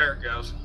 There it goes.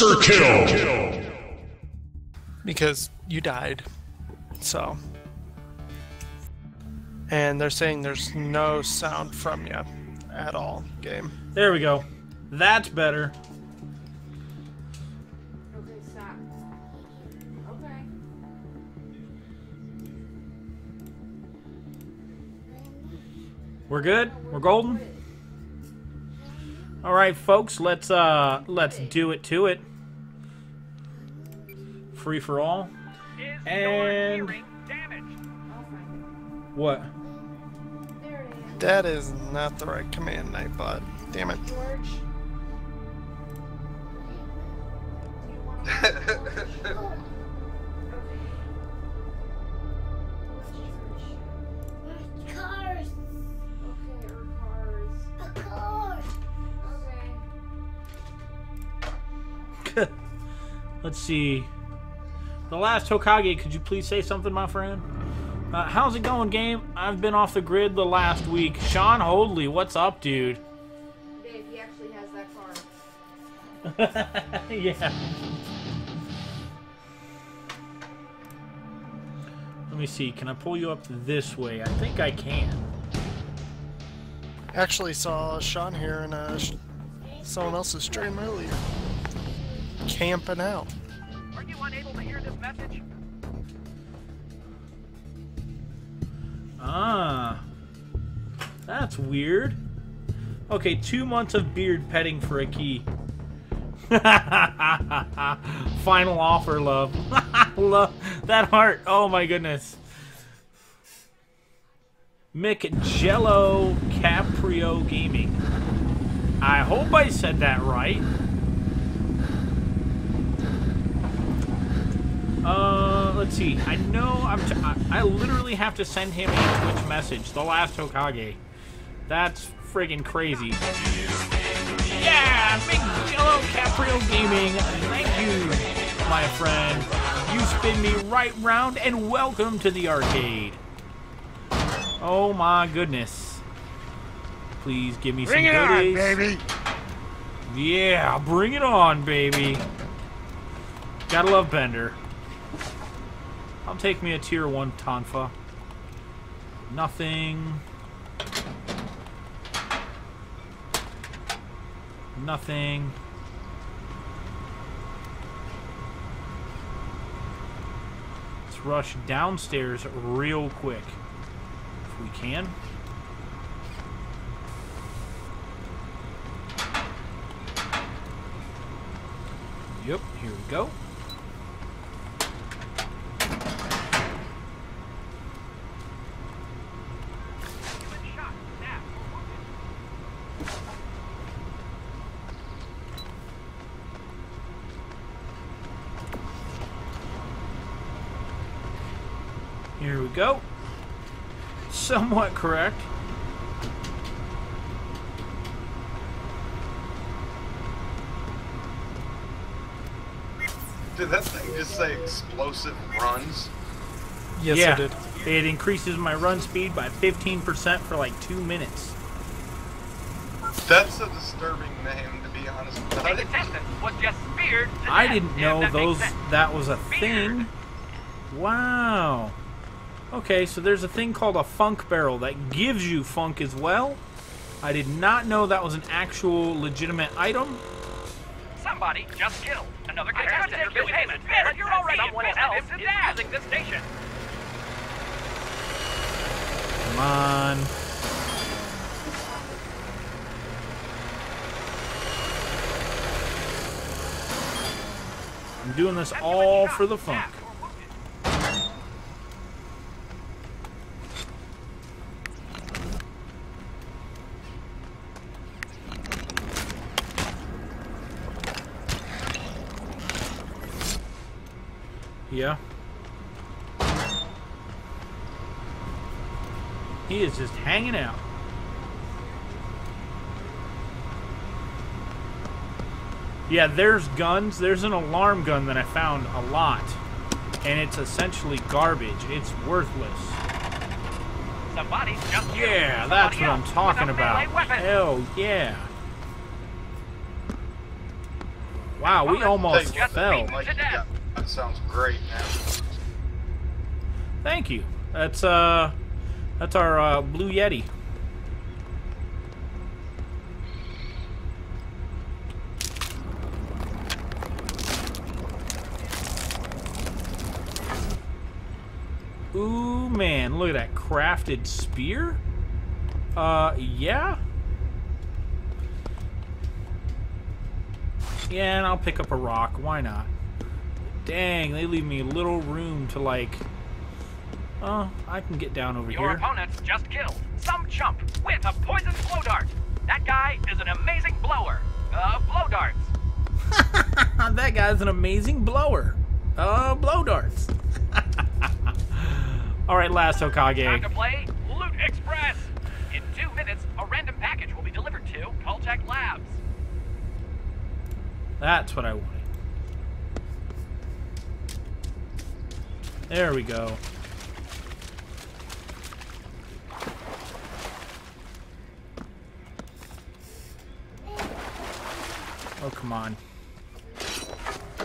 Monster kill! because you died. So. And they're saying there's no sound from you at all, game. There we go. That's better. Okay, stop. Okay. We're good. We're golden. All right, folks. Let's uh, let's do it to it. Free for all. Is And- your hearing damaged? I'll find What? it. There it is. That is not the right command, Nightbot. Damn it. George. Do you want to... Okay. Cars. Okay, or cars. A car. Okay. Let's see. The last Hokage, could you please say something, my friend? Uh, how's it going, game? I've been off the grid the last week. Sean Hoadley, what's up, dude? Dave, he actually has that car. yeah. Let me see. Can I pull you up this way? I think I can. Actually saw Sean here in uh, someone else's stream earlier. Camping out. Message? Ah. That's weird. Okay, two months of beard petting for a key. Final offer, love. love that heart. Oh my goodness. Mick Jello Caprio Gaming. I hope I said that right. Uh, let's see. I know I'm. T- I, I literally have to send him a Twitch message. The last Hokage. That's friggin' crazy. Yeah, Big Jello Caprio Gaming. Thank you, my friend. You spin me right round, and welcome to the arcade. Oh my goodness. Please give me Bring some it on, baby! Yeah, bring it on, baby. Gotta love Bender. I'll take me a tier 1 Tonfa. Nothing. Nothing. Let's rush downstairs real quick. If we can. Yep, here we go. Go. Somewhat correct. Did that thing just say explosive runs? Yes, yeah, I did. it increases my run speed by 15% for like two minutes. That's a disturbing name, to be honest. A about it. contestant was just speared I didn't know that those that was a thing. Wow. Okay, so there's a thing called a funk barrel that gives you funk as well. I did not know that was an actual legitimate item. Somebody just killed another I gotta contestant. take Who your became payment. admitted You're already someone else is him to death. using this station. Come on. I'm doing this Have you been all for the funk. Yeah. He is just hanging out. Yeah, there's guns. There's an alarm gun that I found a lot. And it's essentially garbage. It's worthless. Somebody just Yeah, that's what I'm talking about. Hell yeah. Wow, we almost fell. That sounds great, man. Thank you. That's uh that's our uh, Blue Yeti. Ooh man, look at that crafted spear. Uh yeah. Yeah, and I'll pick up a rock. Why not? Dang, they leave me little room to like Oh, I can get down over here. Your opponent's just killed some chump with a poison blow dart. That guy is an amazing blower. Uh, blow darts. that guy's an amazing blower. Uh, blow darts. All right, last Hokage. Time to play Loot Express. In two minutes, a random package will be delivered to Caltech Labs. That's what I wanted. There we go. Oh, come on.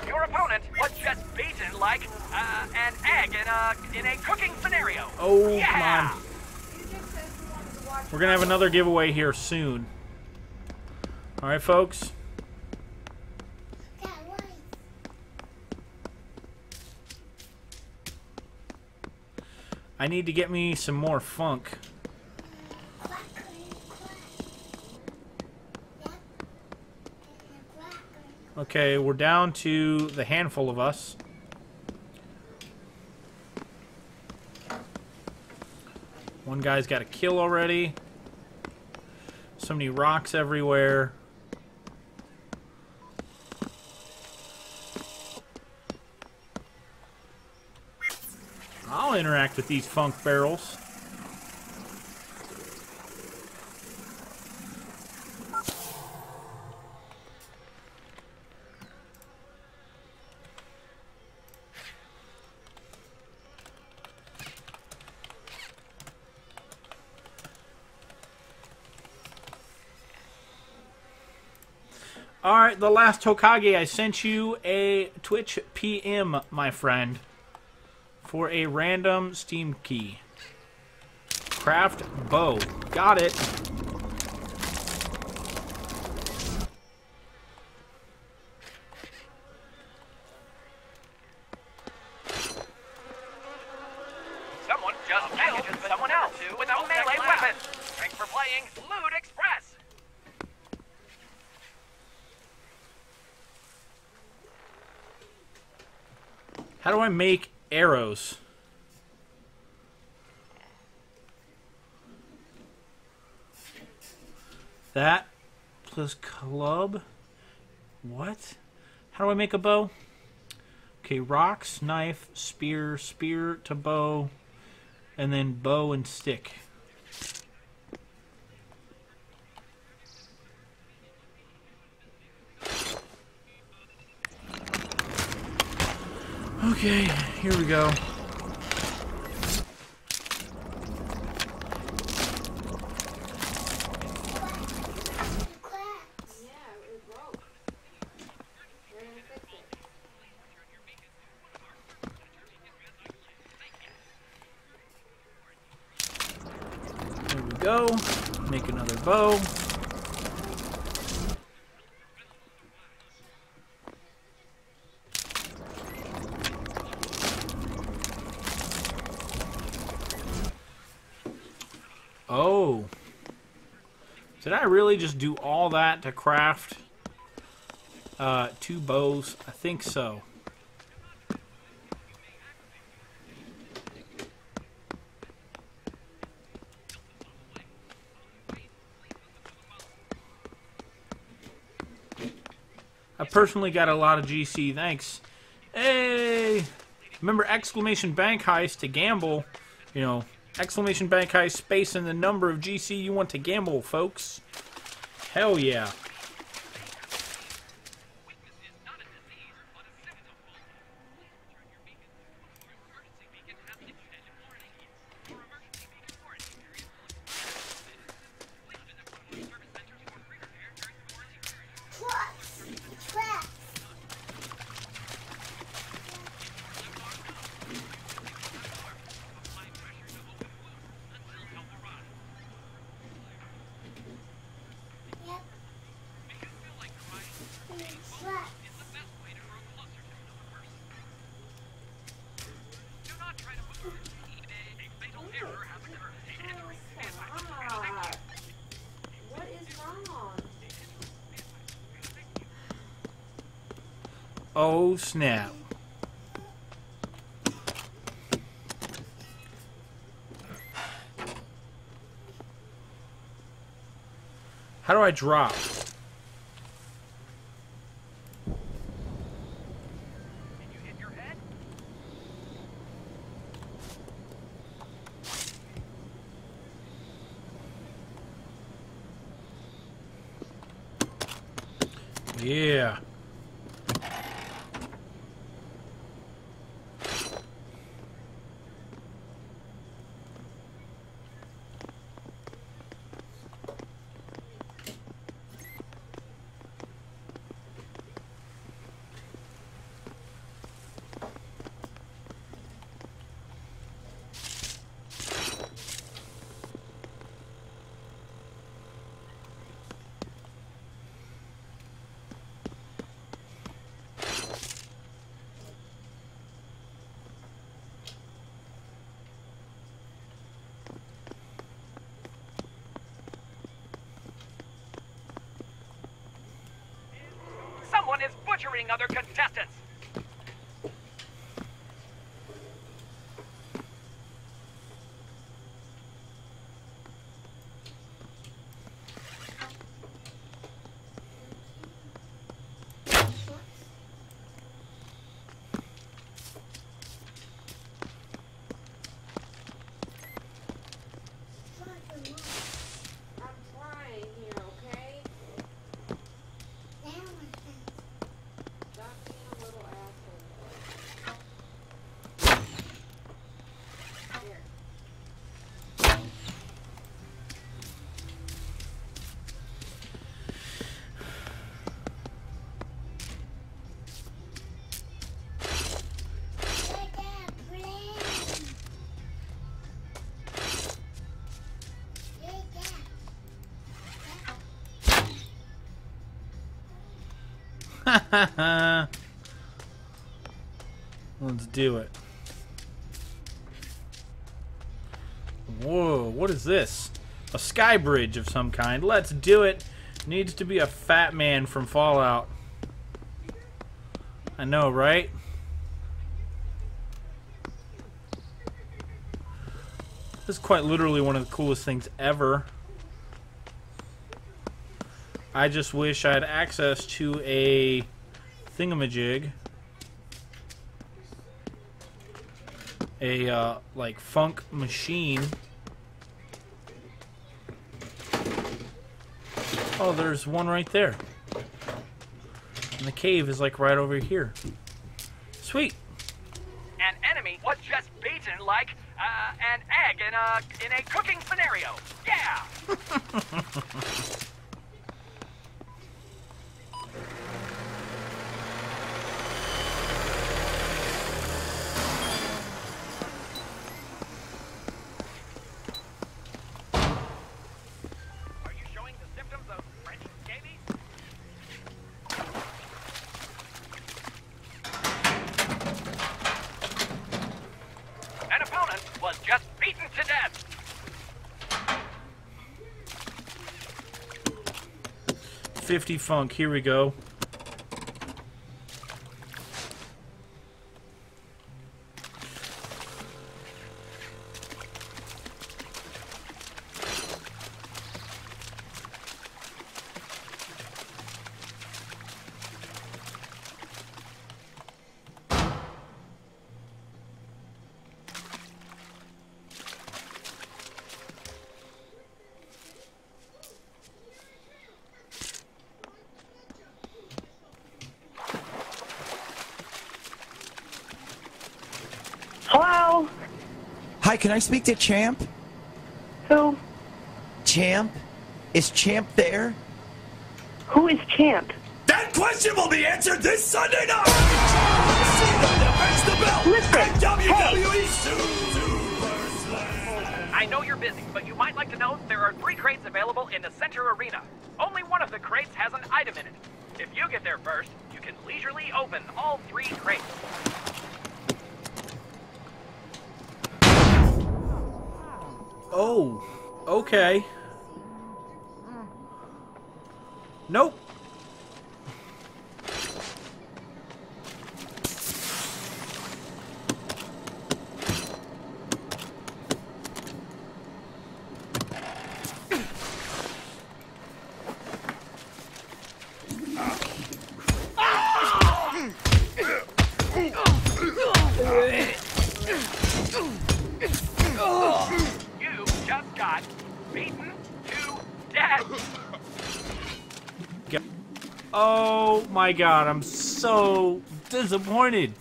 Your opponent was just beaten like uh, an egg in a in a cooking scenario. Oh, yeah. come on. We're going to have another giveaway here soon. All right, folks. I need to get me some more funk. Okay, we're down to the handful of us. One guy's got a kill already. So many rocks everywhere. I'll interact with these funk barrels. All right, the last Hokage, I sent you a Twitch PM, my friend, for a random Steam key. Craft bow. Got it. Someone just killed someone else with a melee weapon. Thanks for playing Loot Express. How do I make arrows? That plus club. What? How do I make a bow? Okay, rocks, knife, spear, spear to bow, and then bow and stick. Okay, here we go. Cracks. Yeah, it broke. We're gonna fix it. There we go. Make another bow. Oh. Did I really just do all that to craft uh, two bows? I think so. I personally got a lot of GC. Thanks. Hey! Remember exclamation bank heist to gamble. You know, exclamation bank heist space and the number of GC you want to gamble, folks. Hell yeah. Snap. How do I drop? Let's do it. Whoa, what is this? A sky bridge of some kind. Let's do it. Needs to be a fat man from Fallout. I know, right? This is quite literally one of the coolest things ever. I just wish I had access to a thingamajig. A, uh, like, funk machine. Oh, there's one right there. And the cave is, like, right over here. Sweet. An enemy was just beaten like uh, an egg in a in a cooking scenario. Yeah. funk. Here we go. Hi, can I speak to Champ? Who? Champ? Is Champ there? Who is Champ? That question will be answered this Sunday night. Cena defends the belt. Listen, hey. I know you're busy, but you might like to know there are three crates available in the center arena. Only one of the crates has an item in it. If you get there first, you can leisurely open all three crates. Okay. Nope. You just got beaten to death. Get- Oh my god, I'm so disappointed.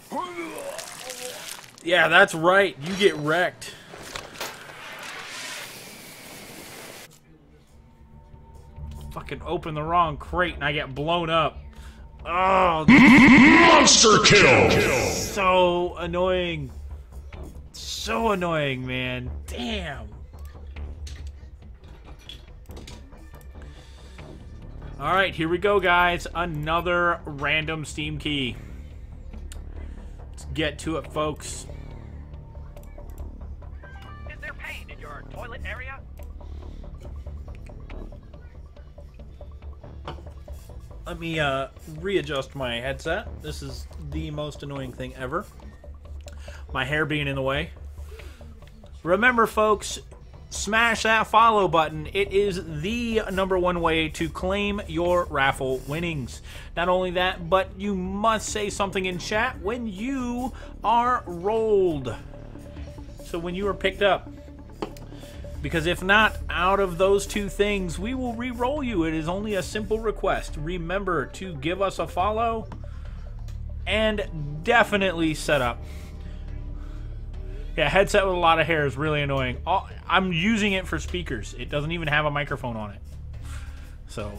Yeah, that's right. You get wrecked. Fucking open the wrong crate and I get blown up. Oh, Monster kill. so annoying. So annoying, man. Damn. All right, here we go, guys. Another random Steam key. Let's get to it, folks. Is there pain in your toilet area? Let me uh, readjust my headset. This is the most annoying thing ever. My hair being in the way. Remember, folks, smash that follow button. It is the number one way to claim your raffle winnings. Not only that, but you must say something in chat when you are rolled. So when you are picked up. Because if not, out of those two things, we will re-roll you. It is only a simple request. Remember to give us a follow and definitely set up. Yeah, headset with a lot of hair is really annoying. I'm using it for speakers. It doesn't even have a microphone on it. So,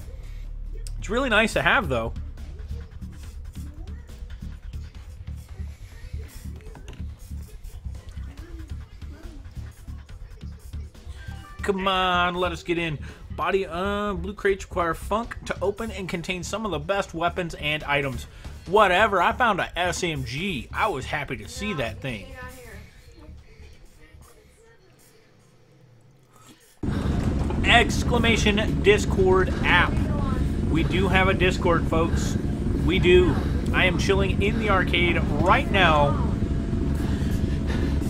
it's really nice to have though. Come on, let us get in. Body uh blue crates require funk to open and contain some of the best weapons and items. Whatever, I found a SMG. I was happy to see that thing. Exclamation Discord app. We do have a Discord, folks. We do. I am chilling in the arcade right now.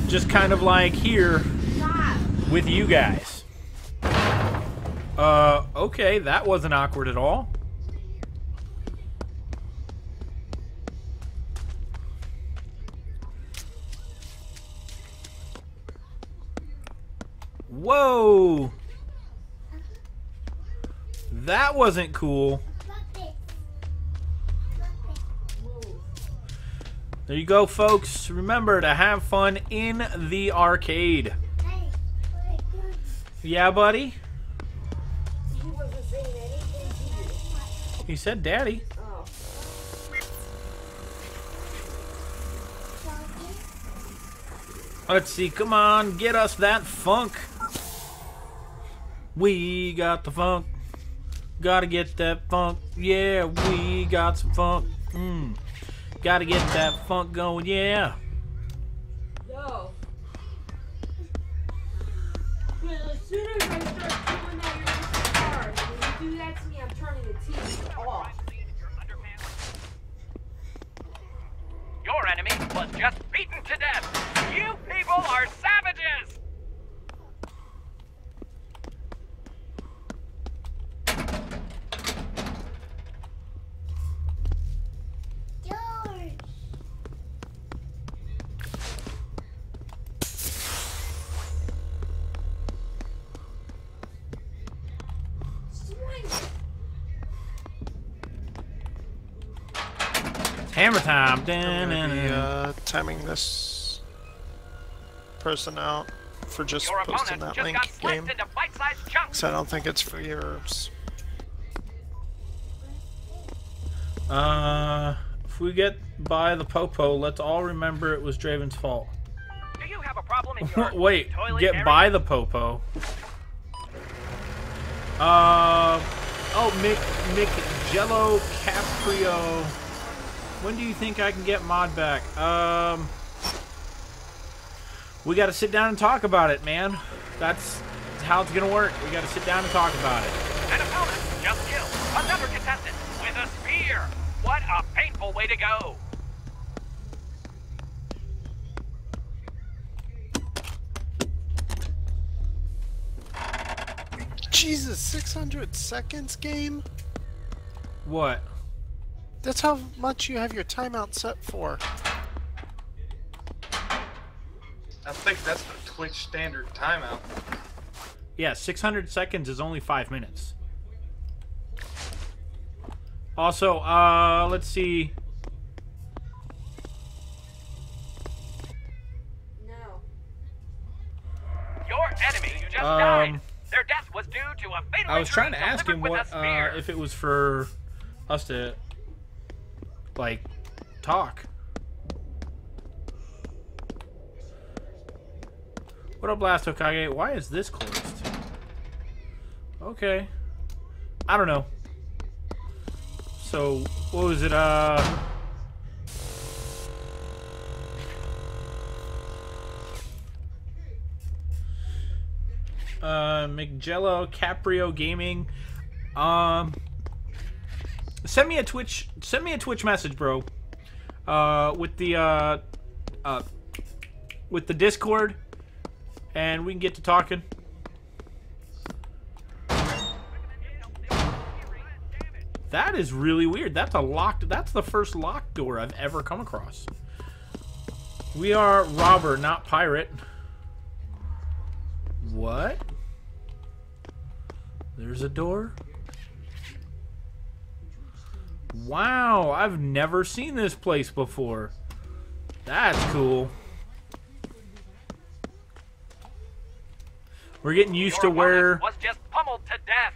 Just kind of like here with you guys. Uh, okay, that wasn't awkward at all. Whoa! That wasn't cool. There you go, folks. Remember to have fun in the arcade. Yeah, buddy? He said daddy. Let's see. Come on, get us that funk. We got the funk. Gotta get that funk. Yeah, we got some funk. Mm. Gotta get that funk going. Yeah. Yo. Well, as soon as I start doing that, you're gonna start. When you do that to me, I'm turning the TV off. Your enemy was just beaten to death. You people are Hammer time. I'm gonna be uh, timing this person out. for just Your posting that just link game. into. So I don't think it's for yours. Uh, if we get by the popo, let's all remember it was Draven's fault. Do you have a problem in your Wait, toilet get area? by the popo. Uh, oh, Mick, Mick Jello Caprio. When do you think I can get mod back? Um, we got to sit down and talk about it, man. That's how it's gonna work. We got to sit down and talk about it. An opponent just killed another contestant with a spear. What a painful way to go. Jesus, 600 seconds game? What? That's how much you have your timeout set for. I think that's the Twitch standard timeout. Yeah, 600 seconds is only five minutes. Also, uh, let's see. No. Your enemy just Um, died. Their death was due to a fatal I was trying to ask him what uh, if it was for us to like talk. What a Blast Hokage? Why is this closed? Okay. I don't know. So, what was it? Uh. Uh, McJello Caprio Gaming. Um, send me a Twitch. Send me a Twitch message, bro. Uh, with the uh, uh, with the Discord, and we can get to talking. That is really weird. That's a locked. That's the first locked door I've ever come across. We are robber, not pirate. What? There's a door? Wow, I've never seen this place before. That's cool. We're getting used Your to where... was just pummeled to death.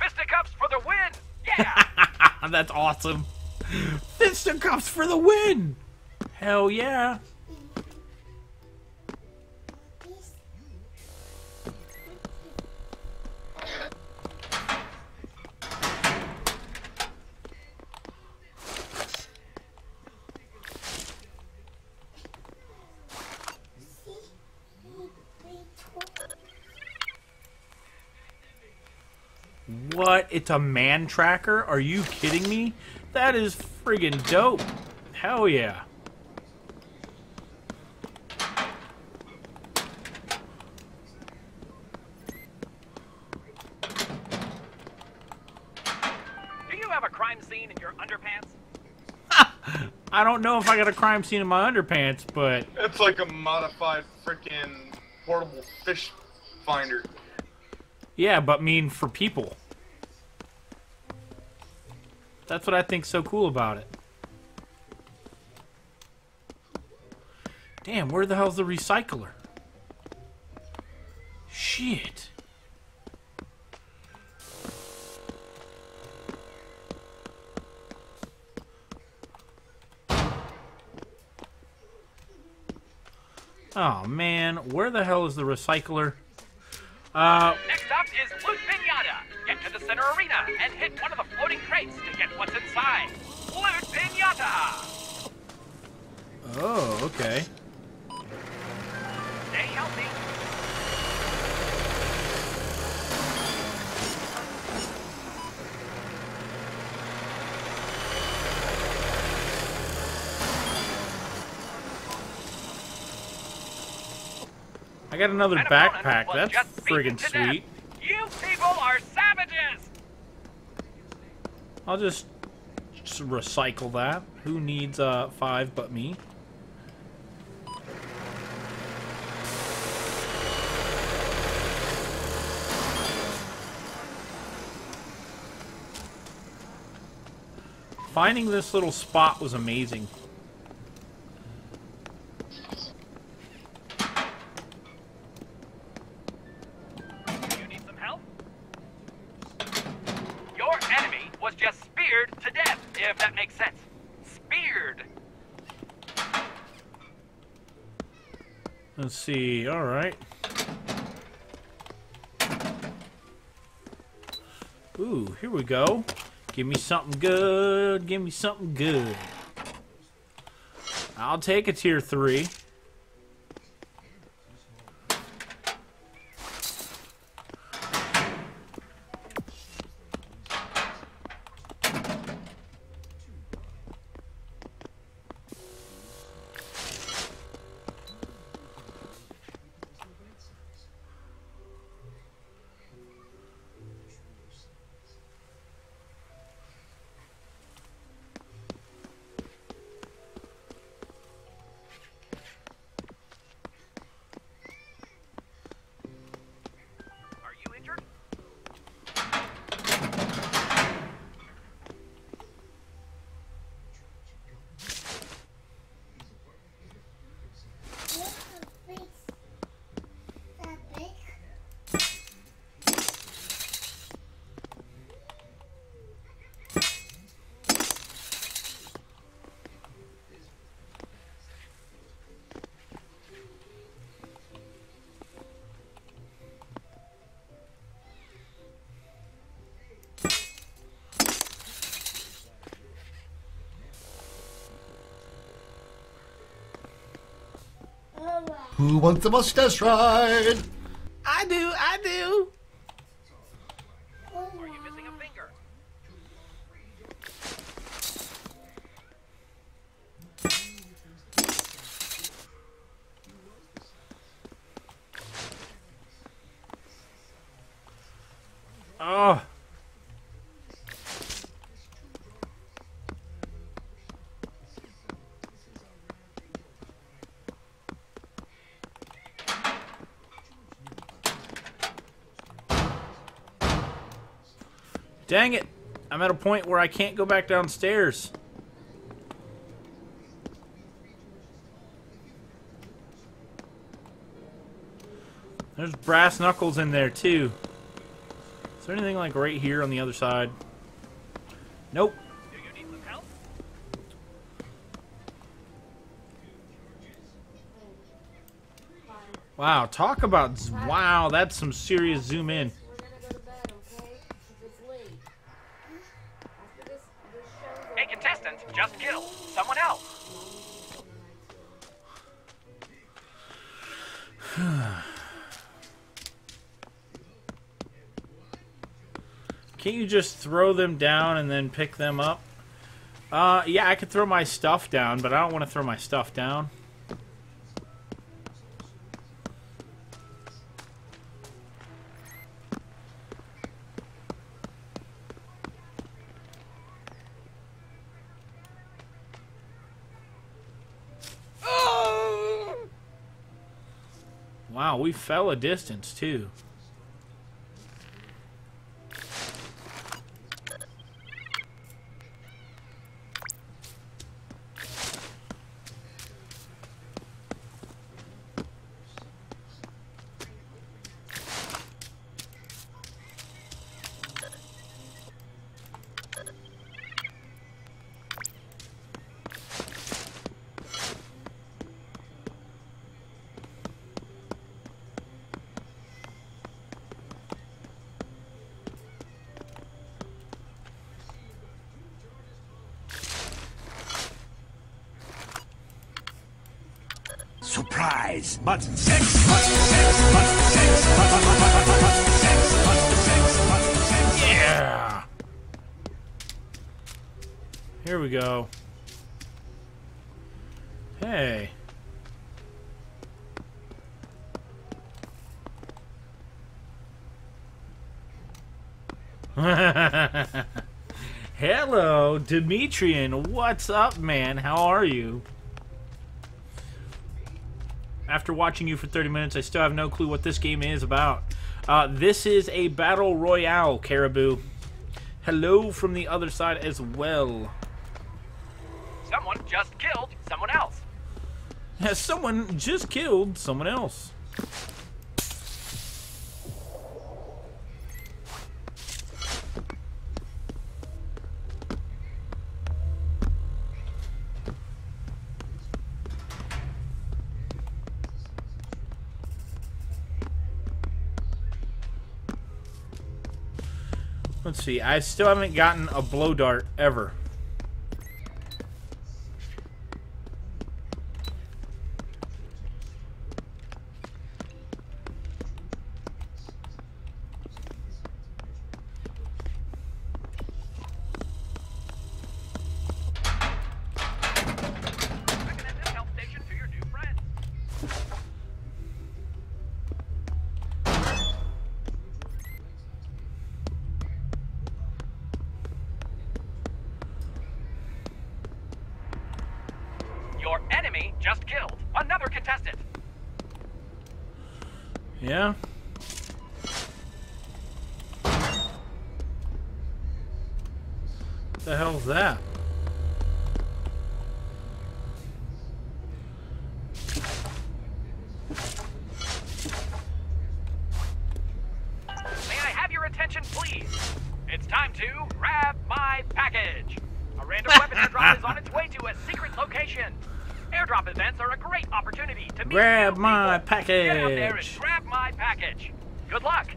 Fisticuffs for the win. Yeah. That's awesome. Fisticuffs for the win! Hell yeah. What? It's a man tracker? Are you kidding me? That is friggin' dope. Hell yeah. Do you have a crime scene in your underpants? I don't know if I got a crime scene in my underpants, but It's like a modified freaking portable fish finder. yeah, but mean for people. That's what I think's so cool about it. Damn, where the hell's the recycler? Shit. Oh man, where the hell is the recycler? Uh, Next up is Pinata. Get to the center arena and hit one of the floating crates to get what's inside. Loot Pinata. oh, okay. Stay healthy. I got another backpack. That's friggin' sweet. You people are savages. I'll just, just recycle that. Who needs uh five but me? Finding this little spot was amazing. Let's see, alright. Ooh, here we go. Give me something good, give me something good. I'll take a tier 3. Who wants a mustache ride? I do. I do. Are you missing a finger? Oh. Dang it. I'm at a point where I can't go back downstairs. There's brass knuckles in there too. Is there anything like right here on the other side? Nope. Wow, talk about wow, that's some serious zoom in. Just throw them down and then pick them up? Uh, yeah, I could throw my stuff down, but I don't want to throw my stuff down. Wow, we fell a distance too. Surprise! Button six, button six, button six, button, button, button, button six, button six, button six. Yeah. Here we go. Hey. Hello, Demetrian. What's up, man? How are you? After watching you for 30 minutes, I still have no clue what this game is about. Uh, this is a battle royale, Caribou. Hello from the other side as well. Someone just killed someone else. Yeah, someone just killed someone else. See. I still haven't gotten a blow dart ever.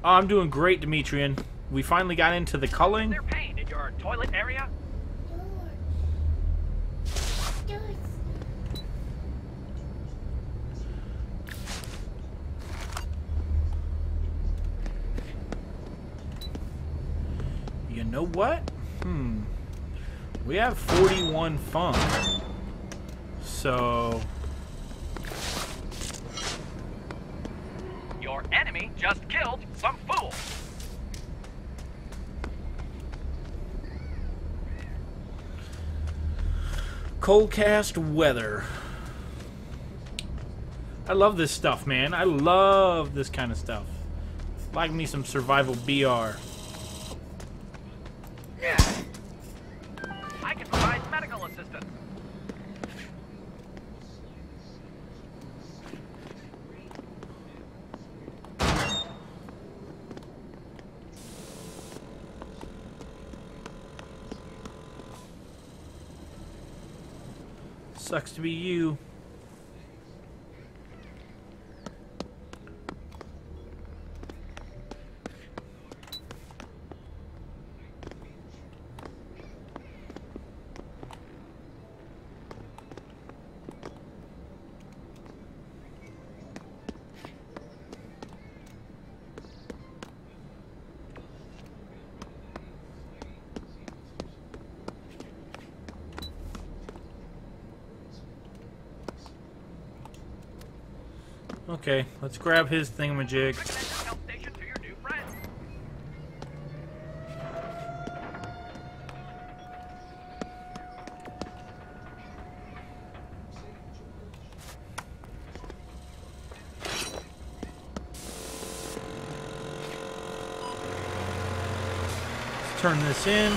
Oh, I'm doing great, Demetrian. We finally got into the culling. Is there pain in your toilet area? You know what? Hmm. We have 41 fun. So, Your enemy just killed some fool. Coldcast weather. I love this stuff, man. I love this kind of stuff. Like me some survival BR. Sucks to be you. Okay, let's grab his thingamajig. Let's turn this in.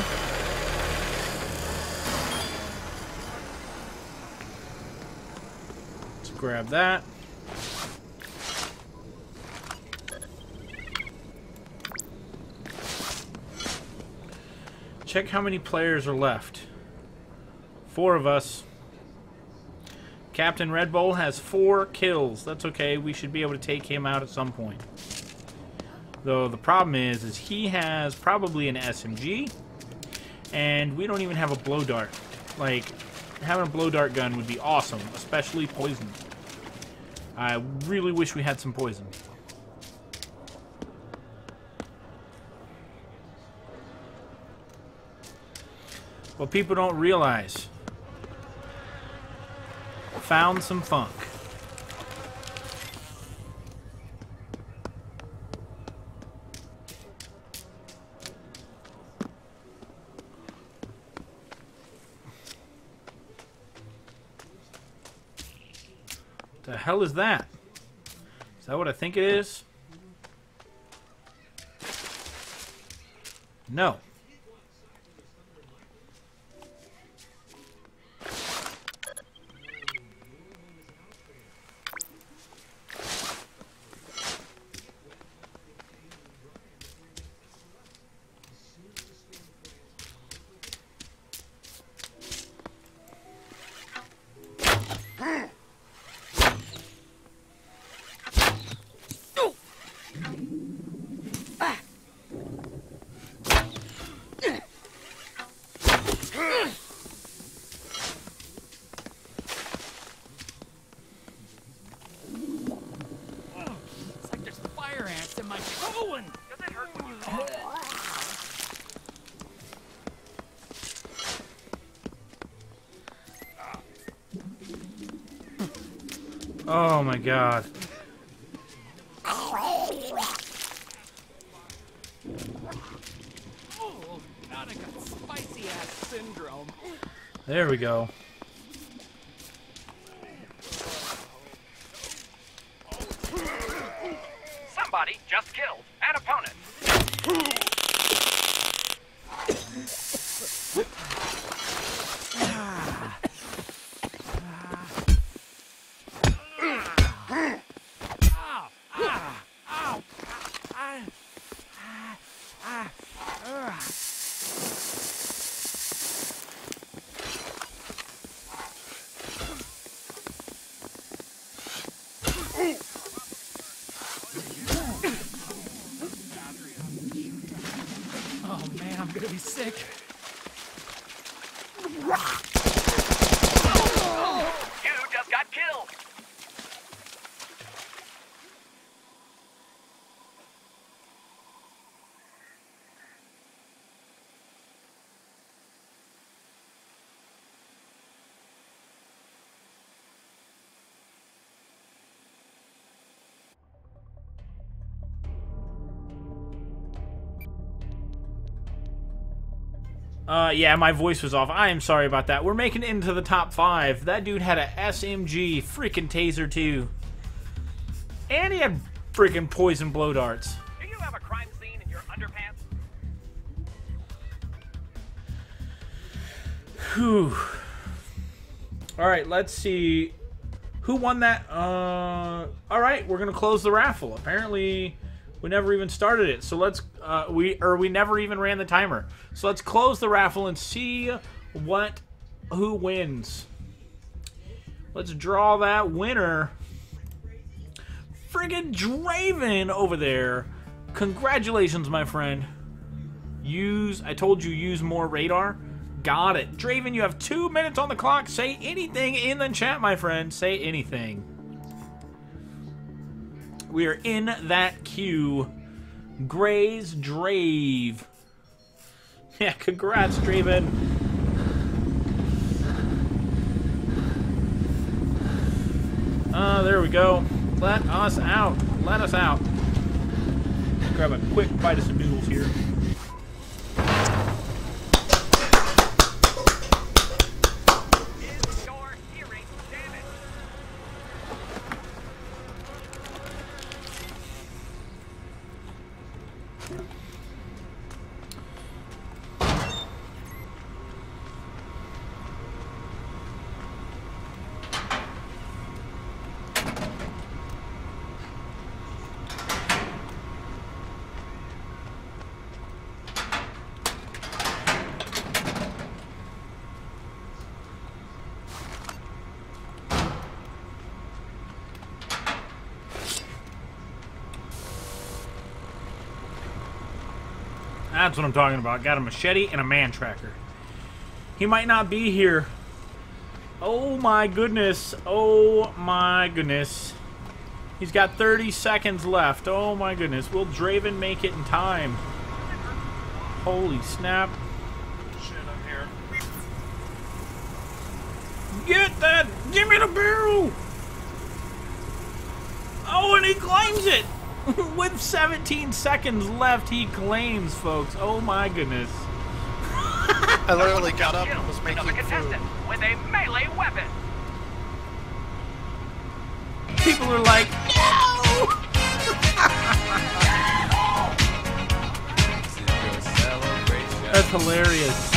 Let's grab that. Check how many players are left. Four of us. Captain Red Bull has four kills. That's okay. We should be able to take him out at some point. Though the problem is, is he has probably an SMG, and we don't even have a blow dart. Like, having a blow dart gun would be awesome, especially poison. I really wish we had some poison. What people don't realize. Found some funk. The hell is that? Is that what I think it is? No. My god. Oh, God, I got spicy ass syndrome. There we go. Uh, yeah, my voice was off. I am sorry about that. We're making it into the top five. That dude had a SMG freaking taser too, and he had freaking poison blow darts. Do you have a crime scene in your underpants? Whew. All right, let's see. Who won that? Uh, all right, we're gonna close the raffle. Apparently, we never even started it. So let's uh, we or we never even ran the timer. So let's close the raffle and see what who wins. Let's draw that winner. Friggin' Draven over there. Congratulations, my friend. Use I told you use more radar. Got it. Draven, you have two minutes on the clock. Say anything in the chat, my friend. Say anything. We are in that queue. Gray's Drave. Yeah, congrats, Draven. Uh, there we go. Let us out. Let us out. Grab a quick bite of some noodles here. That's what I'm talking about. Got a machete and a man tracker. He might not be here. Oh my goodness. Oh my goodness. He's got 30 seconds left. Oh my goodness. Will Draven make it in time? Holy snap. Shit, I'm here. Get that! Give me the barrel! Oh, and he claims it! With 17 seconds left, he claims, folks. Oh my goodness. I literally got up and was making another food. with a melee weapon. People are like, that's hilarious.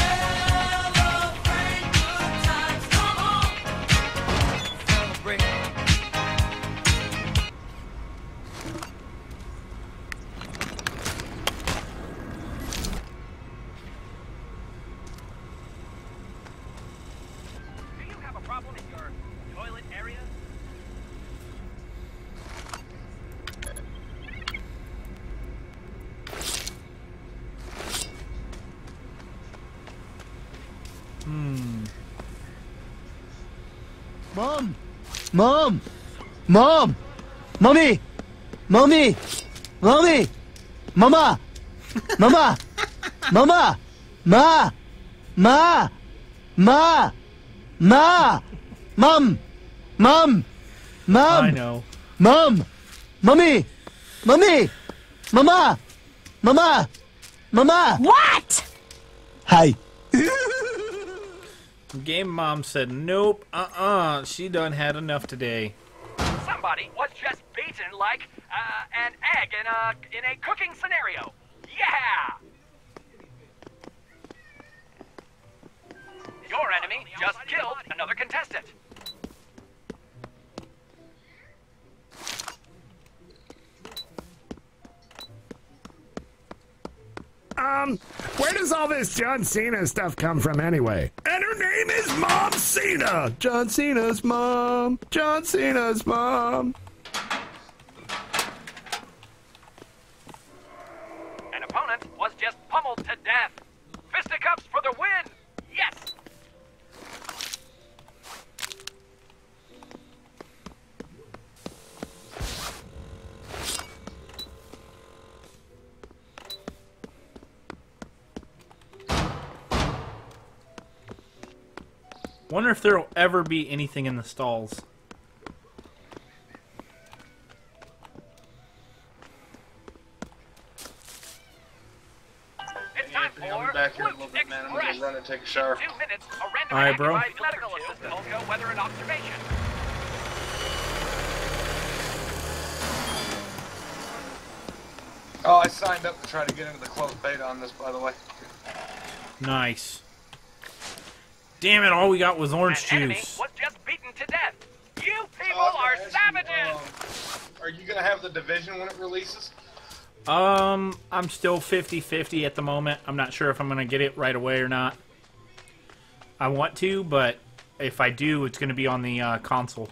Mom! Mom! Mommy! Mommy! Mommy! Mama! Mama! Mama! Ma! Ma! Ma! Ma! Mom! Mom! Mom! I know. Mom! Mommy! Mommy! Mama! Mama! Mama! What? Hi. Game mom said, nope, uh-uh, she done had enough today. Somebody was just beaten like uh, an egg in a in a cooking scenario. Yeah. Your enemy just killed another contestant. Um, where does all this John Cena stuff come from anyway? And her name is Mom Cena! John Cena's mom! John Cena's mom! An opponent was just pummeled to death. Fisticuffs for the win. Wonder if there'll ever be anything in the stalls. It's time Anthony, I'll be for back here a little bit, man. I'm gonna go run and take a shower. Two minutes, a random All right, bro. medical assistant will go weather and observation. Oh, I signed up to try to get into the closed beta on this, by the way. Nice. Damn it, all we got was orange An enemy juice. was just beaten to death. You people Oh, are was you, savages. um, are you gonna have the division when it releases? Um, I'm still 50-50 at the moment. I'm not sure if I'm going to get it right away or not. I want to, but if I do, it's going to be on the uh, console.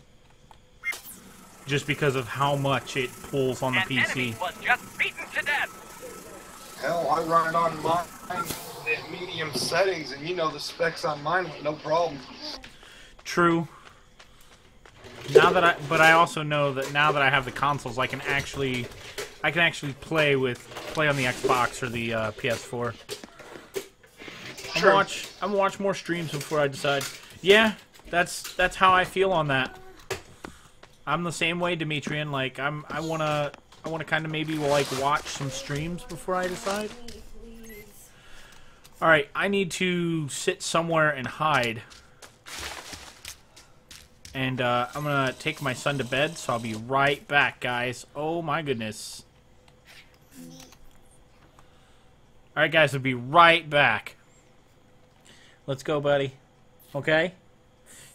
Just because of how much it pulls on the An enemy PC. was just beaten to death. Hell, I run it on mine at medium settings, and you know the specs on mine with no problem. True. Now that I, but I also know that now that I have the consoles, I can actually, I can actually play with, play on the Xbox or the uh, PS4. I'm True. watch, I'm watch more streams before I decide. Yeah, that's that's how I feel on that. I'm the same way, Demetrian. Like I'm, I wanna, I wanna kind of maybe like watch some streams before I decide. All right, I need to sit somewhere and hide. And uh, I'm gonna take my son to bed, so I'll be right back, guys. Oh my goodness. Alright, guys, I'll be right back. Let's go, buddy. Okay?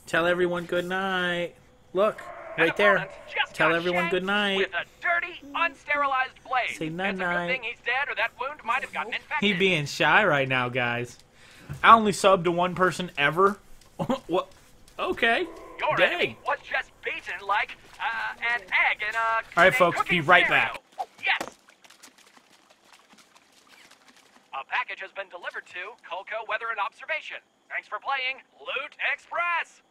Tell everyone good night. Look, right there. Tell everyone good night. With a dirty, unsterilized blade. Say night-night. he's dead, or that wound might have gotten infected. He being shy right now, guys. I only subbed to one person ever. what? Okay. Your Dang. was just beaten like uh, an egg in a. All right, folks, be right scenario. back. Yes. A package has been delivered to Colco Weather and Observation. Thanks for playing Loot Express.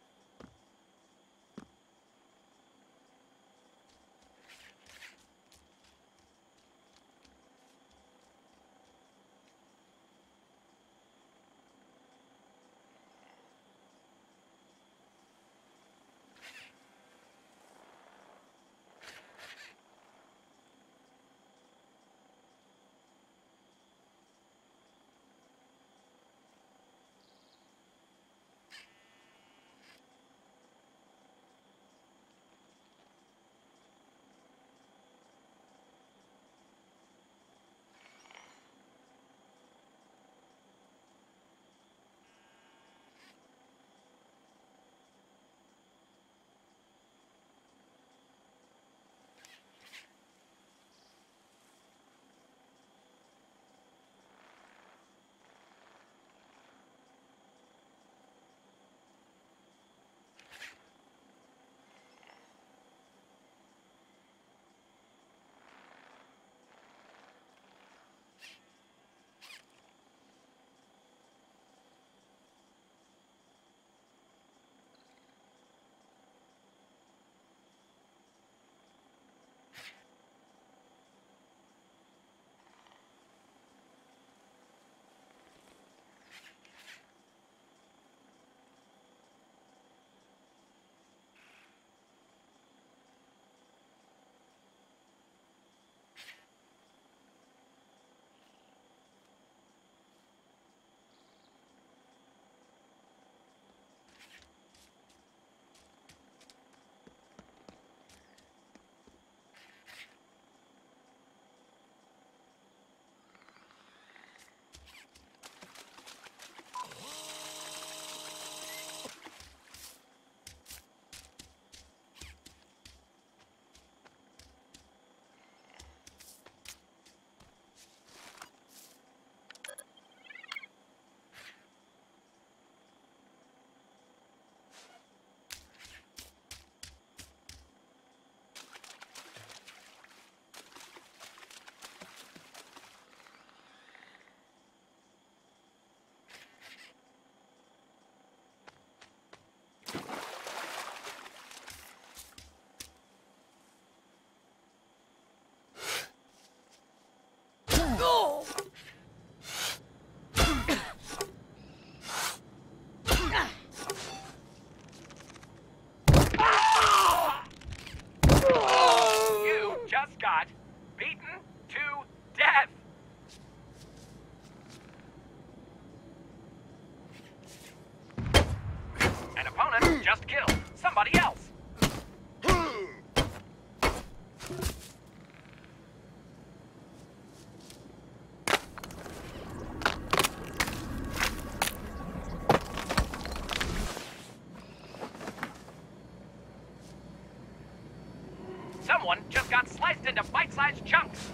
Someone just got sliced into bite-sized chunks.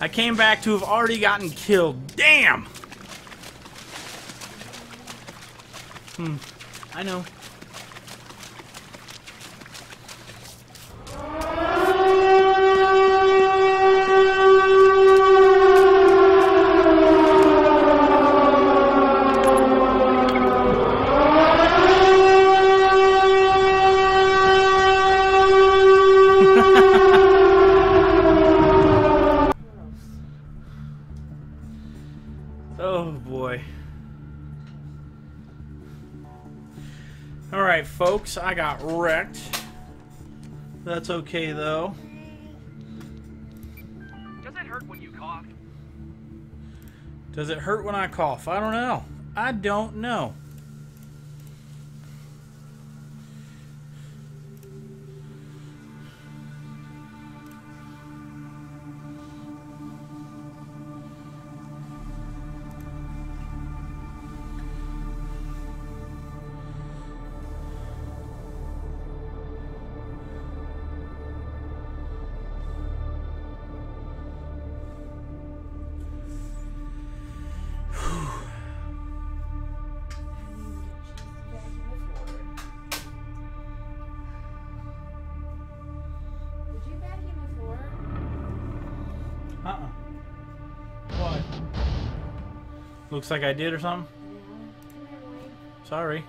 I came back to have already gotten killed. Damn! Hmm. I know. Folks, I got wrecked. That's okay though. Does it hurt when you cough? Does it hurt when I cough? I don't know. I don't know. Looks like I did or something? Sorry.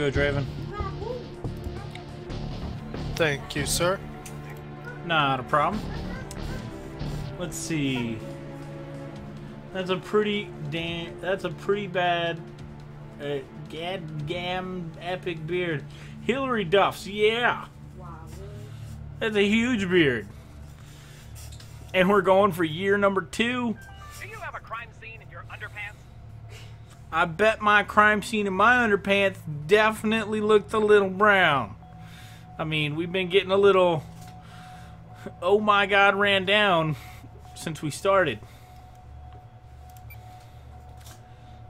Go, Draven. Thank you, sir. Not a problem. Let's see. That's a pretty damn. That's a pretty bad. Uh, gad gam epic beard. Hilary Duff's, yeah. Wow. That's a huge beard. And we're going for year number two. Do you have a crime scene in your underpants? I bet my crime scene in my underpants definitely looked a little brown. I mean, we've been getting a little. Oh my god, ran down since we started.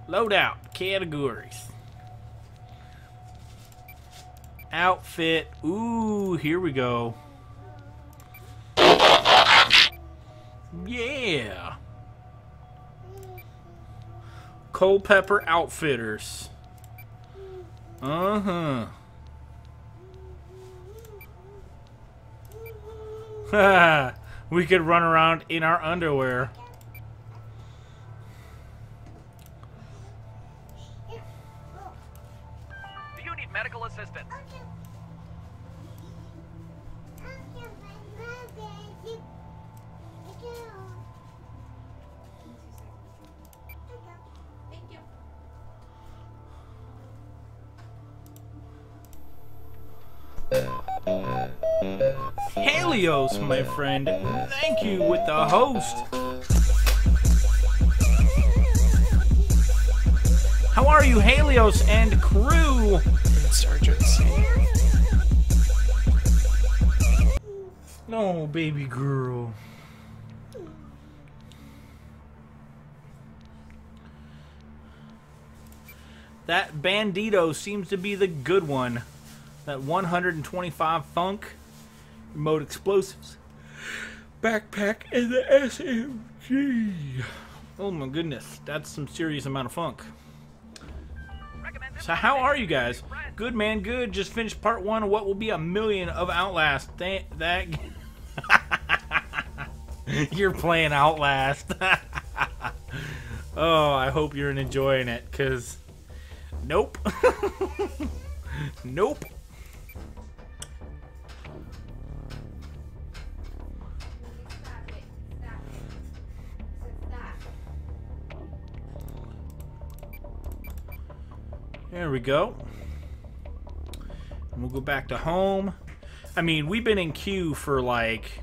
Loadout categories. Outfit. Ooh, here we go. Yeah. Culpepper Outfitters. Uh huh. we could run around in our underwear. Do you need medical assistance? Helios, my friend. Thank you with the host. How are you, Helios and crew? Insurgency. No, baby girl. That Bandito seems to be the good one. That 125 funk, remote explosives, backpack, and the SMG. Oh my goodness, that's some serious amount of funk. So how are you guys? Good man, good. Just finished part one of what will be a million of Outlast. That, that you're playing Outlast. oh, I hope you're enjoying it, cause nope, nope. There we go. And we'll go back to home. I mean, we've been in queue for like.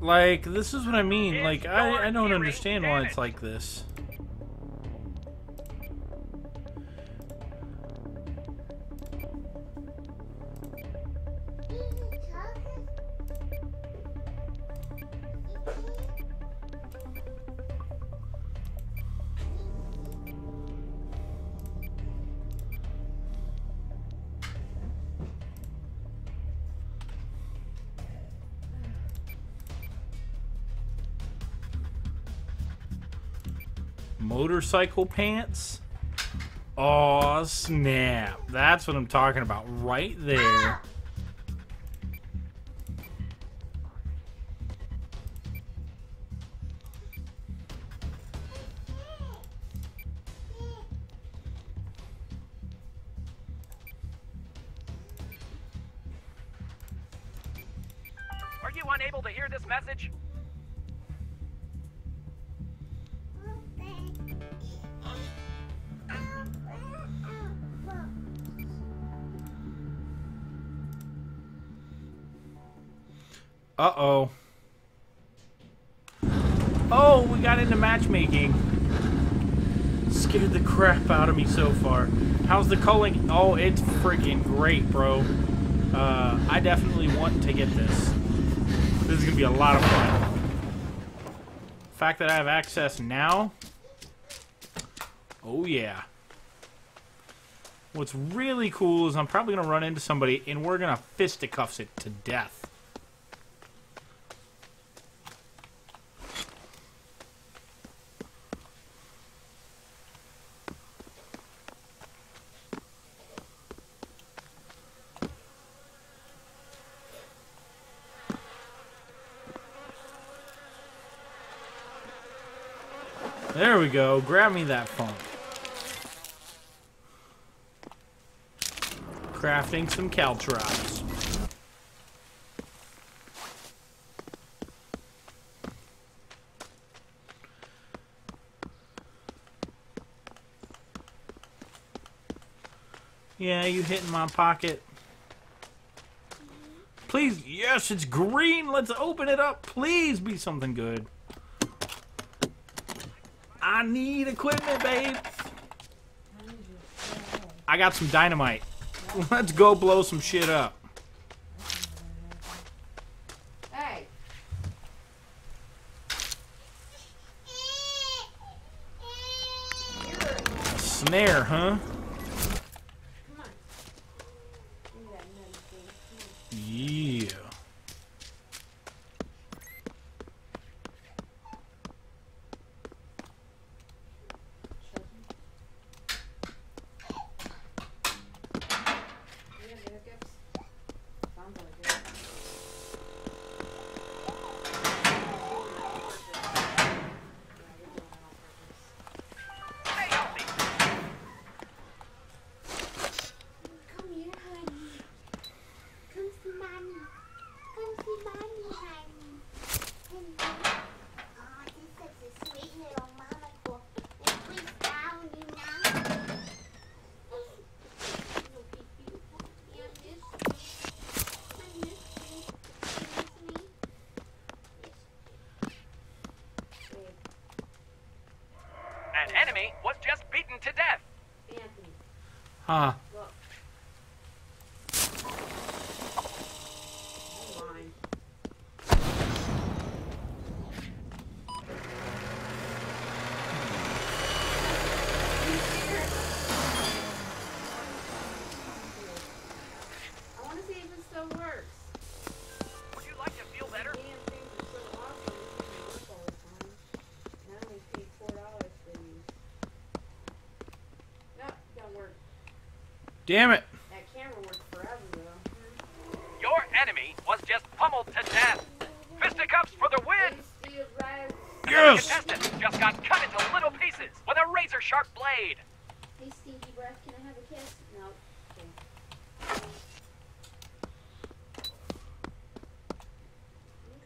Like, this is what I mean. Like, I, I don't understand why it's like this. Motorcycle pants? Oh, snap. That's what I'm talking about right there. Ah! Culling? Oh, it's freaking great, bro. Uh, I definitely want to get this. This is to be a lot of fun. The fact that I have access now. Oh, yeah. What's really cool is I'm probably to run into somebody and we're to fisticuffs it to death. Grab me that phone. Crafting some caltrops. Yeah, you hitting my pocket. Please, yes, it's green. Let's open it up. Please be something good. I need equipment, babe. I got some dynamite. Let's go blow some shit up. Hey. Snare, huh? Come on. Give me that nutty thing. Yeah. You have hiccups? Sounds like it. Yeah, you're doing it on purpose. Stay healthy. Come here, honey. Come see mommy. Come see mommy, honey. Honey. Oh, this is such a sweet little mama girl. And please down, you know. You'll be beautiful. You miss me. I miss you. You miss me. An enemy was just beaten to death. Anthony, Huh. look. Hold on. I want to see if it still works. Would you like to feel better? Damn things are so awesome. It doesn't work all the time. And I only paid Damn it. That camera worked forever though. Your enemy was just pummeled to death. Fisticuffs for the win! Tasty of red. Another Yes! contestant just got cut into little pieces with a razor sharp blade. Hey, stinky breath, can I have a kiss? No. Okay.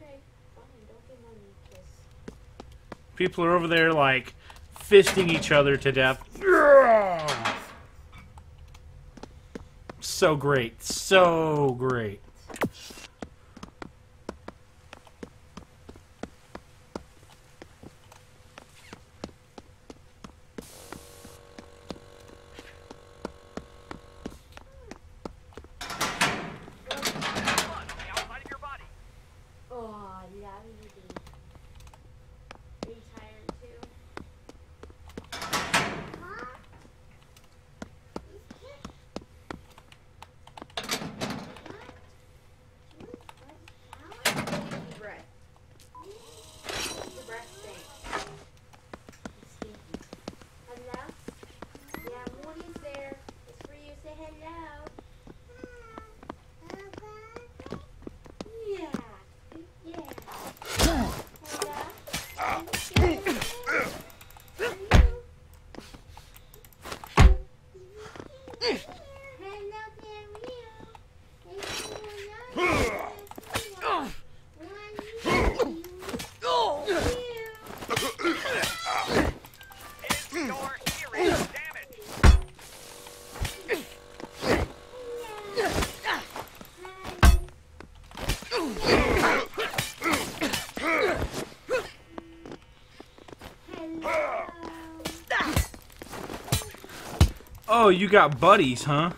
Okay. Don't give mommy a kiss. People are over there like fisting each other to death. So great. So great. Blood on the outside of your body. Oh, yeah, we do. Are you tired too? Stinky breath. Your breath stinks. It's stinky. Hello? Yeah, Morty's there. It's for you. Say hello. Yeah. Yeah. Is your hearing damaged? You got buddies, huh?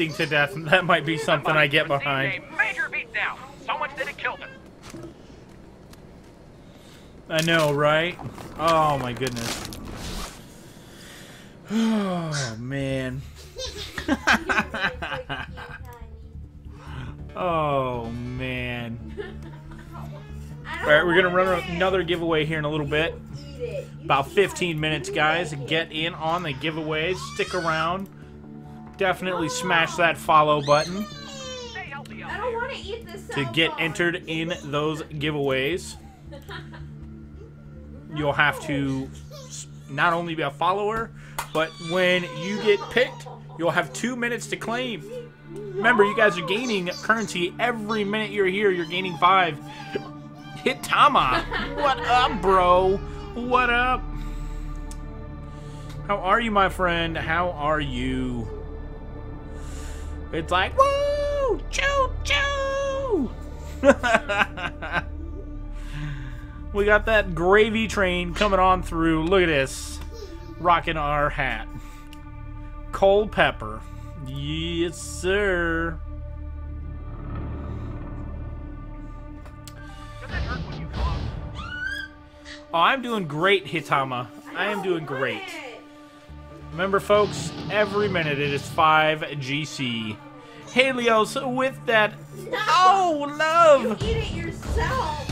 Fisting to death. That might be something I get behind. A major beatdown. So much that it killed him. I know, right? Oh my goodness. Oh man. Oh man. All right, we're gonna run another giveaway here in a little bit. Eat it. You About 15 minutes, guys. Get in on the giveaways. Stick around. Definitely smash that follow button Stay healthy out I don't want to eat this. to get entered in those giveaways. You'll have to not only be a follower, but when you get picked, you'll have two minutes to claim. Remember, you guys are gaining currency every minute you're here. You're gaining five. Hit Tama. What up, bro? What up? How are you, my friend? How are you? It's like, woo! Choo choo! we got that gravy train coming on through. Look at this. Rocking our hat. Cold pepper. Yes, sir. Oh, I'm doing great, Hitama. I am doing great. Remember, folks, every minute it is 5 GC. Helios with that. Oh, love! Eat it yourself.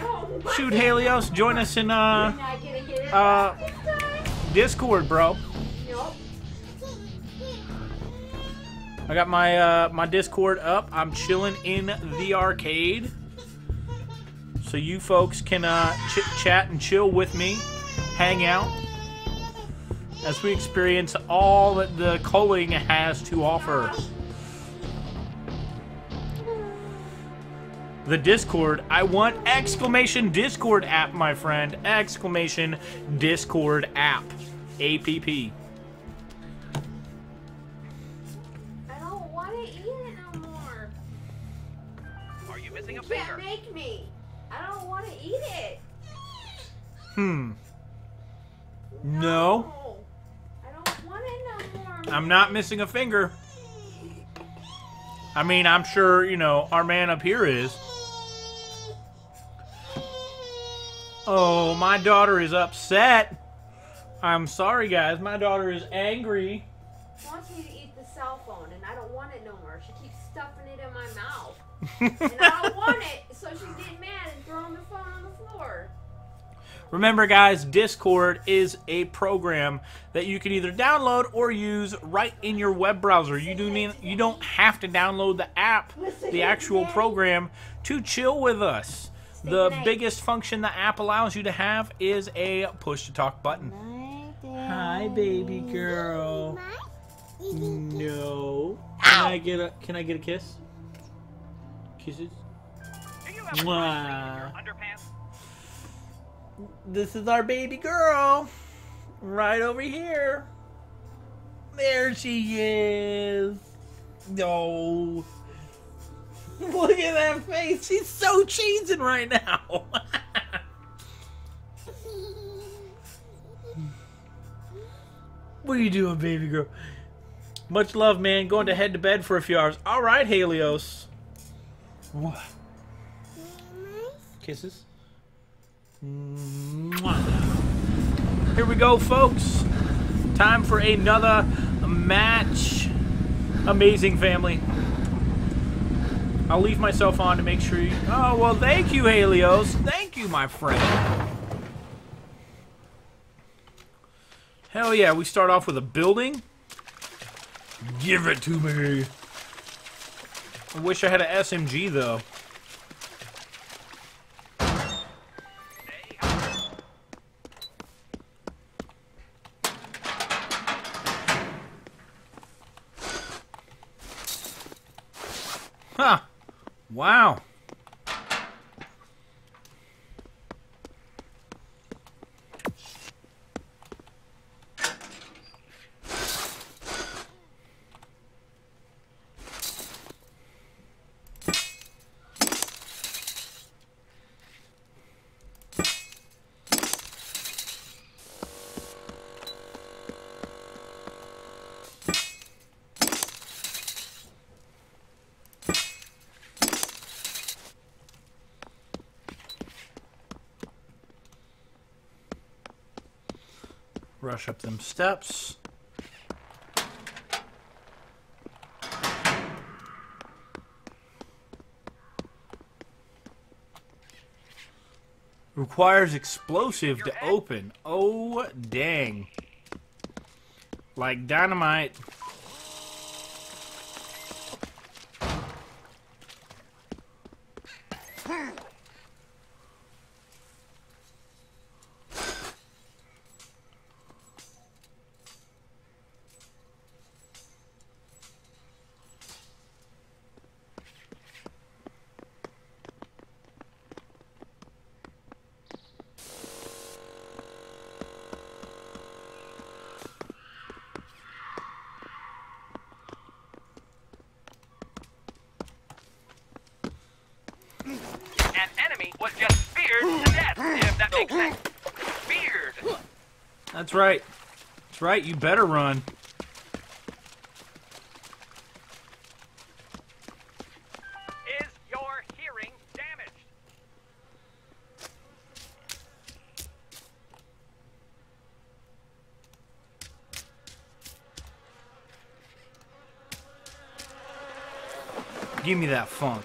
Want Shoot. Helios, join us in uh, You're not gonna get it uh. Discord, bro. Nope. I got my uh, my Discord up. I'm chilling in the arcade, so you folks can uh, chit chat and chill with me, hang out as we experience all that the culling has to offer. The Discord. I want exclamation Discord app, my friend. Exclamation Discord app. APP. I don't want to eat it no more. Are you missing a You can't make me. I don't want to eat it. Hmm. No. I'm not missing a finger. I mean, I'm sure, you know, our man up here is. Oh, my daughter is upset. I'm sorry, guys. My daughter is angry. She wants me to eat the cell phone, and I don't want it no more. She keeps stuffing it in my mouth. and I don't want it, so she's Remember, guys, Discord is a program that you can either download or use right in your web browser. You do need, you don't have to download the app, the actual program, to chill with us. The biggest function the app allows you to have is a push to talk button. Hi, baby girl. No. Can I get a Can I get a kiss? Kisses. Do you have wrestling in Mwah. This is our baby girl. Right over here. There she is. No. Look at that face. She's so cheesing right now. what are you doing, baby girl? Much love, man. Going to head to bed for a few hours. All right, Helios. What? Kisses. Here we go, folks. Time for another match. Amazing family. I'll leave myself on to make sure you. Oh, well, thank you, Helios. Thank you, my friend. Hell yeah, we start off with a building. Give it to me. I wish I had an SMG, though. Wow. Rush up them steps. Requires explosive to open. Oh, dang. Like dynamite. right, you better run. Is your hearing damaged? Give me that funk.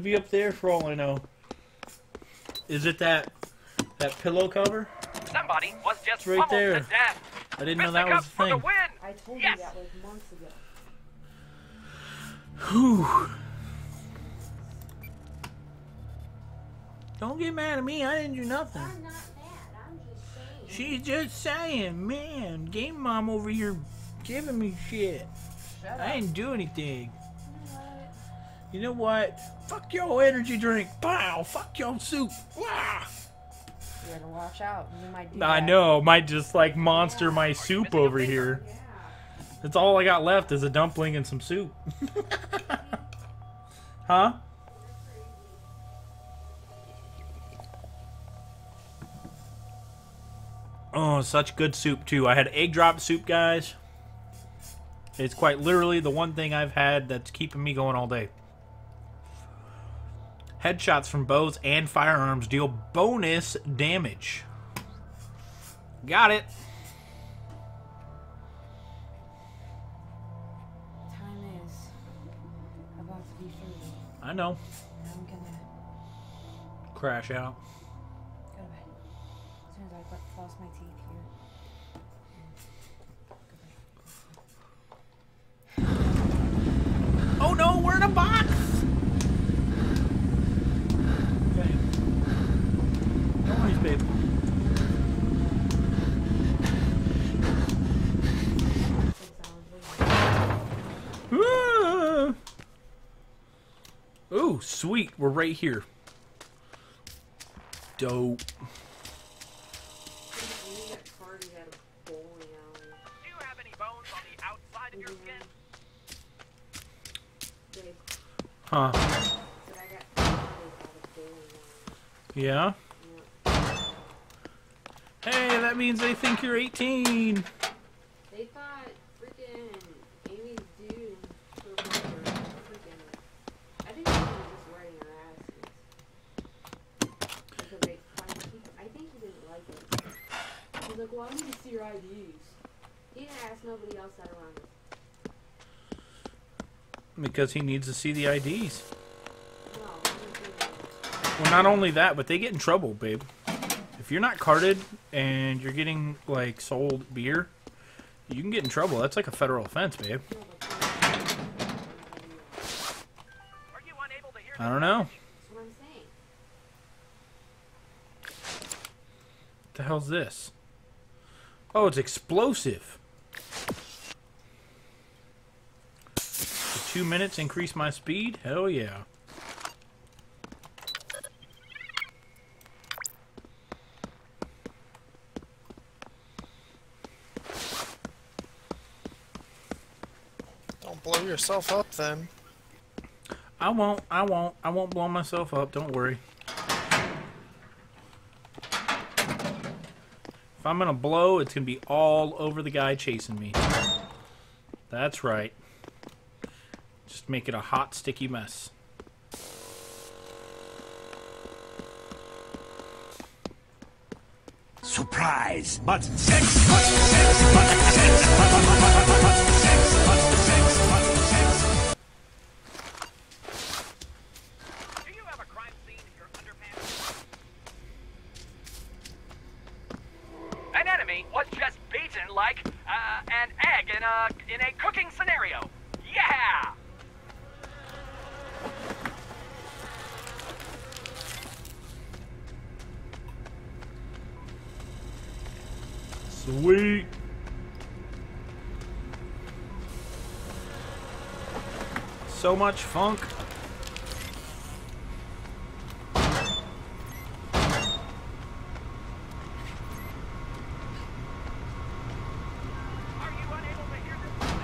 Could be up there for all I know. Is it that that pillow cover? Somebody was just It's right there. to death. I didn't know that was a for the thing. win. I told Yes. you that like months ago. Whew. Don't get mad at me. I didn't do nothing. I'm not mad. I'm just saying. She's just saying, man, game mom over here giving me shit. Shut I up. didn't do anything. What? You know what? Fuck your energy drink. Pow. Fuck your soup. Wah. You better watch out. You might do I that. know. Might just like monster my soup over here. Yeah. That's all I got left is a dumpling and some soup. huh? Oh, such good soup too. I had egg drop soup, guys. It's quite literally the one thing I've had that's keeping me going all day. Headshots from bows and firearms deal bonus damage. Got it. Time is about to be three. I know. And I'm gonna Crash out. go to bed. As soon as I floss my teeth here. Oh no, we're in a box! Okay. No babe. Ah! Ooh, sweet. We're right here. Dope. We got party at a bowling alley. Do you have any bones on the outside of your skin? They Huh. said I got party at a bowling alley. Yeah? Yeah. Hey, that means they think you're 18. They thought freaking Amy's dude for freaking. I think she was just writing her asses. Because they, I think he didn't like it. He's like, well, I need to see your IDs. He didn't ask nobody else that around us. Because he needs to see the IDs. No, I didn't see that. Well, not only that, but they get in trouble, babe. If you're not carded and you're getting like sold beer, you can get in trouble. That's like a federal offense, babe. No, but they- Are you unable to hear I don't know. What That's what I'm saying. the hell's this? Oh, it's explosive. For two minutes, increase my speed? Hell yeah. blow yourself up then. I won't. I won't. I won't blow myself up. Don't worry. If I'm gonna blow, it's gonna be all over the guy chasing me. That's right. Just make it a hot, sticky mess. Surprise! Button six, button six, button six, button, button, button, button six, button much funk. Are you unable to hear this message?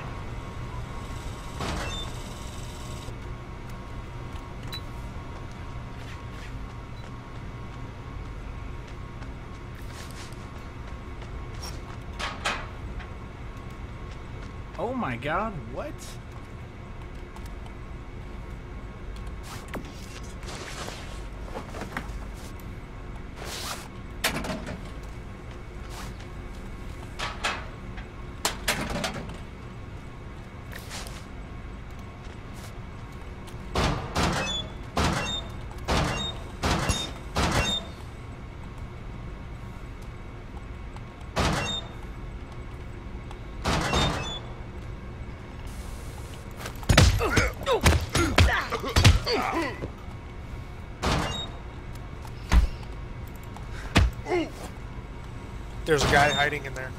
Oh my god, what? There's a guy hiding in there.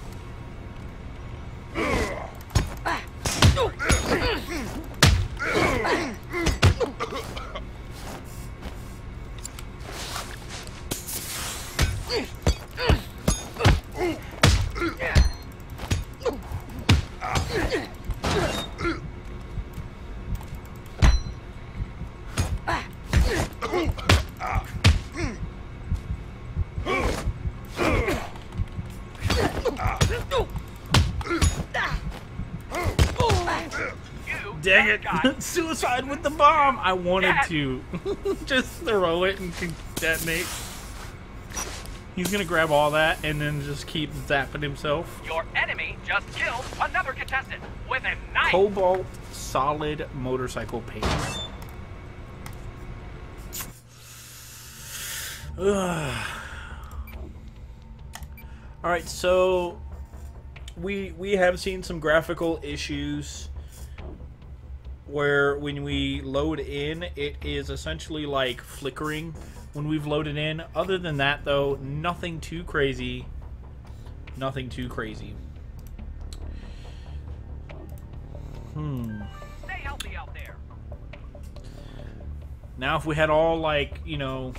Suicide with the bomb! I wanted to just throw it and detonate. He's gonna grab all that and then just keep zapping himself. Your enemy just killed another contestant with a knife. Cobalt solid motorcycle paints. All right, so we we have seen some graphical issues where when we load in, it is essentially like flickering when we've loaded in. Other than that, though, nothing too crazy. Nothing too crazy. Hmm. Stay healthy out there. Now, if we had all like you know,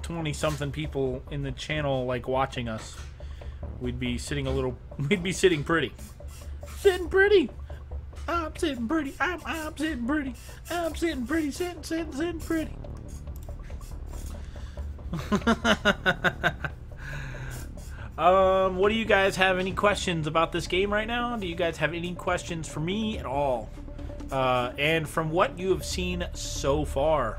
twenty something people in the channel like watching us, we'd be sitting a little. We'd be sitting pretty. Sitting pretty. Sitting pretty. I'm I'm sitting pretty. I'm sitting pretty. Sitting sitting sitting pretty. um, what do you guys have any questions about this game right now? Do you guys have any questions for me at all? Uh, and from what you have seen so far.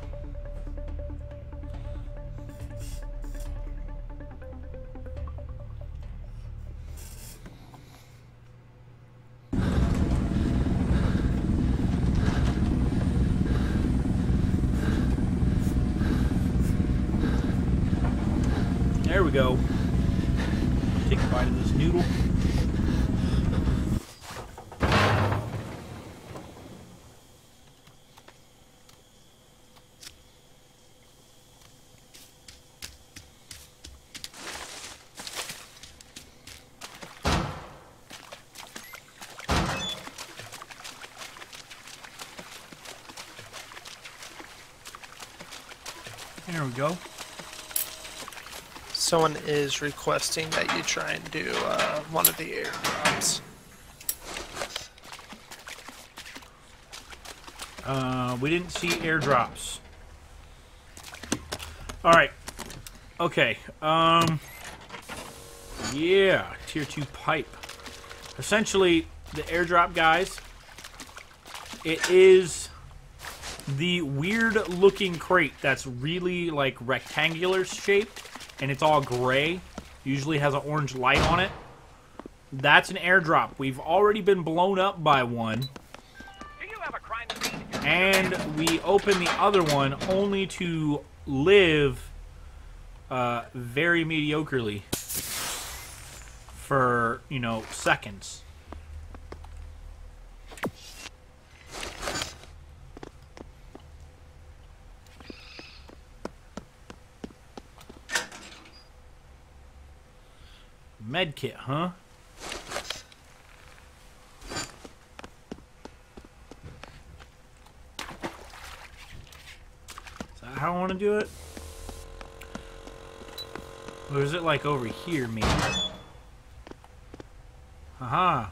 There we go. Take a bite of this noodle. There we go. Someone is requesting that you try and do uh, one of the airdrops. Uh, we didn't see airdrops. All right. Okay. Um. Yeah, tier two pipe. Essentially, the airdrop guys. It is the weird looking crate that's really like rectangular shaped and it's all gray. Usually has an orange light on it. That's an airdrop. We've already been blown up by one. And we open the other one only to live uh, very mediocrely for, you know, seconds. Medkit, huh? Is that how I want to do it? Or is it like over here, maybe? Haha.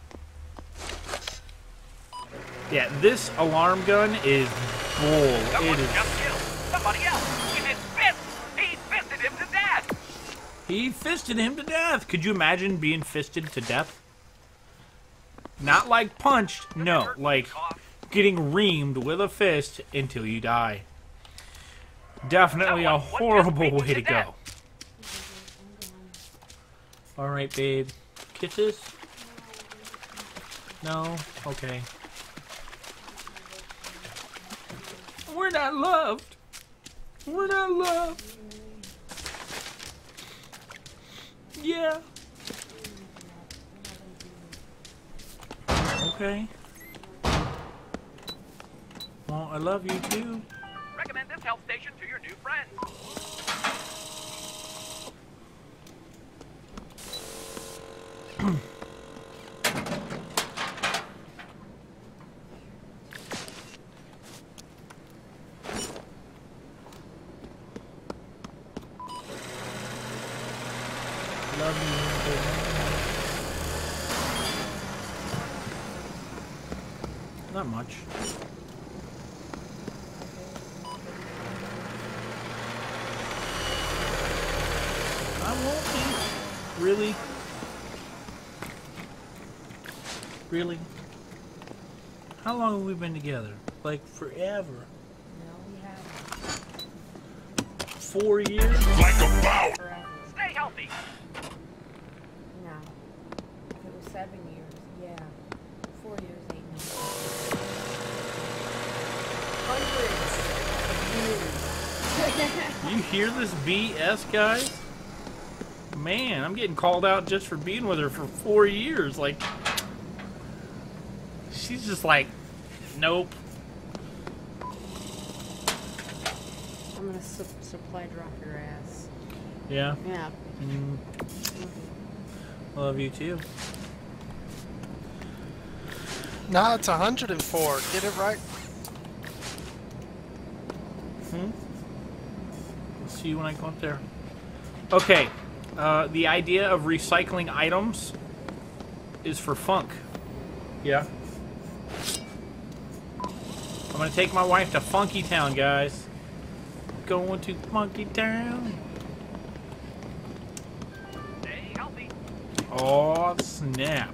Yeah, this alarm gun is bull. It is. He fisted him to death. Could you imagine being fisted to death? Not like punched, no, like getting reamed with a fist until you die. Definitely a horrible way to go. Alright, babe. Kisses? No? Okay. We're not loved. We're not loved. Yeah. Okay. Well, I love you too. Recommend this health station to your new friends. Love you. Not much. I won't be. Really? Really? How long have we been together? Like forever. Four years? Like a bow. Stay healthy! No. If it was seven years, yeah. Four years ain't no. Hundreds of years. You hear this BS, guys? Man, I'm getting called out just for being with her for four years. Like, she's just like, nope. I'm gonna su- supply drop your ass. Yeah. Yeah. Mm, love you too. Nah, it's 104. Get it right. Hmm? I'll see you when I go up there. Okay. Uh, the idea of recycling items is for funk. Yeah. I'm gonna take my wife to Funky Town, guys. Going to Funky Town. Oh, snap.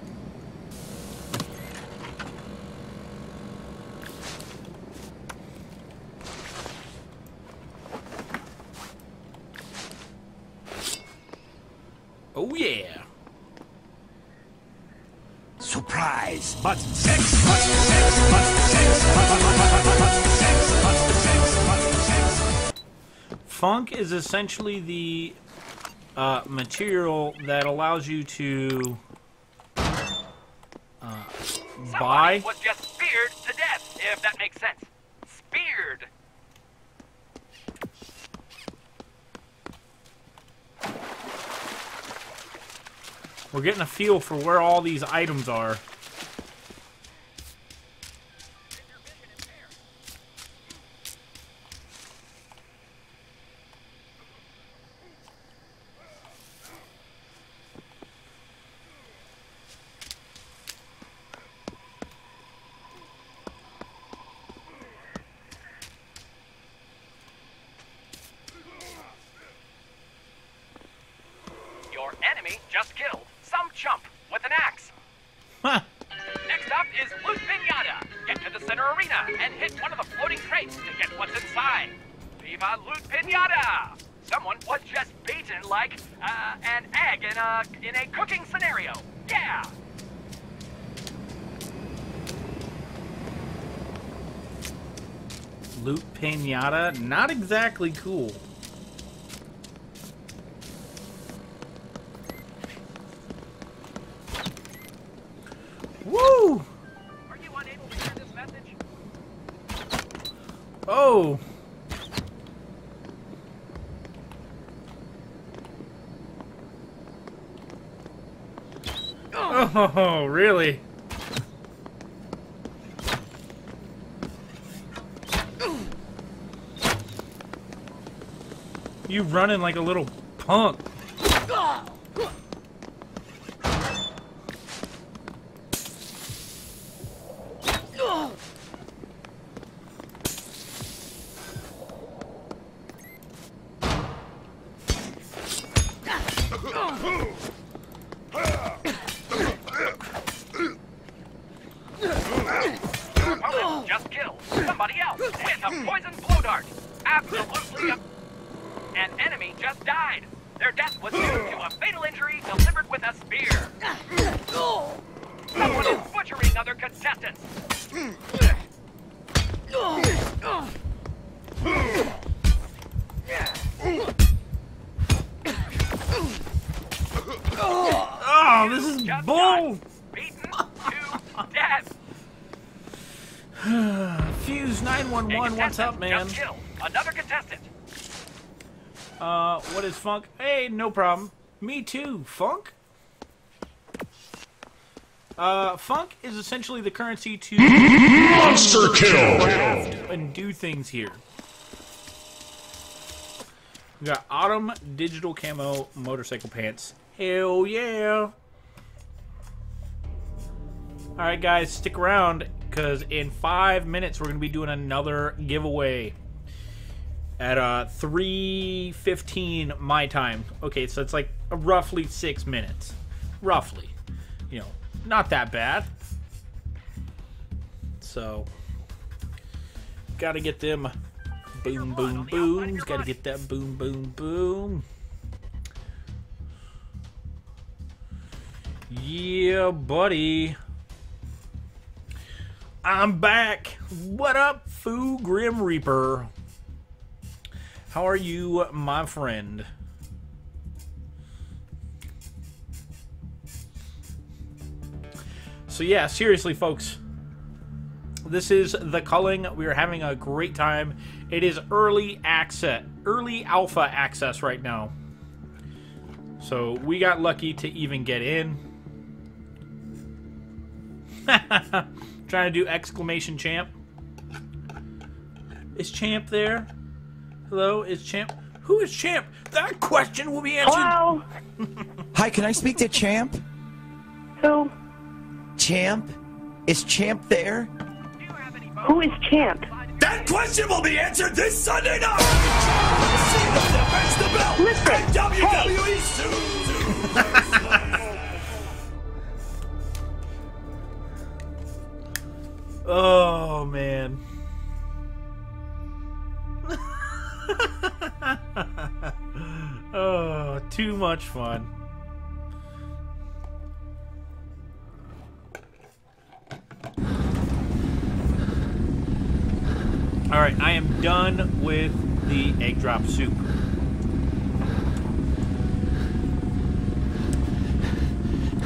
Essentially the uh, material that allows you to uh, buy. was just speared to death, if that makes sense. Speared! We're getting a feel for where all these items are. Exactly cool. Woo! Are you unable to hear this message? Oh! Oh, really? You running like a little punk. No problem. Me too, funk. Uh, funk is essentially the currency to Monster kill! craft and do things here. We got autumn digital camo motorcycle pants. Hell yeah! All right, guys, stick around because in five minutes we're gonna be doing another giveaway at uh 3:15 my time. Okay, so it's like roughly six minutes, roughly. You know, not that bad. So, gotta get them boom, boom, booms. Gotta get that boom, boom, boom. Yeah, buddy. I'm back. What up, Foo Grim Reaper? How are you, my friend? So yeah, seriously, folks. This is the culling. We are having a great time. It is early access, early alpha access right now. So we got lucky to even get in. Trying to do exclamation champ. Is champ there? Hello, is champ? Who is champ? That question will be answered. Hello? Hi, can I speak to Champ? Who? Champ? Is Champ there? Who is Champ? That question will be answered this Sunday night! See! Listen, WWE soon! Oh man. oh, too much fun. All right, I am done with the egg drop soup.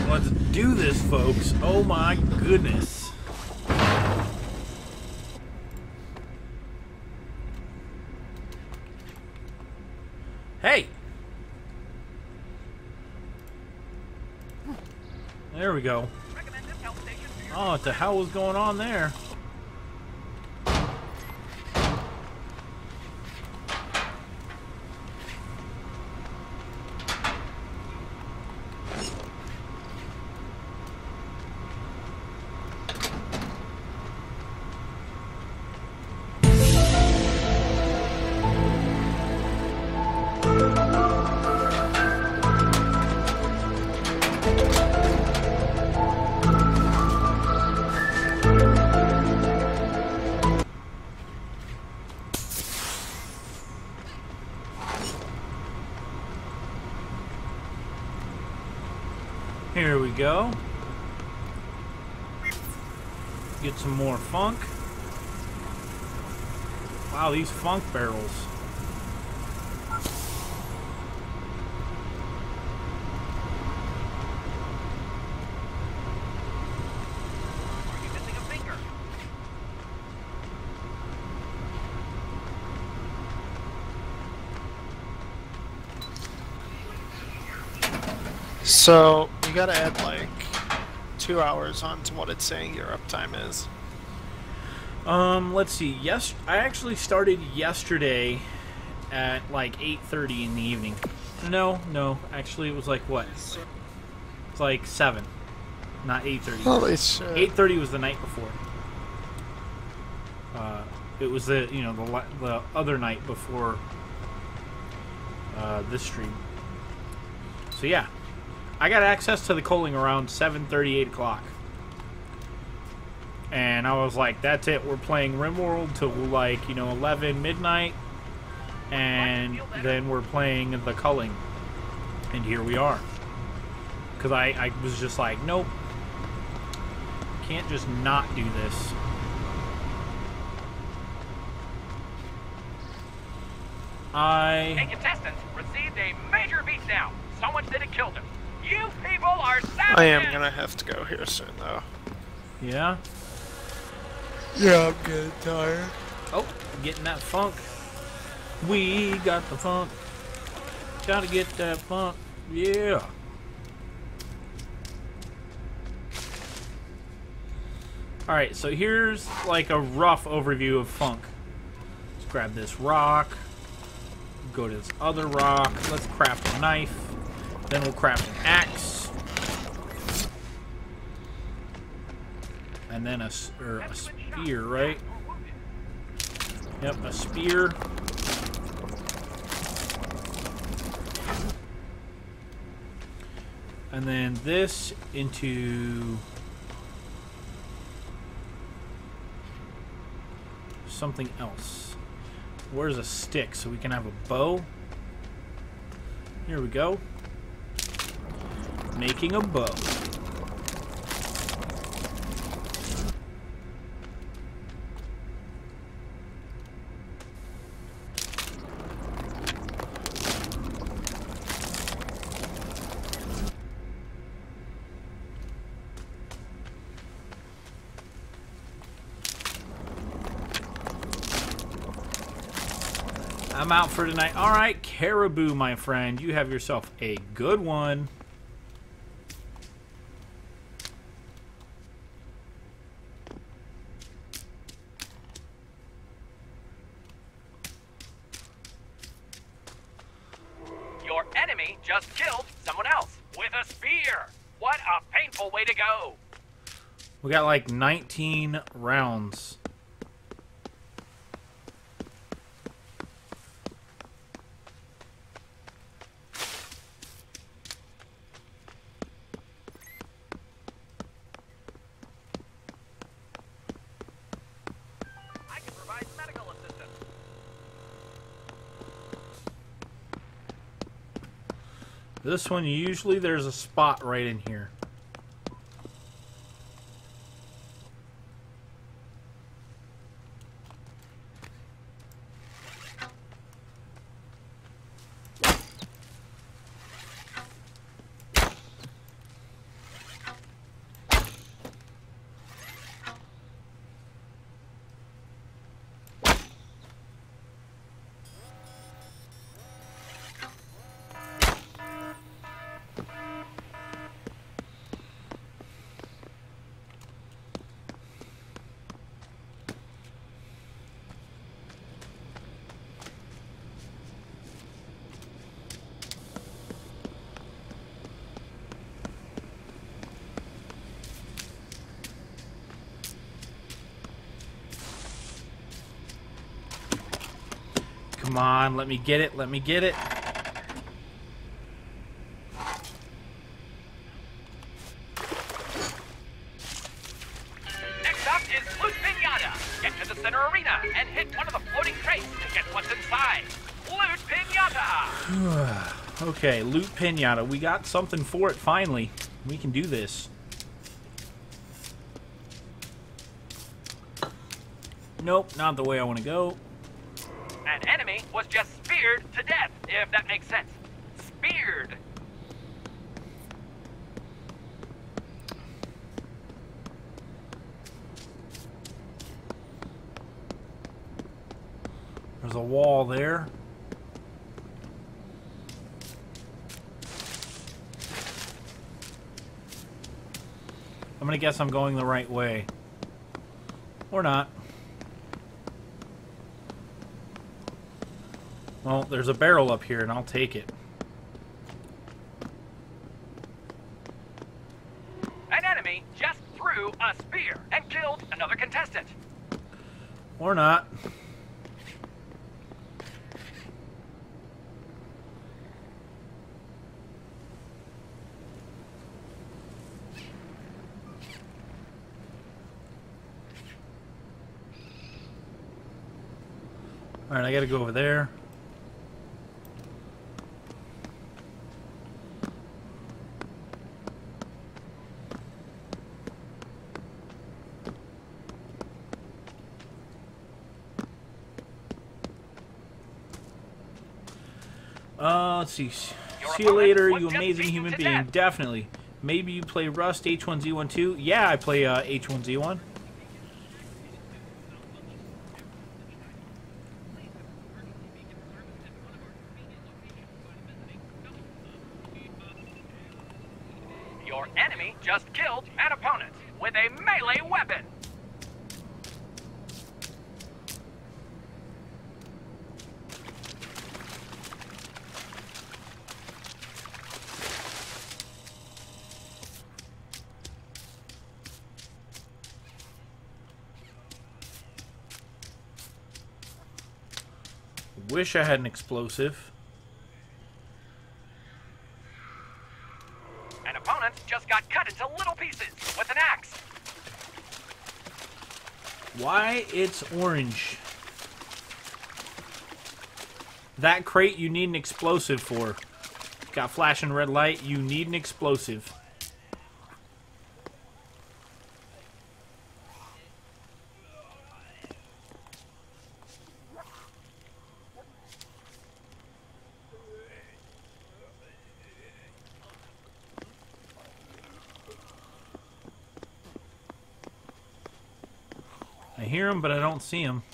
Let's do this, folks. Oh my goodness. Hey! There we go. Oh, what the hell was going on there? Funk. Wow, these funk barrels. So you gotta add like two hours onto what it's saying your uptime is. Um, let's see. Yes, I actually started yesterday at like 8:30 in the evening. No, no, actually it was like what? It's like 7. Not 8:30. Holy shit. 8:30 was the night before. Uh, it was the, you know, the the other night before uh, this stream. So yeah. I got access to the culling around 7:30, 8 o'clock. And I was like, that's it. We're playing RimWorld till like, you know, 11 midnight. And then we're playing the culling. And here we are. Because I, I was just like, nope. Can't just not do this. I. A contestant received a major beatdown. So much that it killed him. You people are savages! I am gonna have to go here soon though. Yeah? Yeah, I'm getting tired. Oh, getting that funk. We got the funk. Gotta get that funk. Yeah. Alright, so here's like a rough overview of funk. Let's grab this rock. Go to this other rock. Let's craft a knife. Then we'll craft an axe. And then a, or a spear, right? Yep, a spear. And then this into something else. Where's a stick so we can have a bow? Here we go. Making a bow. I'm out for tonight. All right, Caribou, my friend, you have yourself a good one. Your enemy just killed someone else with a spear. What a painful way to go. We got like 19 rounds. I can provide medical assistance. This one, usually there's a spot right in here. Come on, let me get it, let me get it. Next up is Loot Pinata. Get to the center arena and hit one of the floating crates to get what's inside. Loot Pinata! okay, loot pinata. We got something for it finally. We can do this. Nope, not the way I want to go. If that makes sense. Speared. There's a wall there. I'm gonna guess I'm going the right way. Or not. Well, there's a barrel up here and I'll take it. An enemy just threw a spear and killed another contestant. Or not. Alright, I gotta go over there. See. See you later, you amazing human being. Definitely. Maybe you play Rust H1Z1 too? Yeah, I play uh, H1Z1. Your enemy just killed an opponent with a melee weapon. Wish I had an explosive. An opponent just got cut into little pieces with an axe. Why it's orange? That crate you need an explosive for. Got flashing red light, you need an explosive. I hear him, but I don't see him.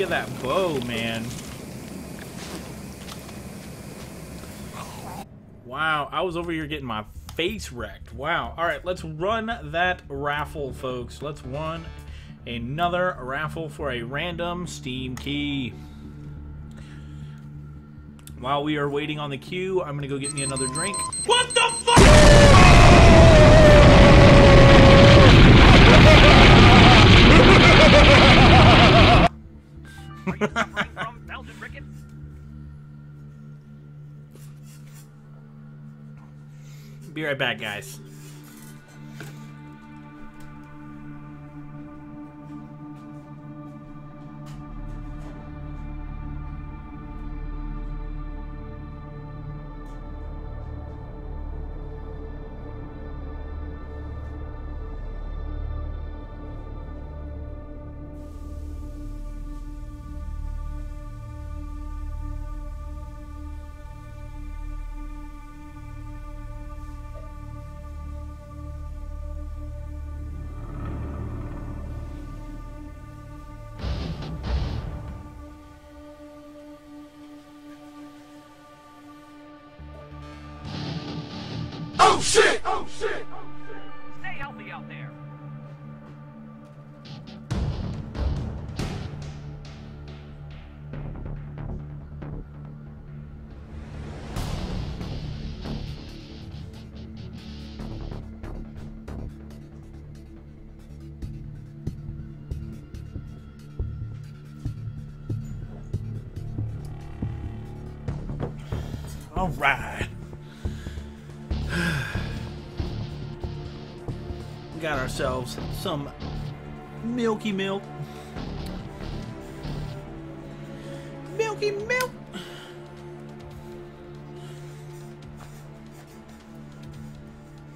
Look at that bow, man. Wow, I was over here getting my face wrecked. Wow. All right, let's run that raffle, folks. Let's run another raffle for a random Steam key. While we are waiting on the queue, I'm going to go get me another drink. Right back, guys. Some milky milk. Milky milk.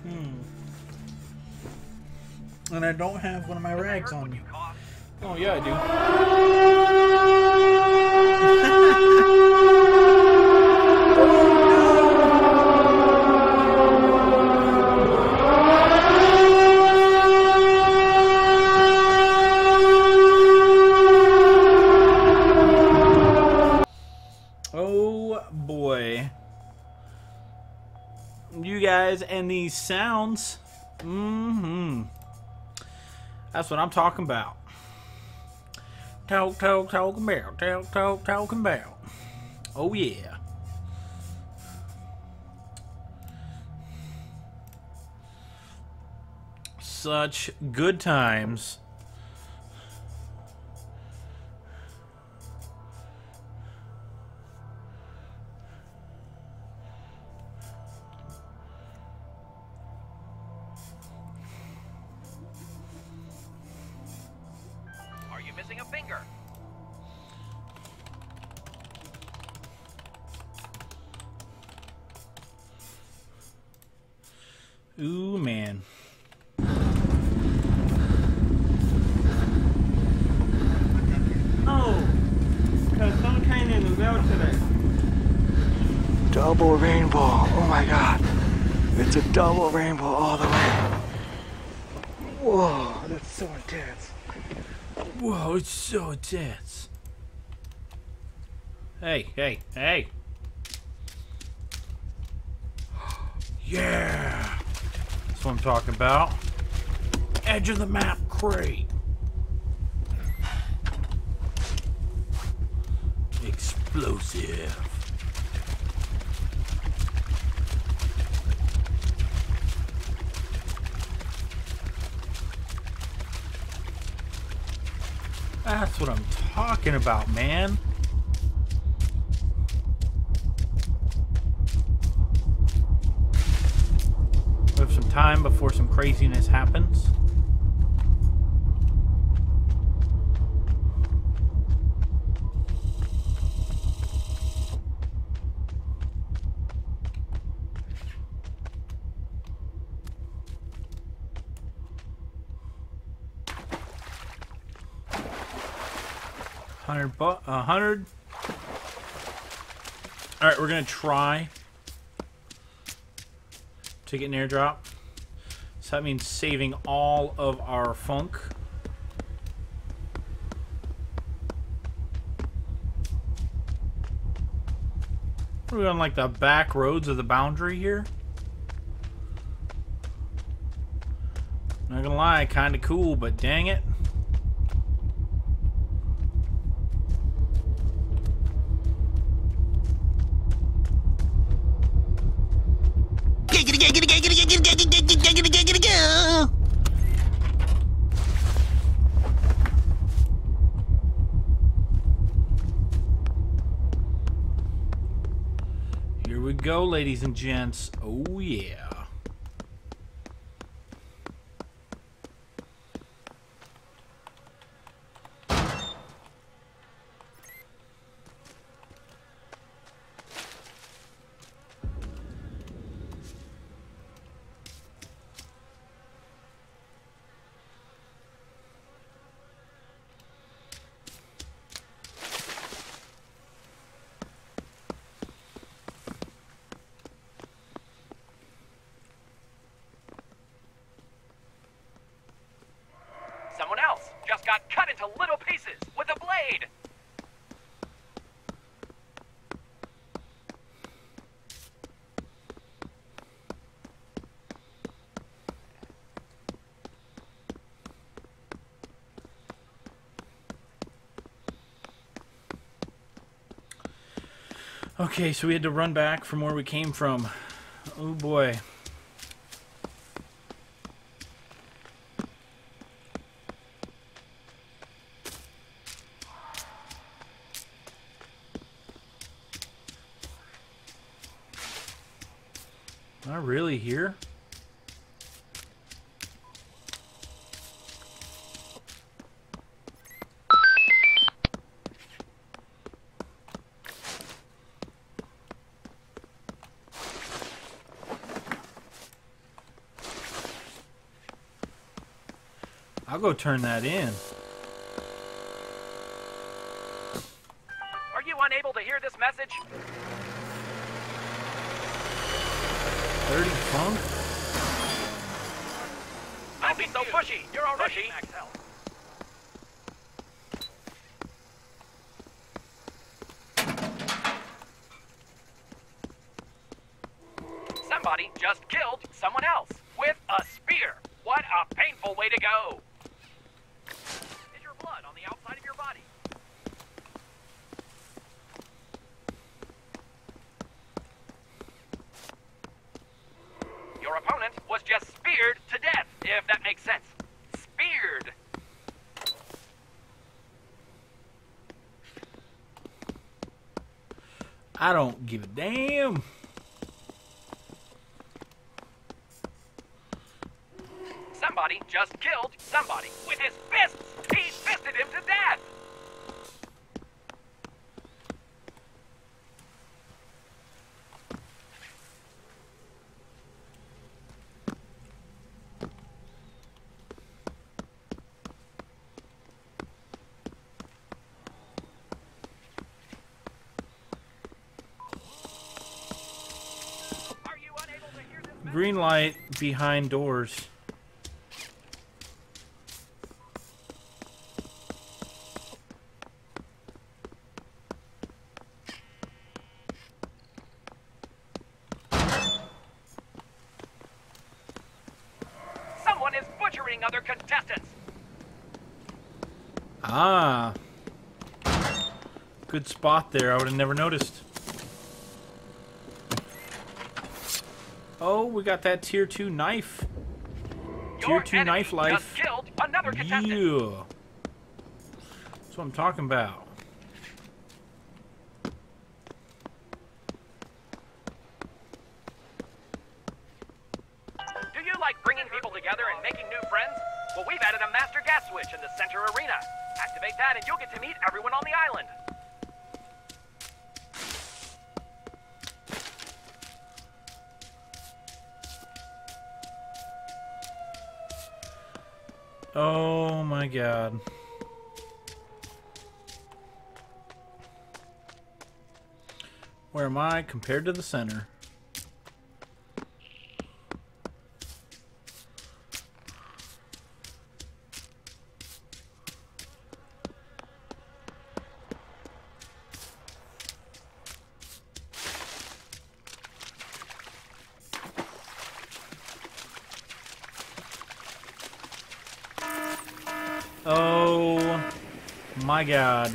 Hmm. And I don't have one of my rags on me. Oh yeah, I do. Mm-hmm. That's what I'm talking about. Talk, talk, talking about. Talk, talk, talking about. Oh yeah. Such good times. Intense. Hey, hey, hey. Yeah. That's what I'm talking about. Edge of the map crate. Explosive. That's what I'm talking about, man. We have some time before some craziness happens. Hundred bu- a hundred. All right, we're gonna try to get an airdrop. So that means saving all of our funk. Are we on like the back roads of the boundary here? Not gonna lie, kinda cool, but dang it. Here we go, ladies and gents. Oh, yeah. Someone else just got cut into little pieces with a blade. Okay, so we had to run back from where we came from. Oh boy. Turn that in. Are you unable to hear this message? 30 funk? Don't be so pushy. You're already pushy. max health. Somebody just killed someone else with a spear. What a painful way to go. Is your blood on the outside of your body? Your opponent was just speared to death, if that makes sense. Speared. I don't give a damn. Somebody just killed somebody with his fists. He fisted him to death. Green light behind doors. Someone is butchering other contestants. Ah. Good spot there. I would have never noticed. Oh, we got that tier 2 knife. tier 2 knife life. killed another contestant. Yeah. That's what I'm talking about. compared to the center. Oh my god.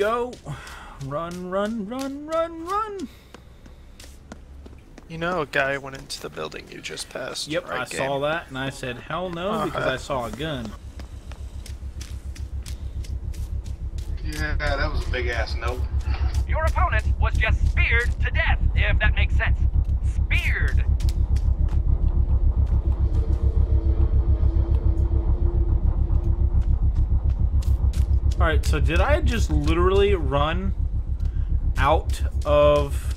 Go. Run, run, run, run, run. You know, a guy went into the building you just passed. Yep, right, I game? saw that and I said, hell no, because Uh-huh. I saw a gun. Yeah, that was a big ass note. Your opponent was just speared to death, if that makes sense. Speared. Alright, so did I just literally run out of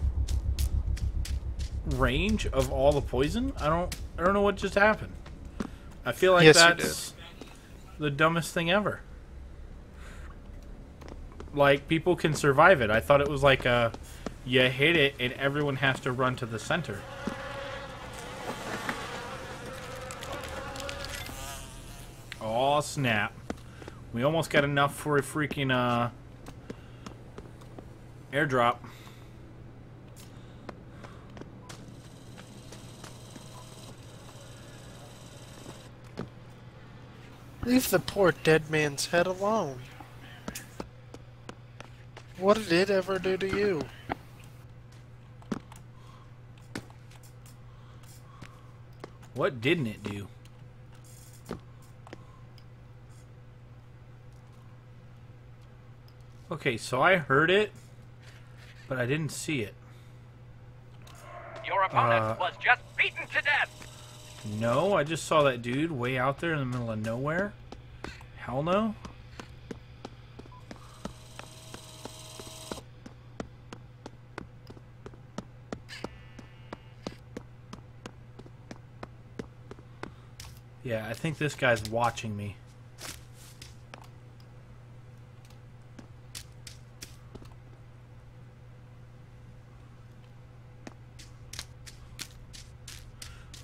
range of all the poison? I don't I don't know what just happened. I feel like Yes, that's the dumbest thing ever. Like people can survive it. I thought it was like a you hit it and everyone has to run to the center. Oh snap. We almost got enough for a freaking uh airdrop. Leave the poor dead man's head alone. What did it ever do to you? What didn't it do? Okay, so I heard it, but I didn't see it. Your opponent Uh. was just beaten to death. No, I just saw that dude way out there in the middle of nowhere. Hell no. Yeah, I think this guy's watching me.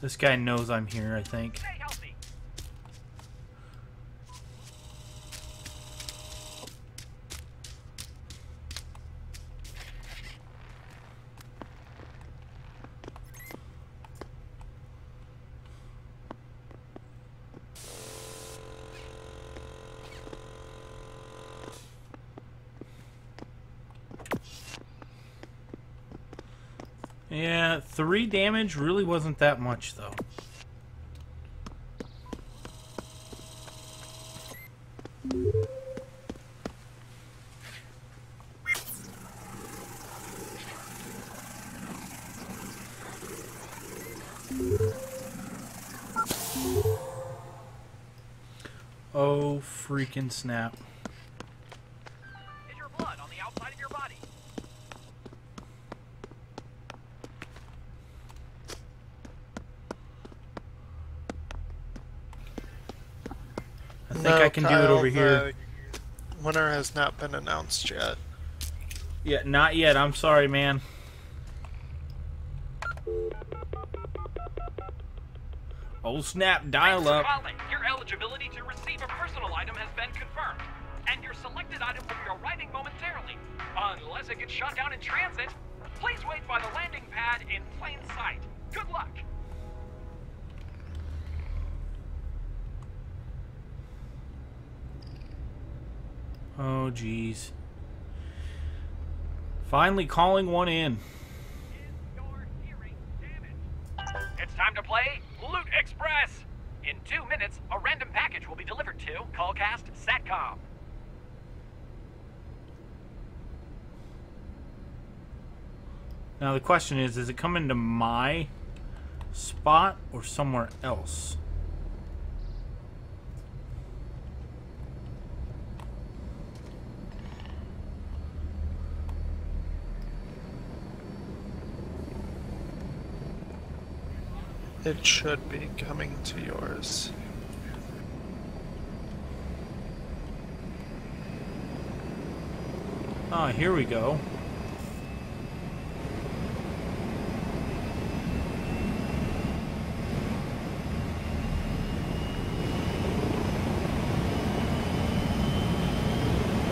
This guy knows I'm here, I think. Yeah, three damage really wasn't that much, though. Oh, freaking snap. I think No, I can do it Kyle, over here. Winner has not been announced yet. Yeah, not yet. I'm sorry, man. Oh snap, dial up. calling. Your eligibility to receive a personal item has been confirmed. And your selected item will be arriving momentarily. Unless it gets shut down in transit, please wait by the landing pad in plain Oh jeez. Finally calling one in. It's time to play Loot Express. In two minutes, a random package will be delivered to Callcast Satcom. Now the question is, is it coming to my spot or somewhere else? It should be coming to yours. Ah, here we go.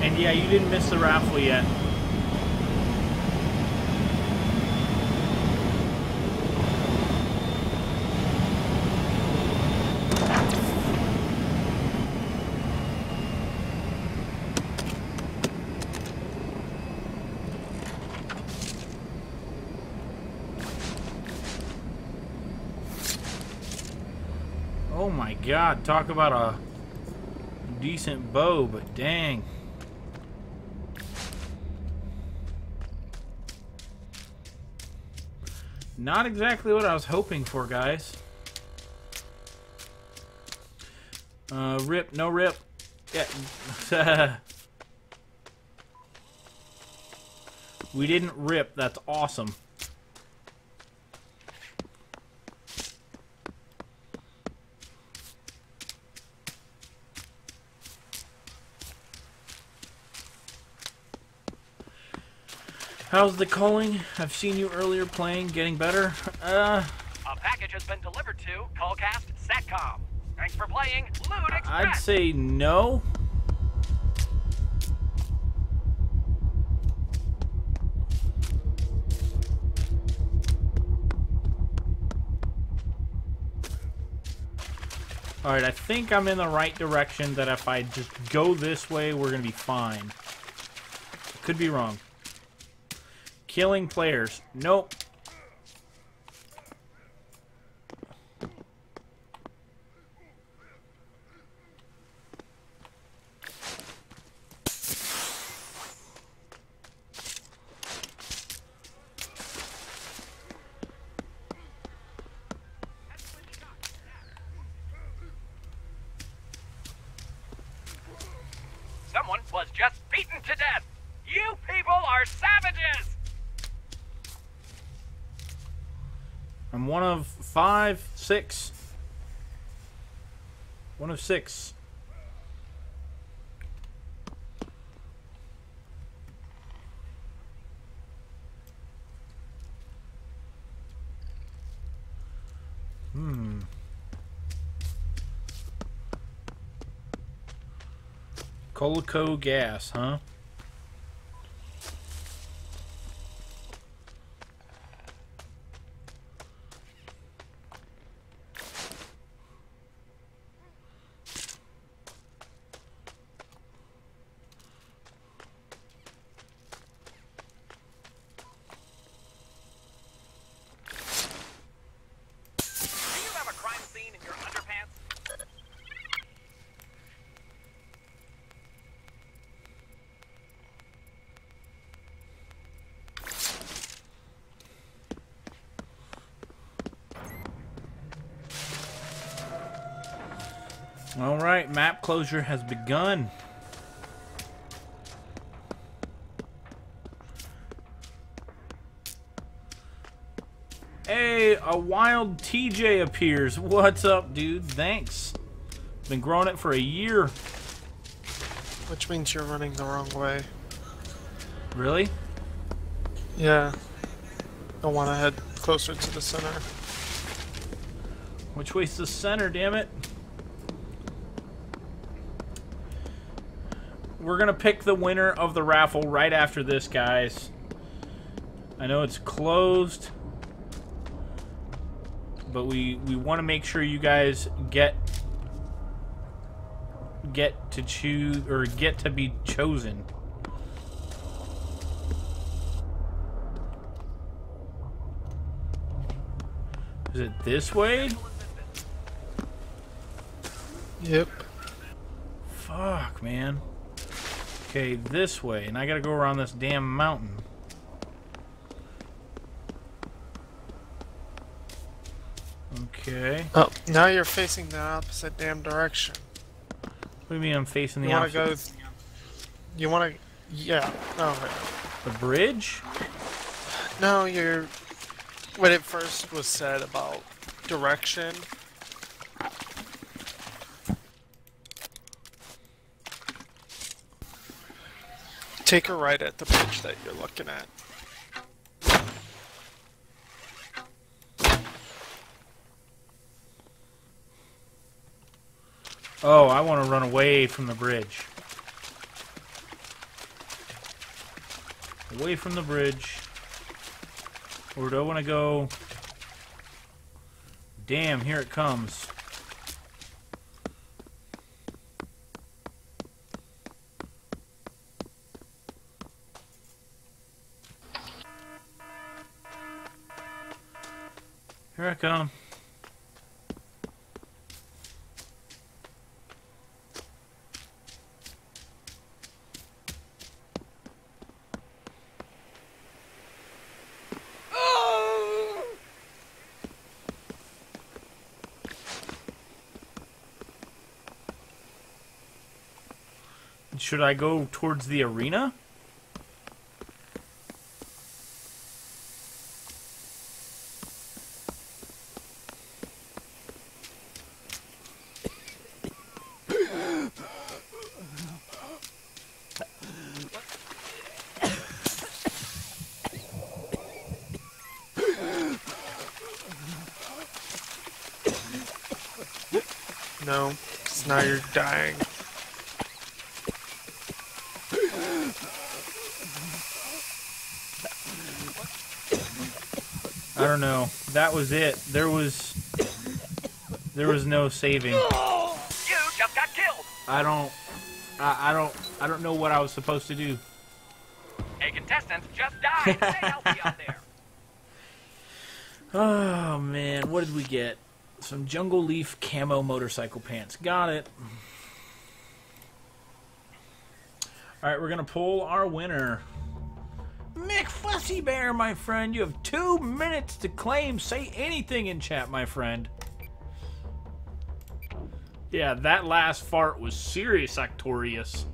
And yeah, you didn't miss the raffle yet. God, talk about a decent bow, but dang. Not exactly what I was hoping for, guys. Uh, rip, no rip. Yeah. we didn't rip, that's awesome. How's the calling? I've seen you earlier playing, getting better. Uh, A package has been delivered to Callcast Satcom. Thanks for playing Loot I'd say no. Alright, I think I'm in the right direction that if I just go this way, we're going to be fine. Could be wrong. Killing players. Nope. Someone was just beaten to death. You people are savages. I'm one of five, six. One of six. Hmm. Colico gas, huh? Do you have a crime scene in your underpants? All right, map closure has begun. Hey, a wild TJ appears. What's up, dude? Thanks. Been growing it for a year. Which means you're running the wrong way. Really? Yeah. I want to head closer to the center. Which way's the center, damn it? We're gonna pick the winner of the raffle right after this, guys. I know it's closed, but we we want to make sure you guys get get to choose or get to be chosen. Is it this way? Yep. Fuck, man. Okay, this way, and I gotta go around this damn mountain. Okay. Oh, now you're facing the opposite damn direction. What do you mean I'm facing the You want to opposite? go. You want to. Yeah. Oh, The bridge? No, you're. When it first was said about direction. Take a right at the bridge that you're looking at. Oh, I want to run away from the bridge. Away from the bridge. Or do I want to go... Damn, here it comes. Should I go towards the arena? No, 'cause now you're dying. I don't know. That was it. There was there was no saving. You just got killed. I don't I, I don't I don't know what I was supposed to do. A contestant just died. Stay healthy out there. Oh man, what did we get? Some jungle leaf camo motorcycle pants. Got it. All right, we're gonna pull our winner. Mick Fussy Bear, my friend. You have two minutes to claim. Say anything in chat, my friend. Yeah, that last fart was serious, Actorius.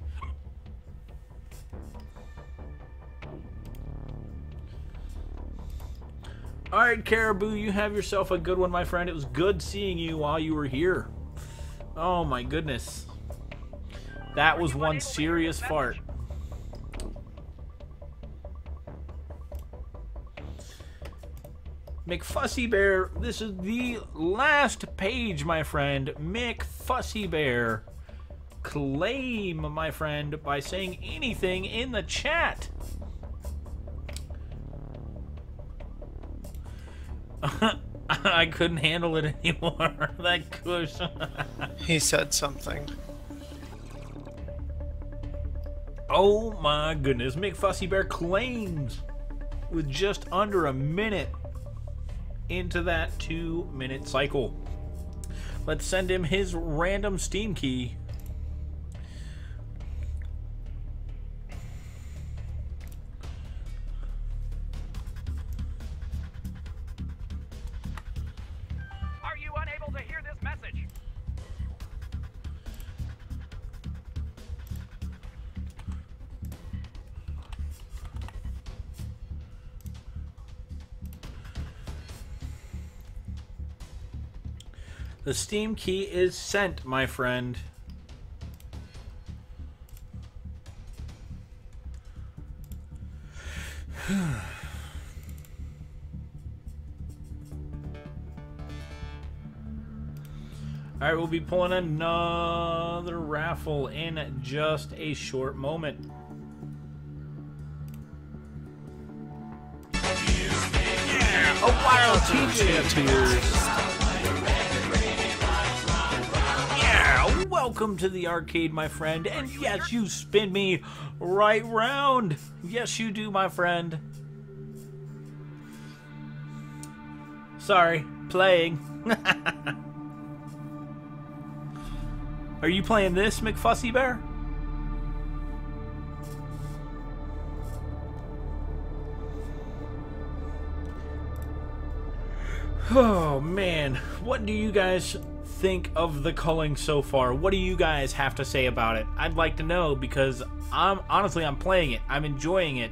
All right, Caribou, you have yourself a good one, my friend. It was good seeing you while you were here. Oh my goodness. That was one serious fart. McFussy Bear, this is the last page, my friend. Mick Fussy Bear. Claim, my friend, by saying anything in the chat. I couldn't handle it anymore. that cush. He said something. oh my goodness. Mick Fussy Bear claims with just under a minute into that two minute cycle. Let's send him his random Steam key. The Steam key is sent, my friend. All right, we'll be pulling another raffle in just a short moment. Yeah, a wild TJ appears. Welcome to the arcade, my friend. And yes, you spin me right round. Yes, you do, my friend. Sorry, playing. Are you playing this, McFussy Bear? Oh man, what do you guys think of the culling so far? What do you guys have to say about it? I'd like to know because I'm honestly I'm playing it. I'm enjoying it.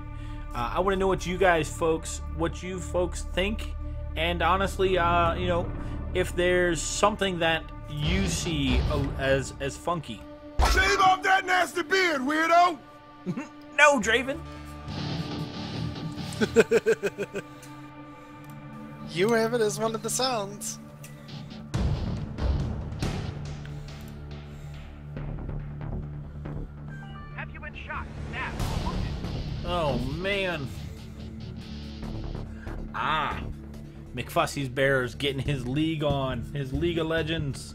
Uh, I want to know what you guys folks, what you folks think, and honestly, uh, you know, if there's something that you see uh, as as funky. Shave off that nasty beard, weirdo! no, Draven. You have it as one of the sounds. Oh man. Ah. McFussy's Bears getting his league on. His League of Legends.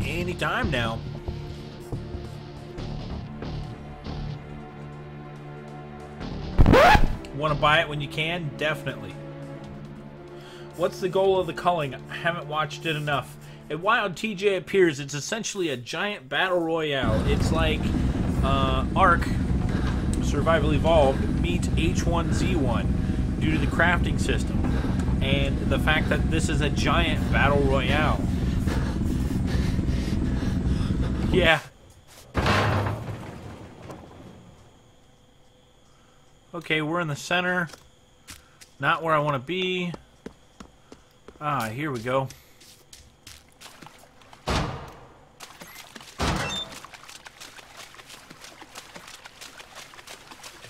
Anytime now. Want to buy it when you can? Definitely. What's the goal of the culling? I haven't watched it enough. At Wild TJ appears, it's essentially a giant battle royale. It's like uh, Ark Survival Evolved meets H1Z1 due to the crafting system and the fact that this is a giant battle royale. Yeah. Okay, we're in the center. Not where I want to be. Ah, here we go.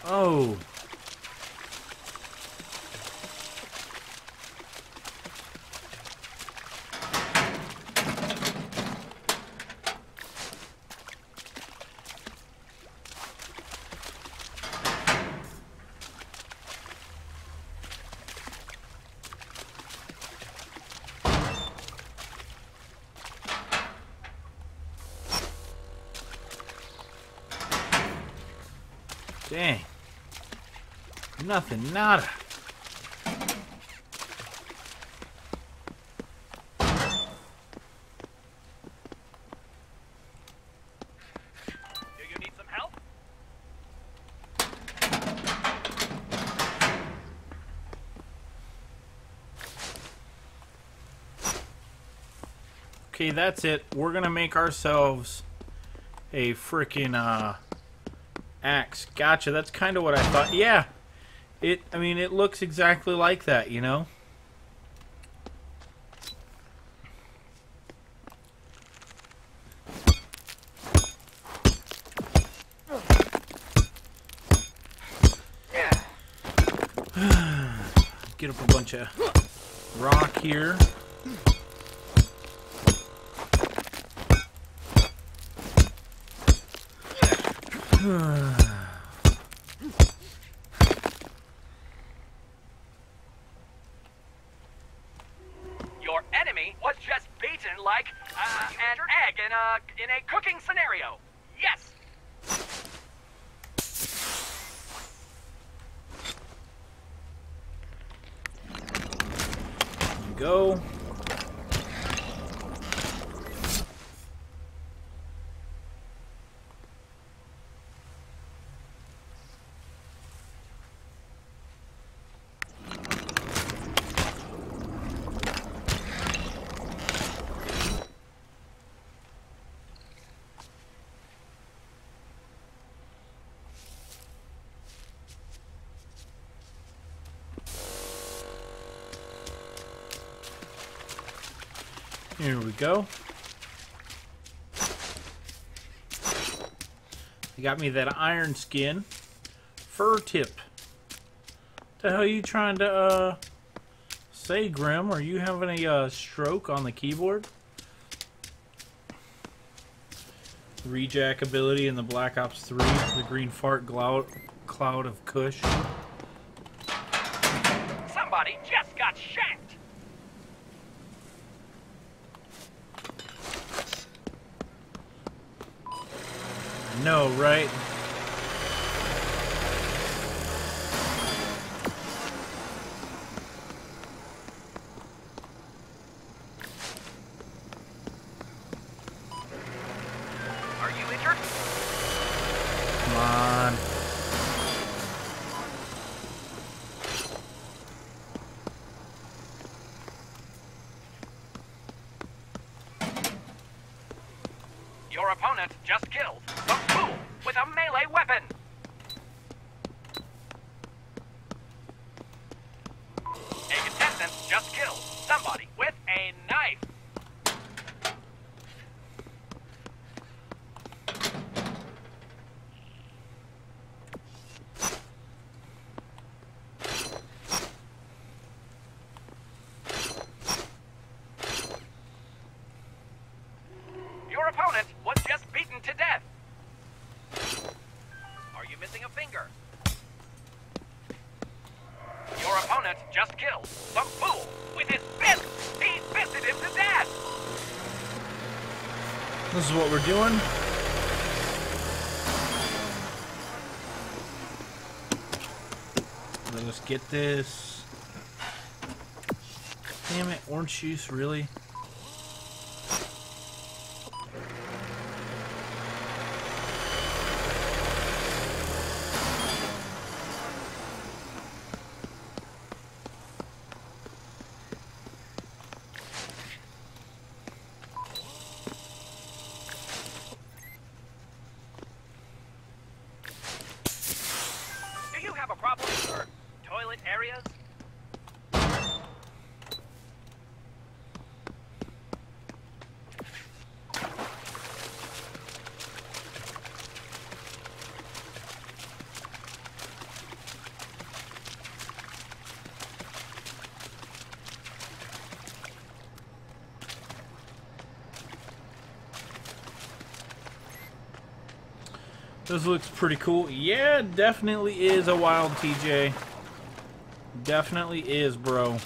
Oh. Dang. Nothing, nada. Do you need some help? Okay, that's it. We're gonna make ourselves a freaking uh, axe. Gotcha. That's kind of what I thought. Yeah. It. I mean, it looks exactly like that. You know. Get up a bunch of rock here. Your enemy was just beaten like uh, an egg in a in a cooking scenario. Yes. Go. Here we go. You got me that iron skin. Fur tip. What The hell are you trying to uh say, Grim? Are you having a uh, stroke on the keyboard? Rejack ability in the Black Ops 3, the green fart cloud of Kush. Somebody just got shanked. No, right? We're doing. Let's get this. Damn it, orange juice, really? Do you have a problem with your toilet areas? This looks pretty cool. Yeah, definitely is a wild TJ. Definitely is, bro.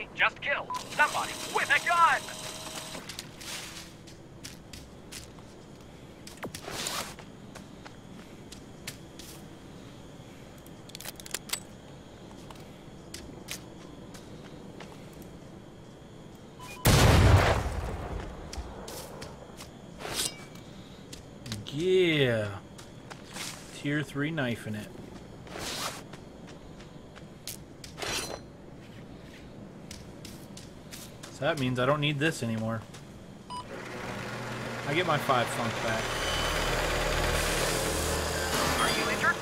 Somebody just killed somebody with a gun! Yeah. Tier 3 knife in it. So that means I don't need this anymore. I get my 5 funk back. Are you injured?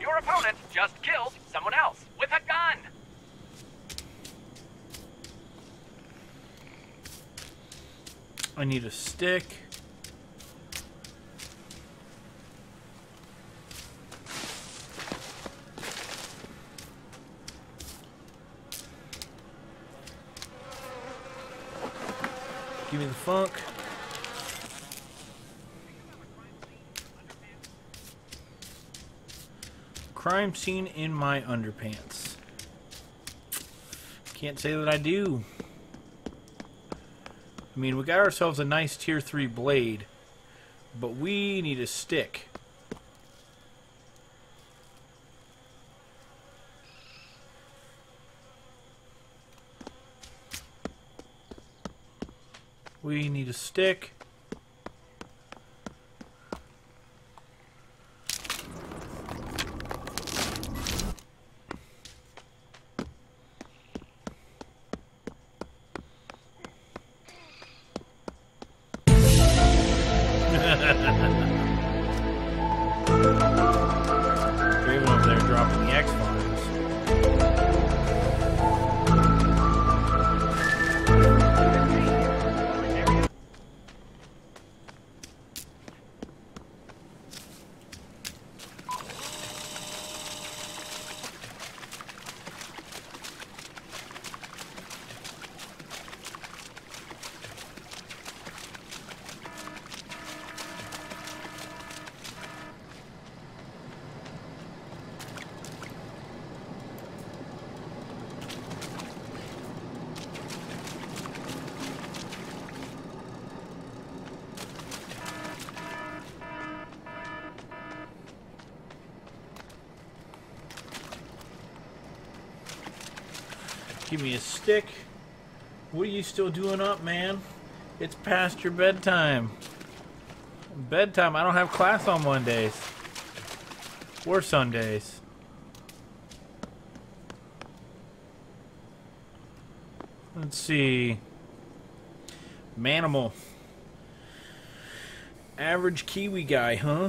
Your opponent just killed someone else with a gun! I need a stick. Give me the funk. crime scene in my underpants. Can't say that I do. I mean, we got ourselves a nice tier 3 blade, but we need a stick. We need a stick. Give me a stick. What are you still doing up, man? It's past your bedtime. Bedtime. I don't have class on Mondays. Or Sundays. Let's see. Manimal. Average Kiwi guy, huh?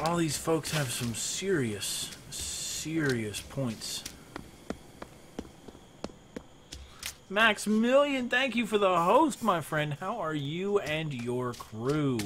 All these folks have some serious, serious points. Maximilian, thank you for the host, my friend. How are you and your crew?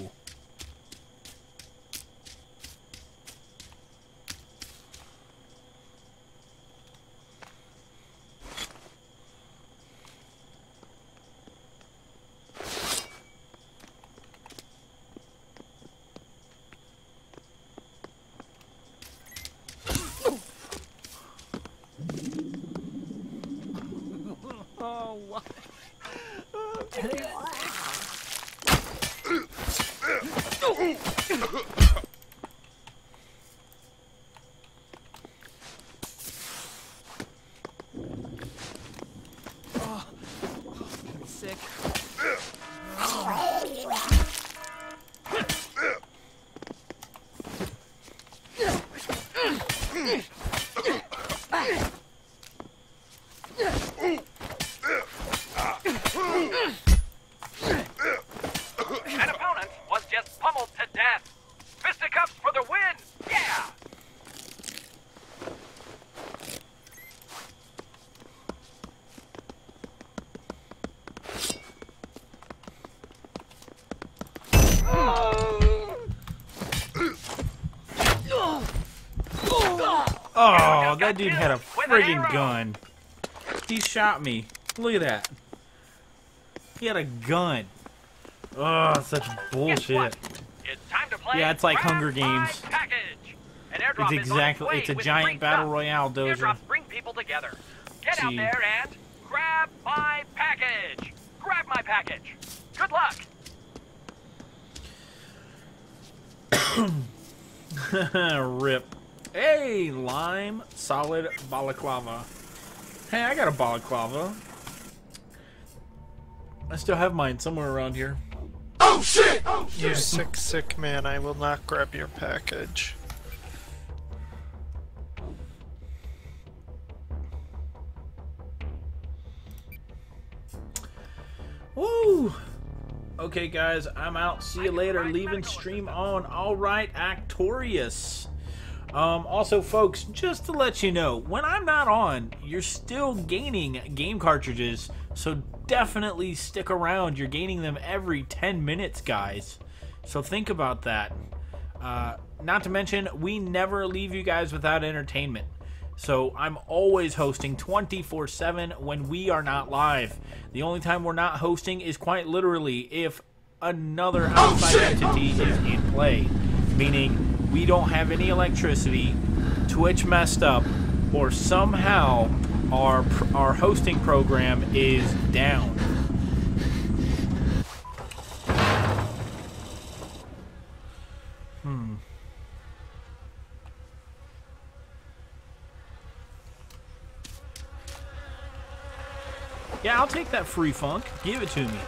Oh, what? Oh, I'm sick. An opponent was just pummeled to death. Fisticuffs for the win! Yeah! Oh, that dude had a friggin' gun. He shot me. Look at that. He had a gun. Oh, such bullshit. It's time to play Yeah, it's like Hunger Games. It's exactly. It's a giant battle royale dozer. Bring people together. Get out there and grab my package. Grab my package. Good luck. Rip. Hey, lime, solid balaclava. Hey, I got a balaclava. I still have mine somewhere around here. Oh shit! oh You sick, sick man, I will not grab your package. Woo! Okay, guys, I'm out. See you later. Leaving stream on. All right, Actorius. Um, also, folks, just to let you know, when I'm not on, you're still gaining game cartridges, so definitely stick around. You're gaining them every 10 minutes, guys. So think about that. Uh, not to mention, we never leave you guys without entertainment. So I'm always hosting 24 7 when we are not live. The only time we're not hosting is quite literally if another outside entity is in play. Meaning we don't have any electricity, Twitch messed up, or somehow our our hosting program is down. Hmm. Yeah, I'll take that free funk. Give it to me.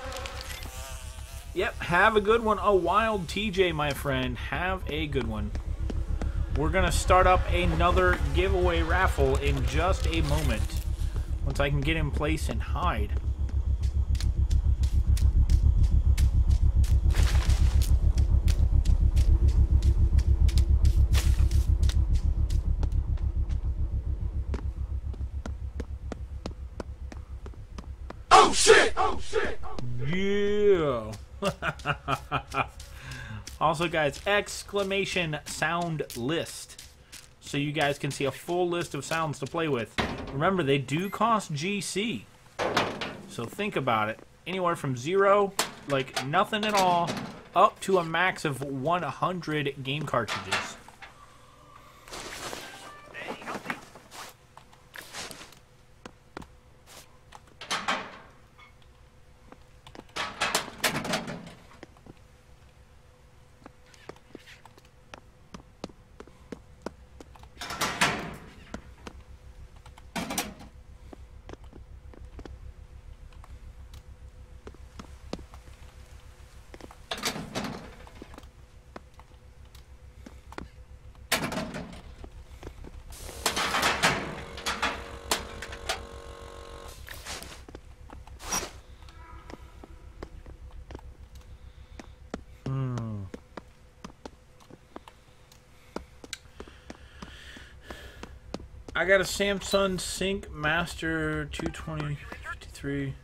Yep, have a good one. A wild TJ, my friend. Have a good one. We're going to start up another giveaway raffle in just a moment. Once I can get in place and hide. Oh shit! Oh shit! Oh, yeah. also, guys, exclamation sound list. So you guys can see a full list of sounds to play with. Remember, they do cost GC. So think about it. Anywhere from zero, like nothing at all, up to a max of 100 game cartridges. Got a Samsung SyncMaster 22053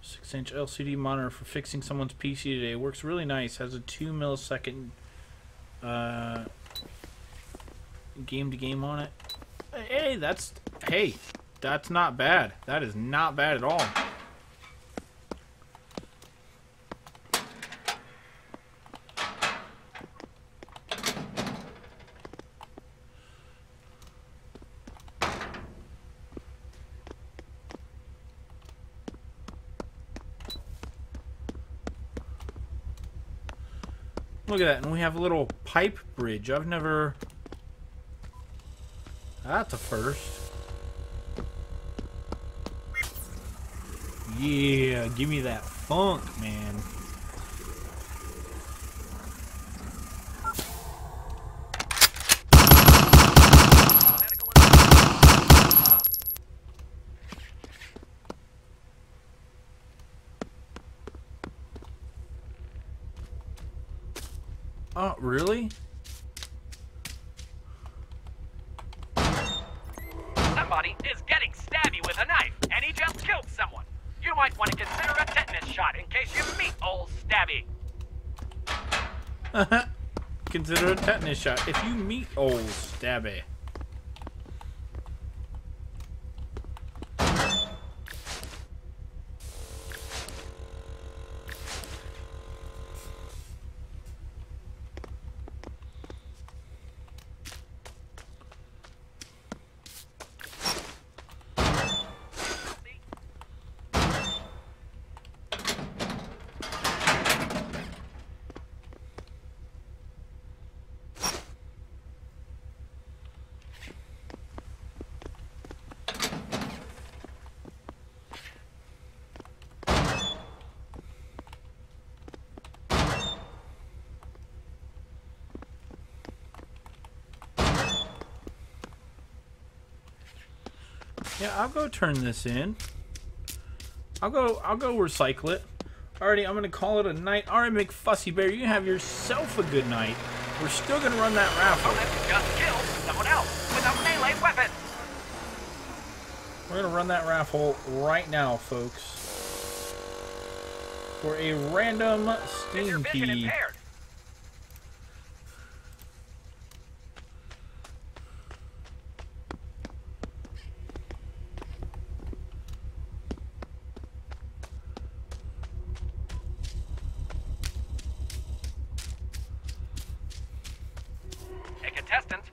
6 inch LCD monitor for fixing someone's PC today. Works really nice. Has a 2 millisecond uh, gray to gray on it. Hey, that's hey, that's not bad. That is not bad at all. Look at that, and we have a little pipe bridge. I've never. That's a first. Yeah, give me that funk, man. Oh, really? Somebody is getting stabby with a knife, and he just killed someone. You might want to consider a tetanus shot in case you meet old Stabby. Consider a tetanus shot if you meet old Stabby. Yeah, I'll go turn this in. I'll go. I'll go recycle it. Alrighty, I'm gonna call it a night. Alright, McFussy Bear, you have yourself a good night. We're still gonna run that raffle. Just killed someone else with a melee weapon. We're gonna run that raffle right now, folks. For a random Steam key.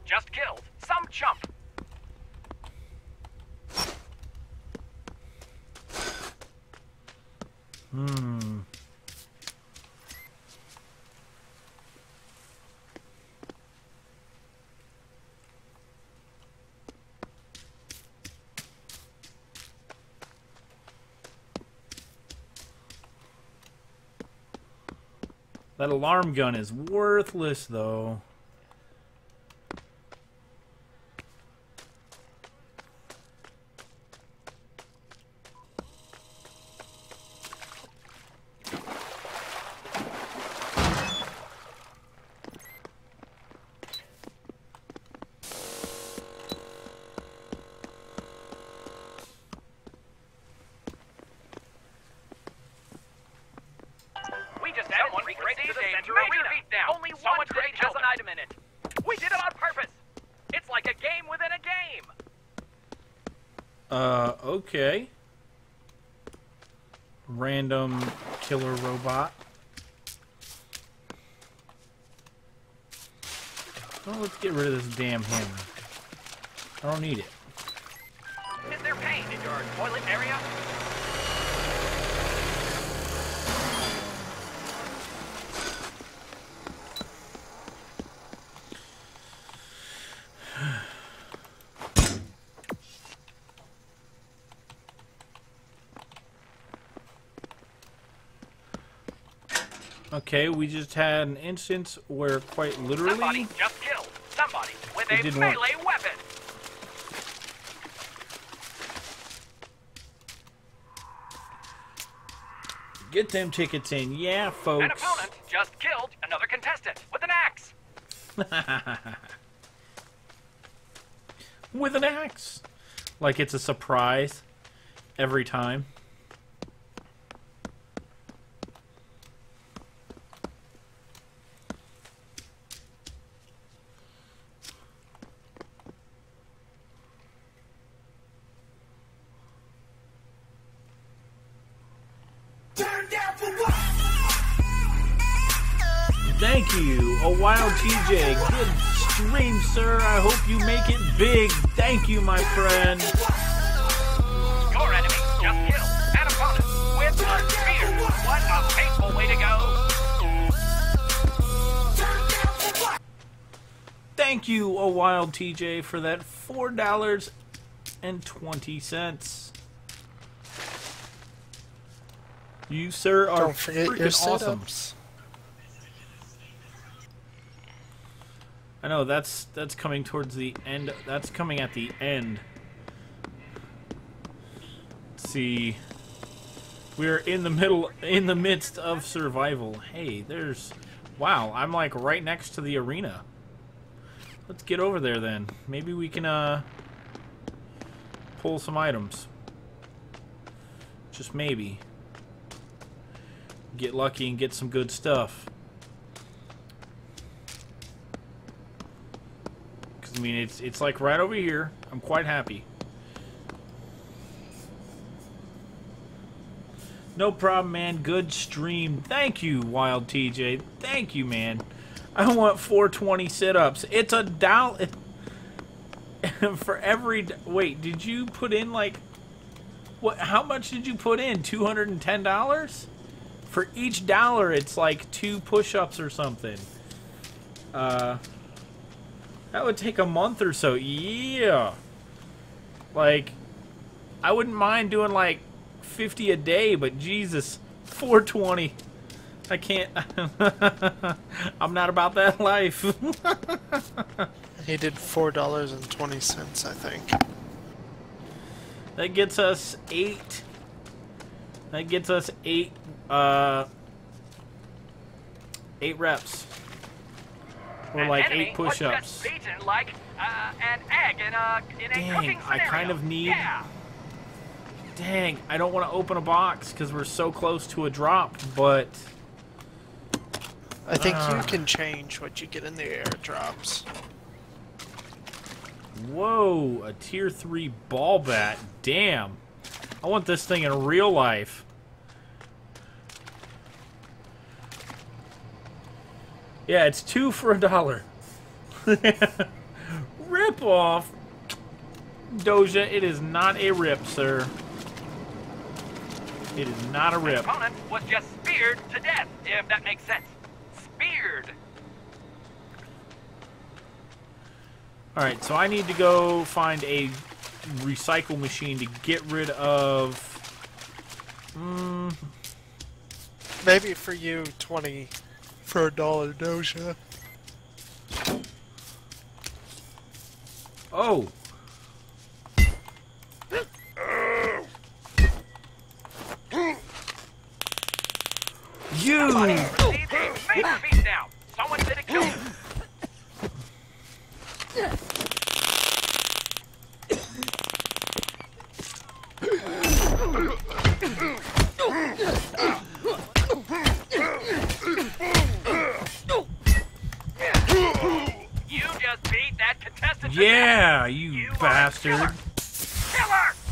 just killed some chump. Hmm. That alarm gun is worthless, though. Okay, we just had an instance where quite literally Somebody just killed somebody with a didn't work. melee weapon. get them tickets in. Yeah, folks. An opponent just killed another contestant with an axe. With an axe. Like it's a surprise every time. TJ, for that four dollars and twenty cents. You, sir, are Don't forget your freaking awesome. sit-ups. I know that's that's coming towards the end. That's coming at the end. Let's see, we're in the middle, in the midst of survival. Hey, there's, wow, I'm like right next to the arena. Let's get over there then. Maybe we can uh pull some items. Just maybe. Get lucky and get some good stuff. Cause I mean, it's it's like right over here. I'm quite happy. No problem, man. Good stream. Thank you, Wild TJ. Thank you, man. I want 420 sit-ups. It's a dollar for every. Wait, did you put in like what? How much did you put in? 210 dollars. For each dollar, it's like two push-ups or something. Uh. That would take a month or so. Yeah. Like, I wouldn't mind doing like 50 a day, but Jesus, 420. I can't. I'm not about that life. He did four dollars and twenty cents, I think. that gets us eight. That gets us eight. Uh, eight reps. Or An like eight push-ups. just like uh, an egg in a in a Dang, cooking I kind of need- Yeah. Dang, I don't want to open a box because we're so close to a drop, but I think Ah. you can change what you get in the airdrops. whoa, a tier 3 ball bat. Damn. I want this thing in real life. Yeah, it's two for a dollar. rip off. Doja, it is not a rip, sir. It is not a rip. Opponent was just speared to death, if that makes sense. Speared. All right, so I need to go find a recycle machine to get rid of. Mm, Maybe for you, 20 for a dollar Doja. oh. You. Make the beat now. Someone did a kill. You just beat that contestant. Yeah, death. you, bastard. killer. Killer!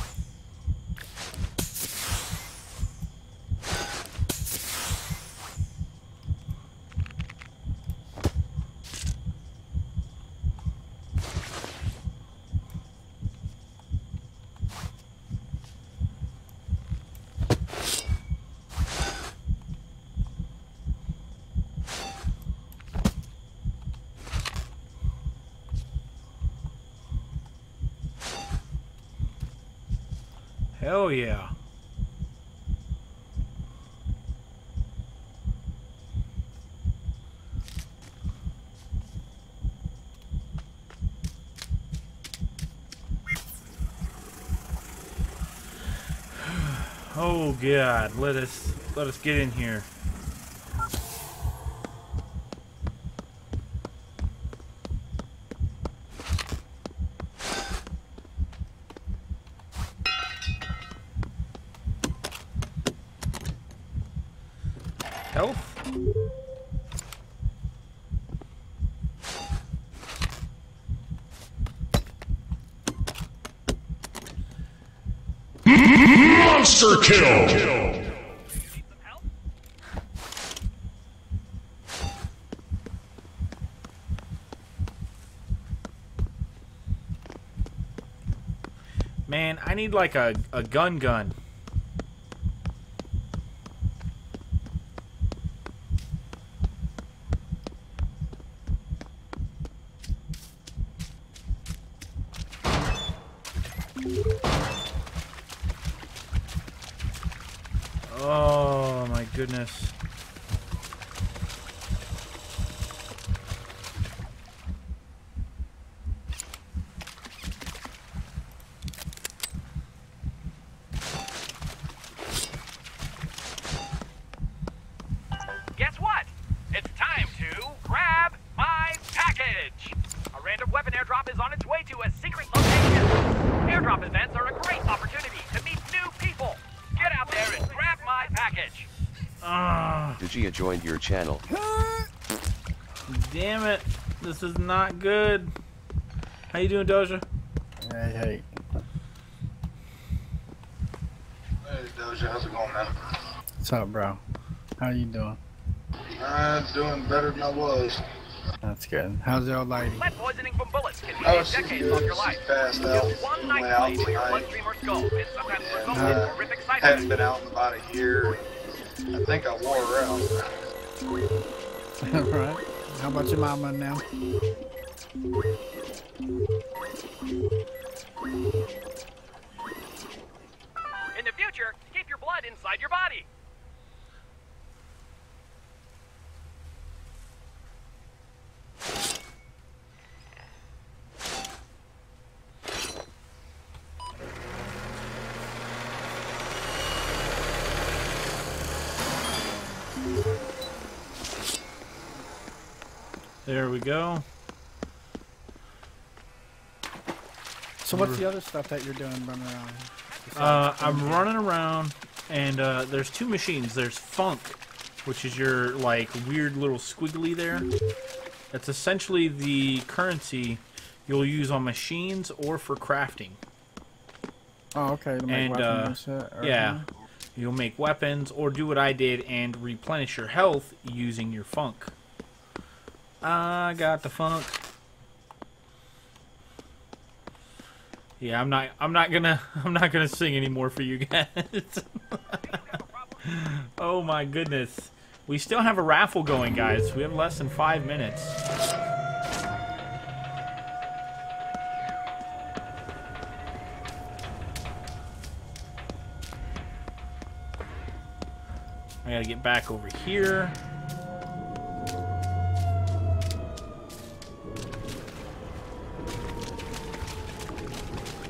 Hell yeah. Oh god, let us let us get in here. Health? Monster kill! Man, I need like a, a gun gun. Joined your channel. damn it. This is not good. How you doing, Doja? Hey, hey. Hey, Doja, how's it going, man? What's up, bro? How you doing? I'm doing better than I was. That's good. How's your old lady? Lead poisoning from bullets can be Oh, a she's decades good. off your She's life. passed out. Just one Went night out blade to your tonight. bloodstream or skull. It sometimes results And, in uh, horrific side hadn't effects. been out in about a year. I think I wore her out. right. How about your mama now? Go. So what's the other stuff that you're doing running around? Uh, I'm running around, and uh, there's two machines. There's Funk, which is your like weird little squiggly there. That's essentially the currency you'll use on machines or for crafting. Oh, okay. Make and weapons uh, and yeah, you'll make weapons or do what I did and replenish your health using your Funk. I got the Funk. Yeah, I'm not. I'm not gonna. I'm not gonna sing anymore for you guys. oh my goodness. We still have a raffle going, guys. We have less than five minutes. I gotta get back over here.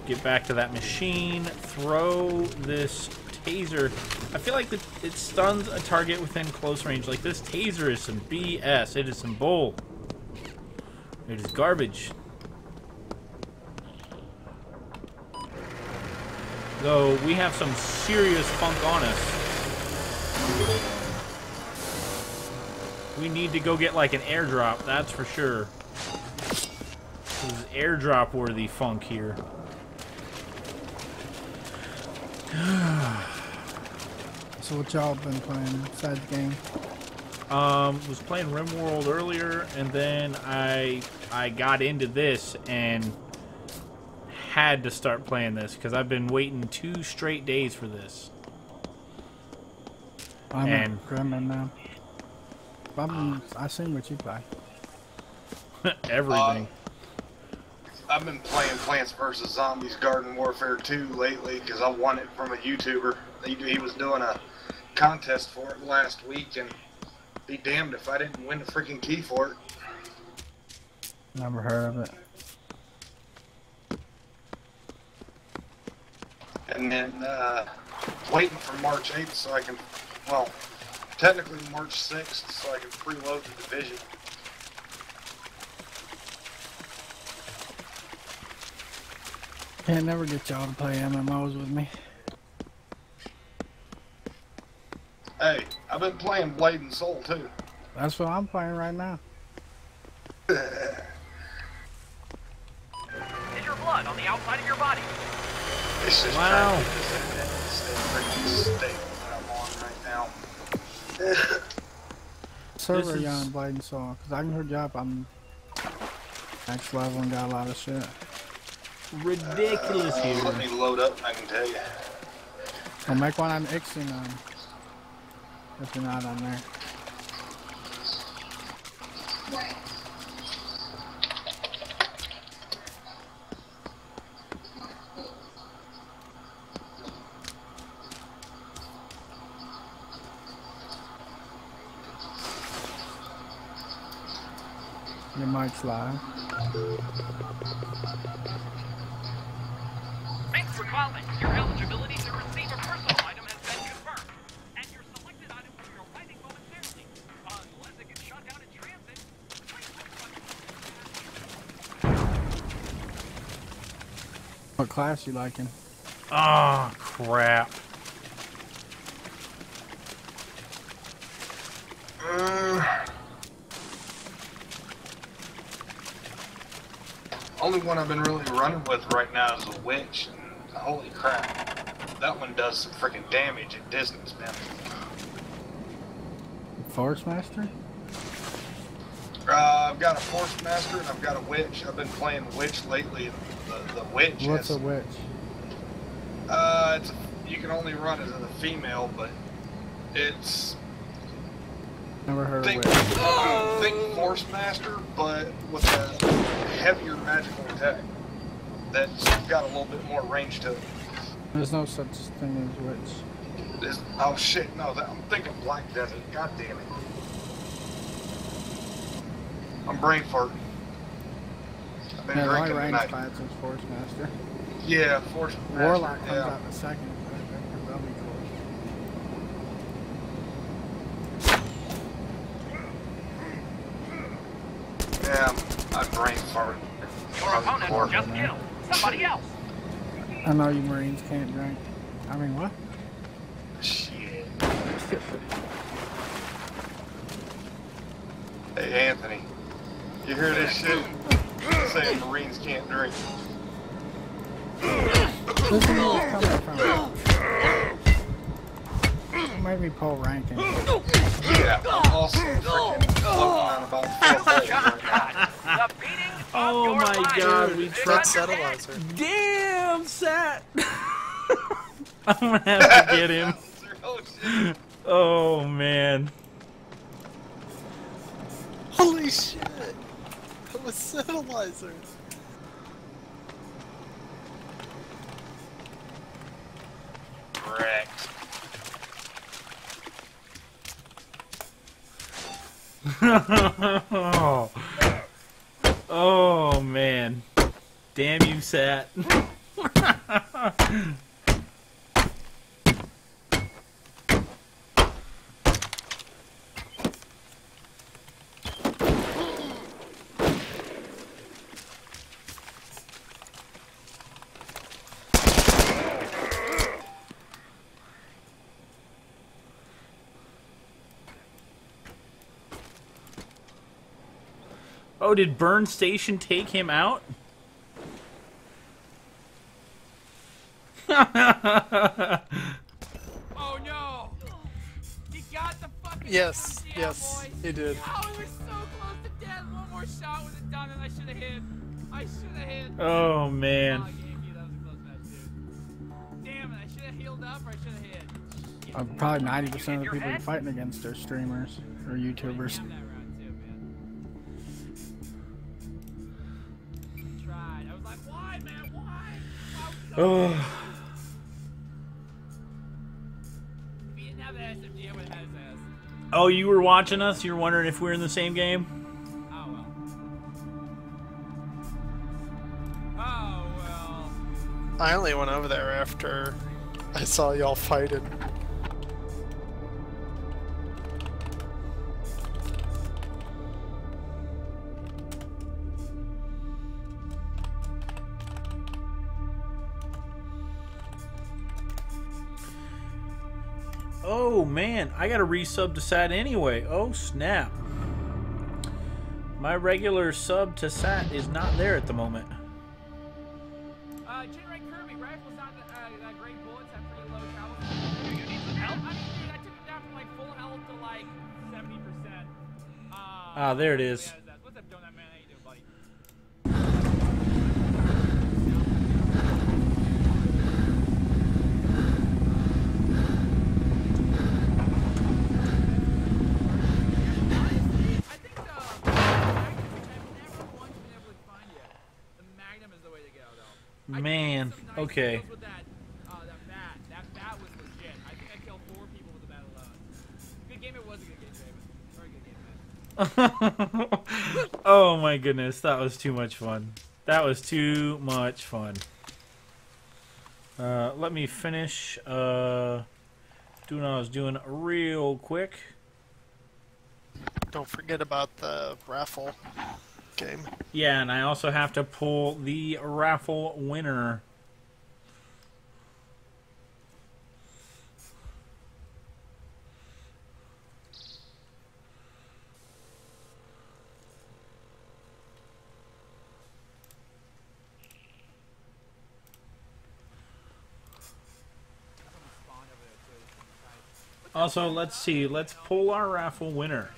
Get back to that machine. Throw this taser. I feel like the, it stuns a target within close range. Like this taser is some BS. It is some bull. It is garbage. Though we have some serious funk on us. We need to go get like an airdrop, that's for sure. This is airdrop worthy funk here. So what y'all been playing besides the game? Um, was playing RimWorld earlier, and then I I got into this and had to start playing this because I've been waiting two straight days for this. I'm And- a Gremlin now. I'm, I seen what you play. Everything. I've been playing Plants vs. Zombies Garden Warfare 2 lately because I won it from a YouTuber. He, he was doing a contest for it last week, and be damned if I didn't win the freaking key for it. Never heard of it. And then uh, waiting for March 8th so I can, well, technically March 6th so I can preload the division. Can't never get y'all to play MMOs with me. Hey, I've been playing Blade and Soul too. That's what I'm playing right now. Is your blood on the outside of your body? It's just Wow. trying to get this in that freaking state I'm on right now. Server This you is- on Blade and Soul, because I can hook you up. I'm next level and got a lot of shit. Ridiculous here. Let me load up and I can tell you. I'll make one on Ixen um, if you're not on there. Your mic's live. Thanks. Your eligibility to receive a personal item has been confirmed. And your selected item will be arriving momentarily. Unless it gets shut down in transit, What class you liking? Oh, crap. Uh, only one I've been really running with right now is a witch. Holy crap, that one does some freaking damage at distance, man. Force Master? Uh, I've got a force master and I've got a witch. I've been playing witch lately. The, the witch. What's has, a witch? Uh, it's you can only run as a female, but it's Never heard of think, witch. think force master, but with a heavier magical attack that's got a little bit more range to it. There's no such thing as witch. This, oh shit, no, that, I'm thinking Black Desert. God damn it. I'm brain farting. I've been Yeah, my drinking range tonight. class is Force Master. Yeah, Force Master. Warlock comes yeah. out in a second. That'll be cool. Yeah, I'm brain farting. your opponent just killed somebody else. I know you Marines can't drink. I mean, what? Shit. Hey, Anthony. You hear this shit? Saying Marines can't drink. Listen to where it's coming from. Made me pull ranking. Yeah, I'm also freaking floating on about four right now. The beating Oh my god, we tried. Satellizer. Damn, Sat! I'm gonna have to get him. Oh, oh man. Holy shit! That was Satellizer. Wrecked. oh. oh man. Damn you, Sat. Oh, did Burn Station take him out? Oh no! He got the fucking Yes, yeah, yes, boy. he did. Oh, he was so close to death. One more shot was it done, and I should have hit. I should have hit. Oh man. Oh, Yankee, that was a close match, dude. Damn it! I should have healed up, or I should have hit. Uh, probably 90% of the people you're fighting against are streamers or YouTubers. Ass. Oh, you were watching us? You were wondering if we are in the same game? Oh well. Oh well. I only went over there after I saw y'all fighting. Oh man, I gotta resub to Sat anyway. Oh snap. My regular sub to Sat is not there at the moment. Uh, Generate Kirby, rifles not uh, uh, great bullets, have pretty low travel. speed. You need some help? I mean, dude, I took him down from like full health to like 70%. Uh, Ah, there it is. yeah, that's- What's up, Donut Man? How you doing, buddy? The Magnum is the way to go, though. Man, okay. Kills with that, uh, that bat. That bat was legit. I think I killed four people with the bat alone. Good game. It was a good game, David. Very good game, man. oh my goodness, that was too much fun. That was too much fun. Uh, let me finish uh, doing what I was doing real quick. Don't forget about the raffle game. Yeah, and I also have to pull the raffle winner. Also, let's see. Let's pull our raffle winner.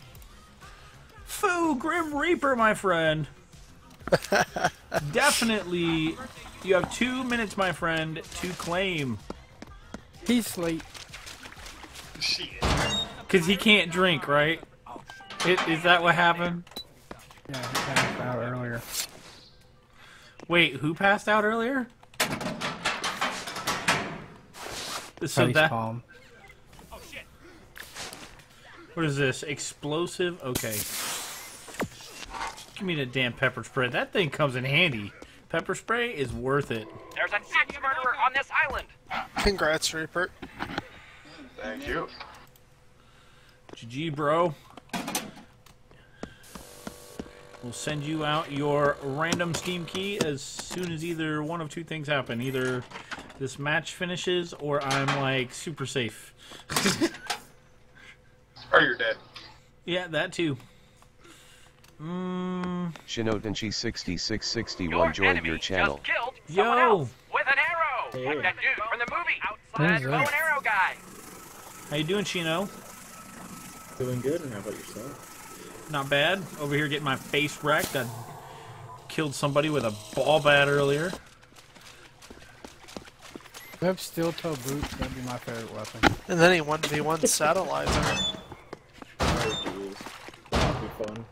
Foo Grim Reaper, my friend. Definitely, you have two minutes, my friend, to claim. He's sleep. Because he can't drink, right? Is, is that what happened? Yeah, he passed out earlier. Wait, who passed out earlier? So Face that. palm. What is this? Explosive? Okay. Give me the damn pepper spray. That thing comes in handy. Pepper spray is worth it. There's an axe murderer on this island. Congrats, Rupert. Thank you. GG, bro. We'll send you out your random Steam key as soon as either one of two things happen. Either this match finishes or I'm like super safe. Or you're dead. Yeah, that too. Mm, Shinodenchi 6661 joined your channel. Killed someone yo. else with an arrow. Hey. Like that dude from the movie Who's Outside Bow and Arrow guy. How you doing, Chino? Doing good, and how about yourself? Not bad. Over here getting my face wrecked. I killed somebody with a ball bat earlier. If I have steel toe boots, that'd be my favorite weapon. And then he 1v1 satellizer. Oh jeez. That'd be fun.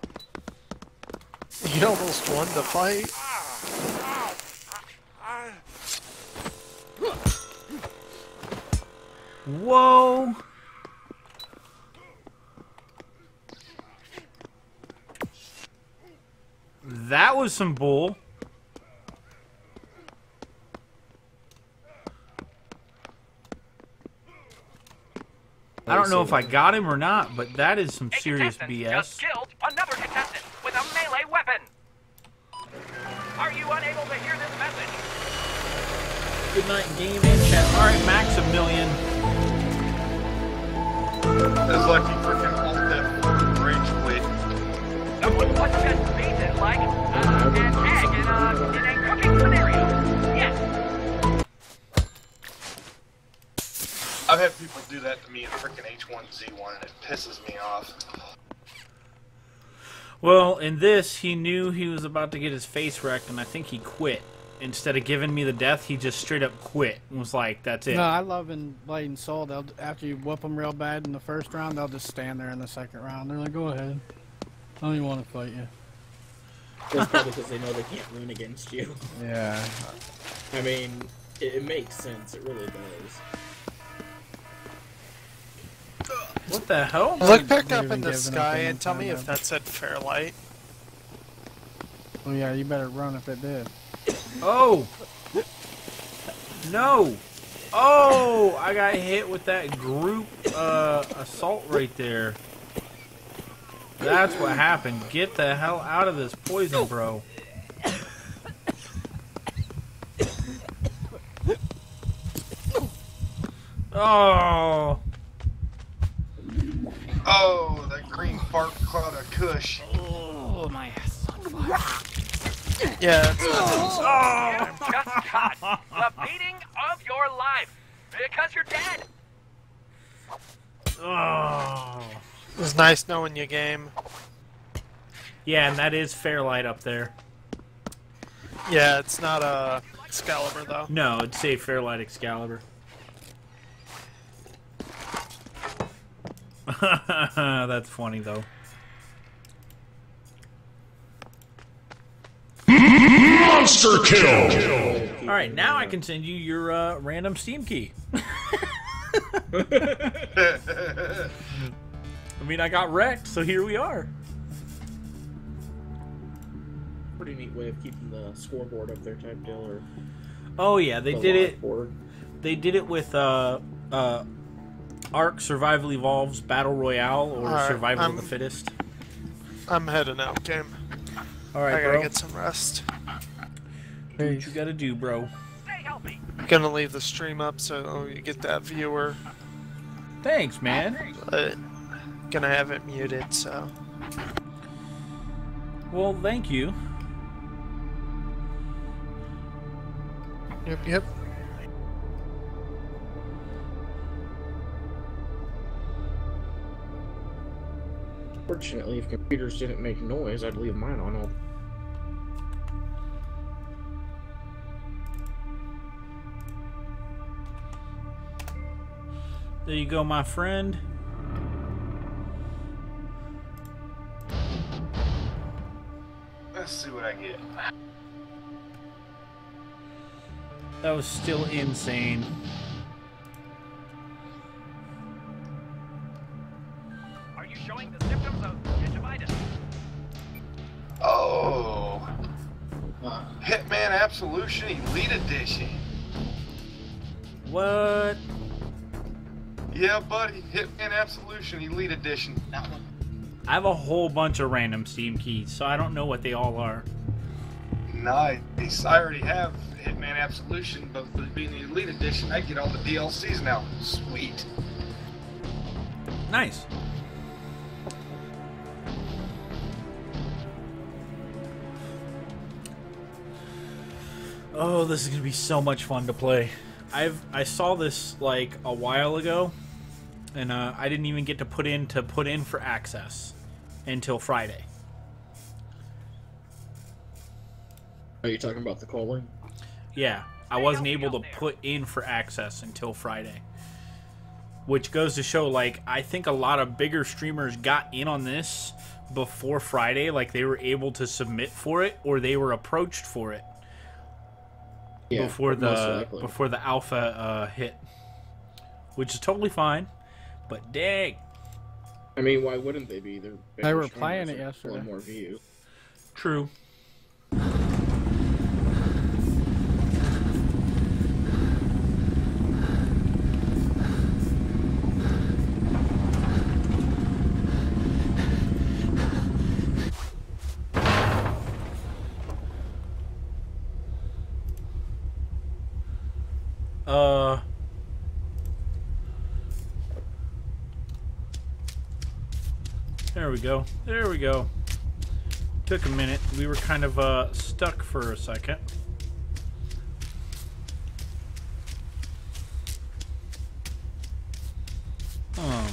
He almost won the fight. Whoa! That was some bull. I don't know if I got him or not, but that is some serious BS. Just killed another contestant with a melee weapon. Are you unable to hear this message? Good night, game in chat. All right, max a million. That's lucky freaking alt that rage quit. Someone once just beaten like uh, an egg in a, in a cooking scenario. Yes. I've had people do that to me in freaking H1Z1 and it pisses me off. Well, in this, he knew he was about to get his face wrecked, and I think he quit. Instead of giving me the death, he just straight up quit and was like, "That's it." No, I love in Blade and Soul. They'll after you whoop them real bad in the first round, they'll just stand there in the second round. They're like, "Go ahead, I don't even want to fight you." That's probably because they know they can't win against you. Yeah. I mean, it, it makes sense. It really does. What the hell? Look back up in the sky and tell me anytime if that said Fairlight. Oh yeah, you better run if it did. Oh! No! Oh! I got hit with that group uh, assault right there. That's what happened. Get the hell out of this poison, bro. Oh! Oh, that green fart cloud of kush. Oh, my ass on fire. Yeah, it's Oh, just caught the beating of your life because you're dead. Oh. It was nice knowing you, game. Yeah, and that is Fairlight up there. Yeah, it's not a Excalibur though. No, it'd say Fairlight Excalibur. That's funny though. Monster kill! All right, now I can send you your uh, random Steam key. I mean, I got wrecked, so here we are. Pretty neat way of keeping the scoreboard up there type deal. Or Oh yeah, they the did it. board. They did it with uh, uh, Ark Survival Evolved Battle Royale or Alright, Survival I'm- of the Fittest. I'm heading out, game. All right, I gotta bro. get some rest. Do what you gotta do, bro. Gonna leave the stream up so oh, you get that viewer. Thanks, man. But gonna have it muted, so. Well, thank you. Yep, yep. Fortunately, if computers didn't make noise, I'd leave mine on all. There you go, my friend. Let's see what I get. That was still insane. Absolution Elite Edition. What? Yeah, buddy. Hitman Absolution Elite Edition. That one. I have a whole bunch of random Steam keys, so I don't know what they all are. Nice. I already have Hitman Absolution, but being the Elite Edition, I get all the DLCs now. Sweet. Nice. Oh, this is gonna be so much fun to play. I've I saw this like a while ago, and uh, I didn't even get to put in to put in for access until Friday. Are you talking about the Culling? Yeah, I wasn't able to put in for access until Friday. Which goes to show, like, I think a lot of bigger streamers got in on this before Friday. Like, they were able to submit for it, or they were approached for it Yeah, before the before the alpha uh, hit, which is totally fine. But dang, I mean, why wouldn't they be? They're They bigger were playing it with a yesterday. more views. true. Uh. There we go. There we go. Took a minute. We were kind of uh, stuck for a second. Oh.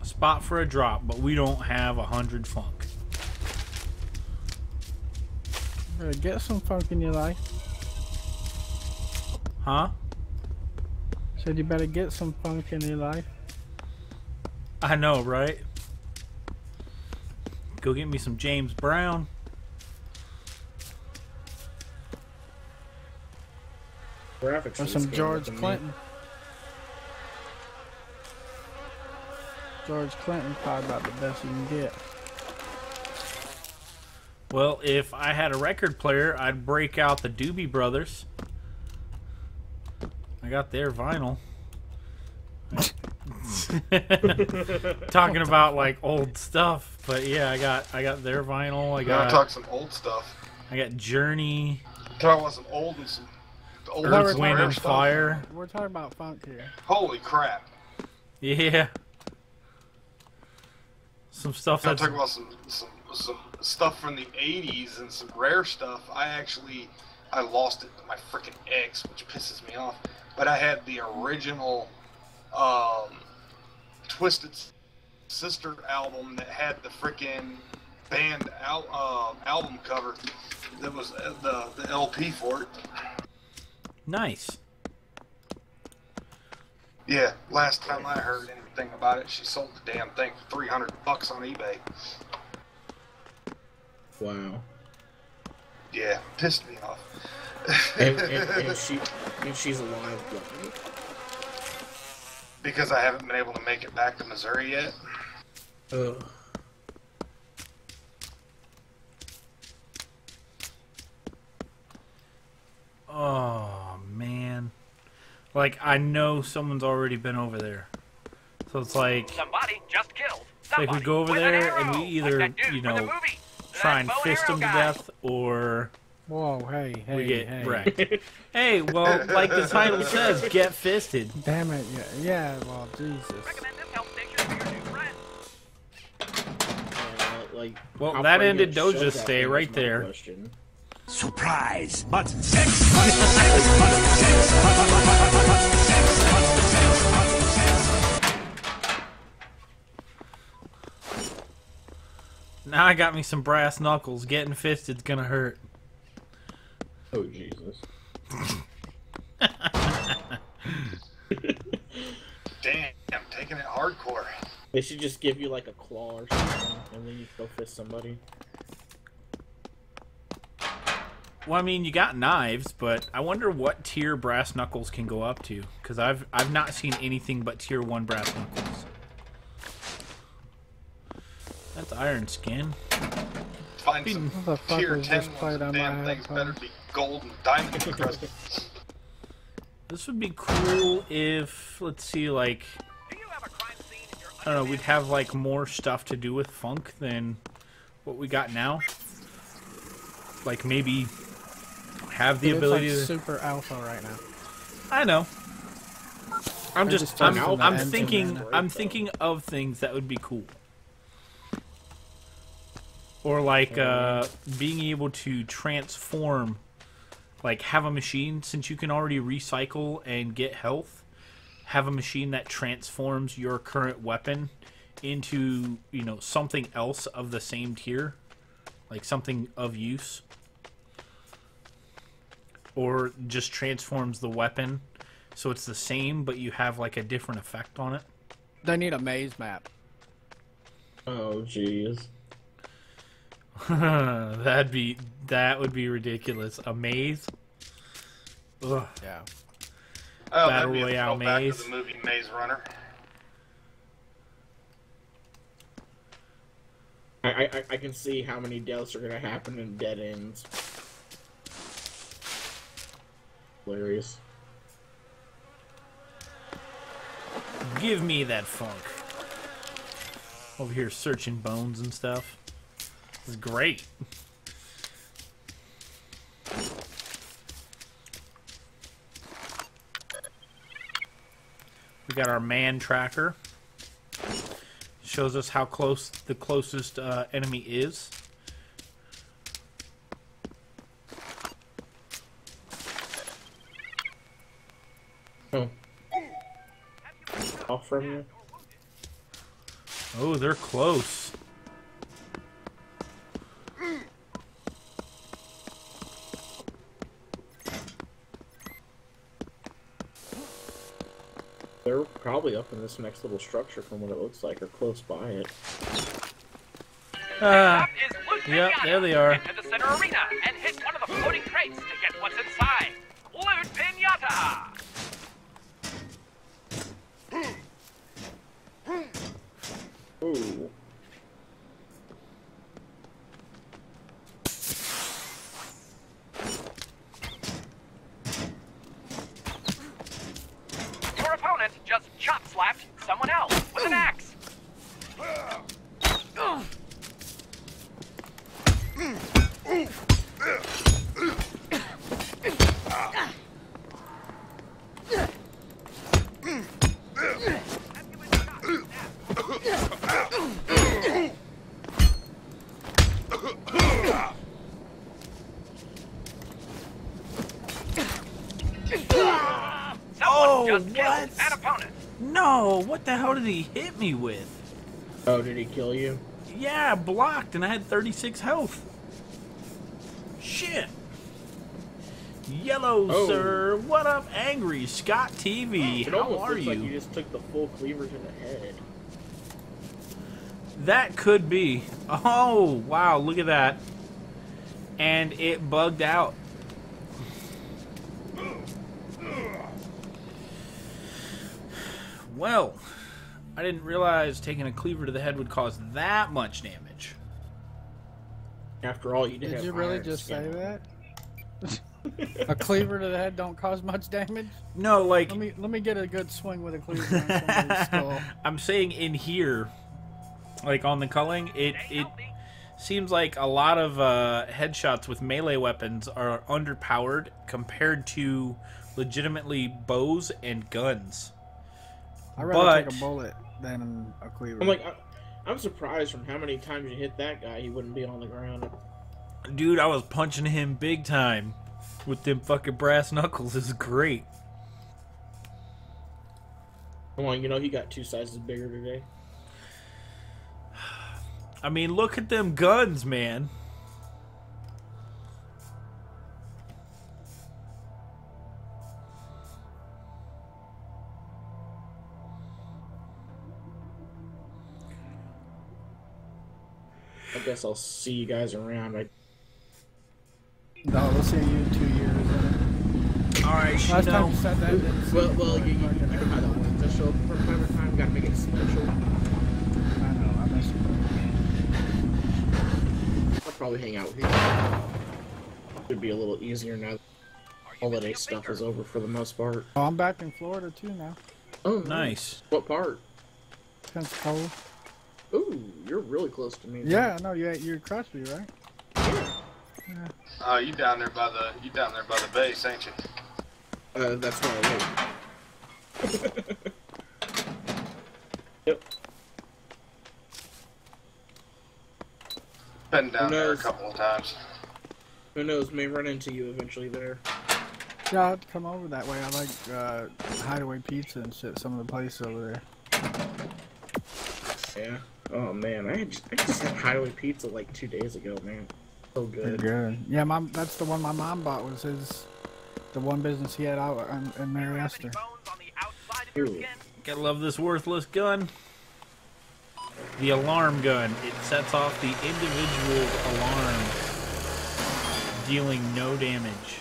A spot for a drop, but we don't have a hundred funk. Better get some funk in your life. Huh? Said you better get some funk in your life. I know, right? Go get me some James Brown. Graphics Or some George. Clinton. George Clinton probably about the best you can get. Well, if I had a record player, I'd break out the Doobie Brothers. I got their vinyl. Talking about like old stuff, but yeah, I got I got their vinyl. I gotta talk some old stuff. I got Journey, Talk about some old and some old Earth, and Wind, and stuff. Fire. We're talking about funk here. Holy crap! Yeah. Some stuff Gotta that's talk about some, some some stuff from the '80s and some rare stuff. I actually I lost it to my freaking ex, which pisses me off. But I had the original um, Twisted Sister album that had the freaking band al- uh, album cover. That was uh, the the LP for it. nice. Yeah, last time I heard anything about it, she sold the damn thing for 300 bucks on eBay. Wow. Yeah, pissed me off. and, and, and she and she's alive. Luckily. because I haven't been able to make it back to Missouri yet. Ugh. Oh man. Like I know someone's already been over there. So it's like Somebody just killed. it's like we go over with an there and we either, like you know, try and That bow and fist them to death or Whoa, hey, hey, we get hey. wrecked. hey, well, like the title says, get fisted. Damn it, yeah, yeah, well, Jesus. Uh, like, Well, that ended gonna Doja's stay right there. question. Surprise! But button, button, six! Button six! Button six! Now I got me some brass knuckles. Getting fisted's gonna hurt. Oh Jesus! Damn, taking it hardcore. They should just give you like a claw or something, and then you go fist somebody. Well, I mean, you got knives, but I wonder what tier brass knuckles can go up to. Because I've I've not seen anything but tier one brass knuckles. That's iron skin. Find some What the fuck tier was 10 this ones. plate on damn my things headphone? better be gold and diamond encrusted. This would be cool if, let's see, like, I don't know, we'd have like more stuff to do with funk than what we got now. Like maybe have the It is, ability like to. super alpha right now. I know. I'm They're just, just I'm, I'm thinking. I'm thinking of things that would be cool. Or like uh, being able to transform, like have a machine since you can already recycle and get health. Have a machine that transforms your current weapon into you know something else of the same tier, like something of use. or just transforms the weapon so it's the same, but you have like a different effect on it. They need a maze map. Oh, jeez. That'd be that would be ridiculous. A maze. Ugh. Yeah. Oh, Battle that'd be a Royale throwback maze. to the movie Maze Runner. I, I, I- I can see how many deaths are gonna happen in dead ends. Hilarious. Give me that funk. Over here searching bones and stuff. This is great. We got our man tracker. Shows us how close the closest uh, enemy is. Oh. Off from you? Oh, they're close. Up in this next little structure from what it looks like, or close by it. Ah, is Loot yep, there they are. Did he hit me with? Oh, did he kill you? Yeah, blocked, and I had 36 health. Shit. Yellow, Oh. sir. What up, Angry Scott TV? It How are you? like you just took the full cleaver to the head. That could be. Oh, wow, look at that. And it bugged out. Well, I didn't realize taking a cleaver to the head would cause that much damage. After all, you did, Did have you really just skin say that? a cleaver to the head don't cause much damage. No, like let me let me get a good swing with a cleaver on somebody's skull. I'm saying in here, like on the culling, it it seems like a lot of uh, headshots with melee weapons are underpowered compared to legitimately bows and guns. I'd rather but take a bullet than a cleaver. I'm like, I, I'm surprised from how many times you hit that guy, he wouldn't be on the ground. dude, I was punching him big time with them fucking brass knuckles. Is great. Come on, you know he got two sizes bigger today. I mean, look at them guns, man. Guess I'll see you guys around. I, no, we'll see you in two years. All right, Last time you said that. didn't well, seem well, you, you, you fucking know how that works. Just show up from time to time. Gotta make it special. I know. I miss you. I'll probably hang out with you. Should be a little easier now. that Holiday stuff is over for the most part. Oh, I'm back in Florida too now. Oh, Nice. What part? Pensacola. Ooh, you're really close to me. Yeah, no, you're you across me, right? Oh, you down there by the you down there by the base, ain't you? Uh, that's where I live. yep. Been down there a couple of times. Who knows? May run into you eventually there. Yeah, I'll have to come over that way. I like uh, Hideaway Pizza and shit. Some of the places over there. Yeah. Oh man, I just, I just had Hideaway Pizza like two days ago, man. So They're good. good. Yeah, my that's the one my mom bought was his The one business he had out in, in Mary Esther. Gotta love this worthless gun. The alarm gun. It sets off the individual alarm, dealing no damage.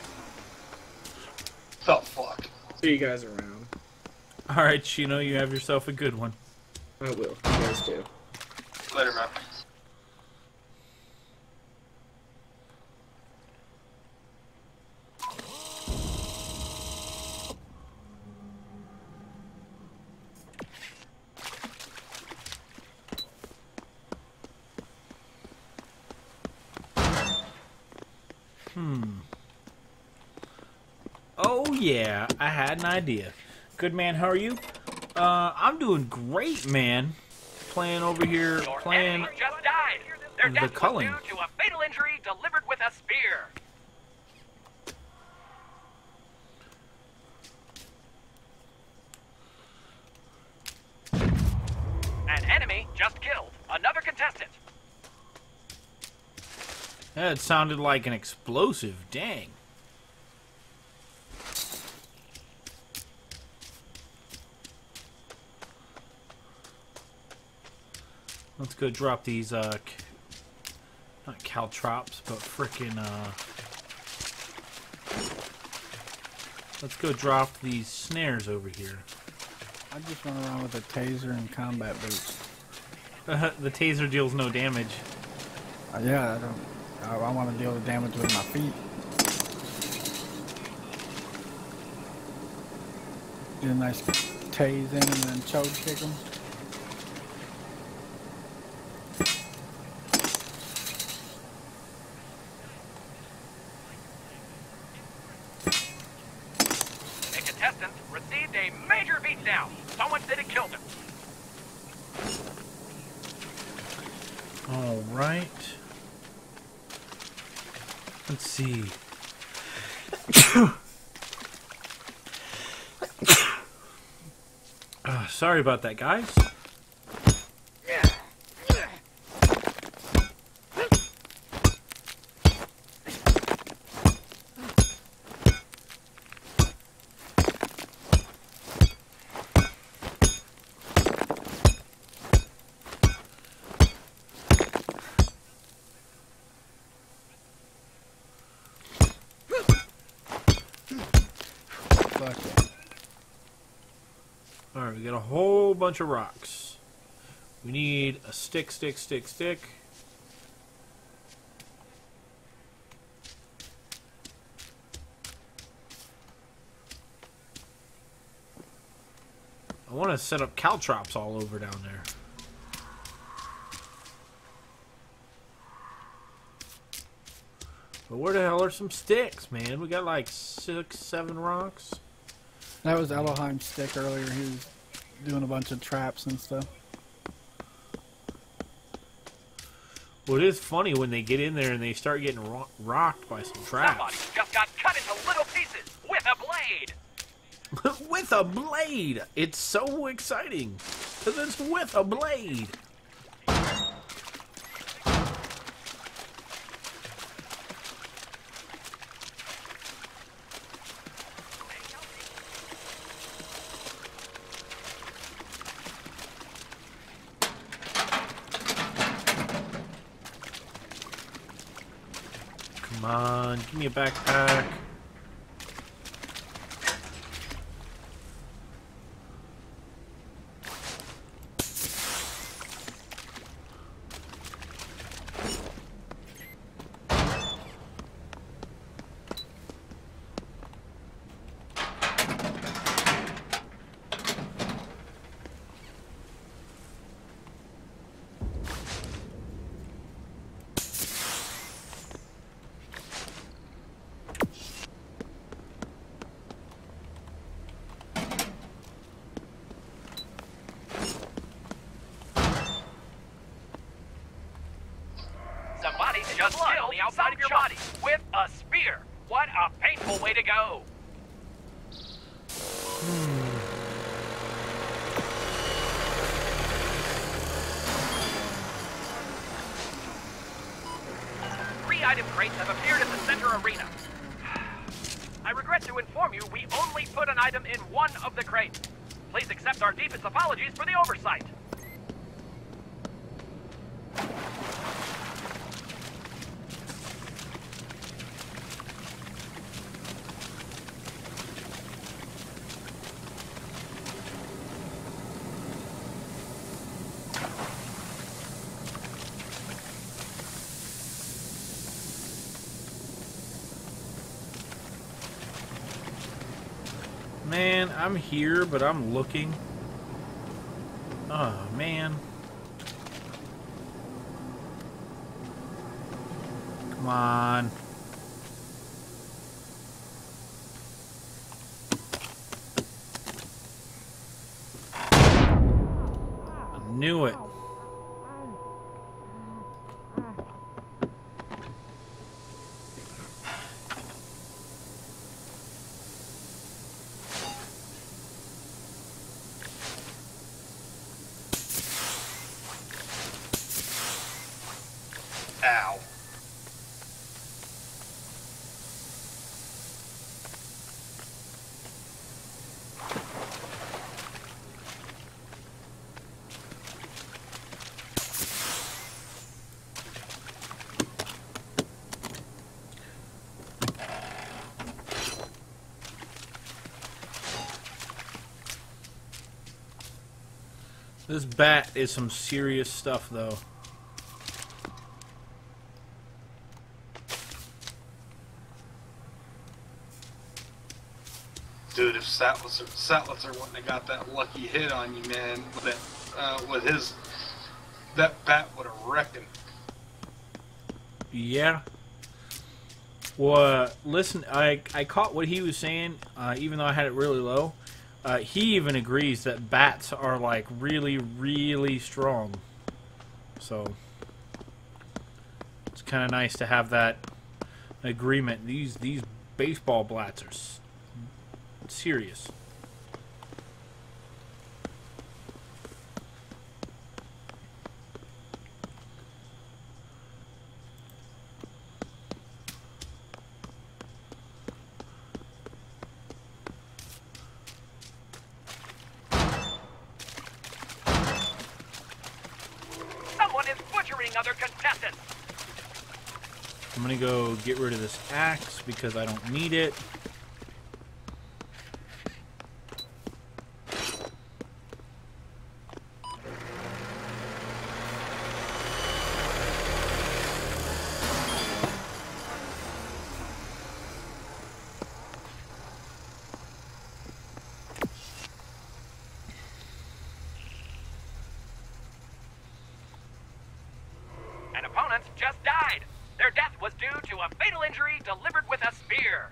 The fuck? See you guys around. Alright, Chino, you have yourself a good one. I will. You guys do. Later, man. Hmm. Oh yeah, I had an idea. Good man, how are you? Uh, I'm doing great, man. Playing over here, playing Enemy just died. Their the culling. due to a fatal injury delivered with a spear. An enemy just killed another contestant. That sounded like an explosive. Dang. Let's go drop these, uh, not caltrops, but frickin', uh, let's go drop these snares over here. I just run around with a taser and combat boots. the taser deals no damage. Uh, yeah, I don't. I, I want to deal the damage with my feet. Do a nice tase in and then choke kick them. A contestant received a major beatdown. Someone said it killed him. All right. Let's see. uh, sorry about that, guys. Fuck it. All right, we got a whole bunch of rocks. We need a stick, stick, stick, stick. I want to set up caltrops all over down there. But where the hell are some sticks, man? We got like six, seven rocks. That was Elohim's stick earlier. He was doing a bunch of traps and stuff. Well, it is funny when they get in there and they start getting ro- rocked by some traps. Somebody just got cut into little pieces with a blade. with a blade! It's so exciting because it's with a blade. Come on, give me a backpack. Somebody just killed the outside of your body with a spear. What a painful way to go. Three item crates have appeared in the center arena. I regret regret to inform you we only put an item in one of the crates. Please accept our deepest apologies for the oversight. Man, I'm here, but I'm looking. Oh, man. Come on. I knew it. Ow. This bat is some serious stuff, though. Dude, if Sattler wouldn't have got that lucky hit on you, man, with that, uh, with his, that bat would have wrecked him. Yeah. Well, uh, listen, I I caught what he was saying, uh, even though I had it really low. Uh, he even agrees that bats are like really, really strong. So it's kind of nice to have that agreement. These these baseball bats are serious. Someone is butchering other contestants. I'm gonna go get rid of this axe because I don't need it. An opponent just died. Their death was due to a fatal injury delivered with a spear.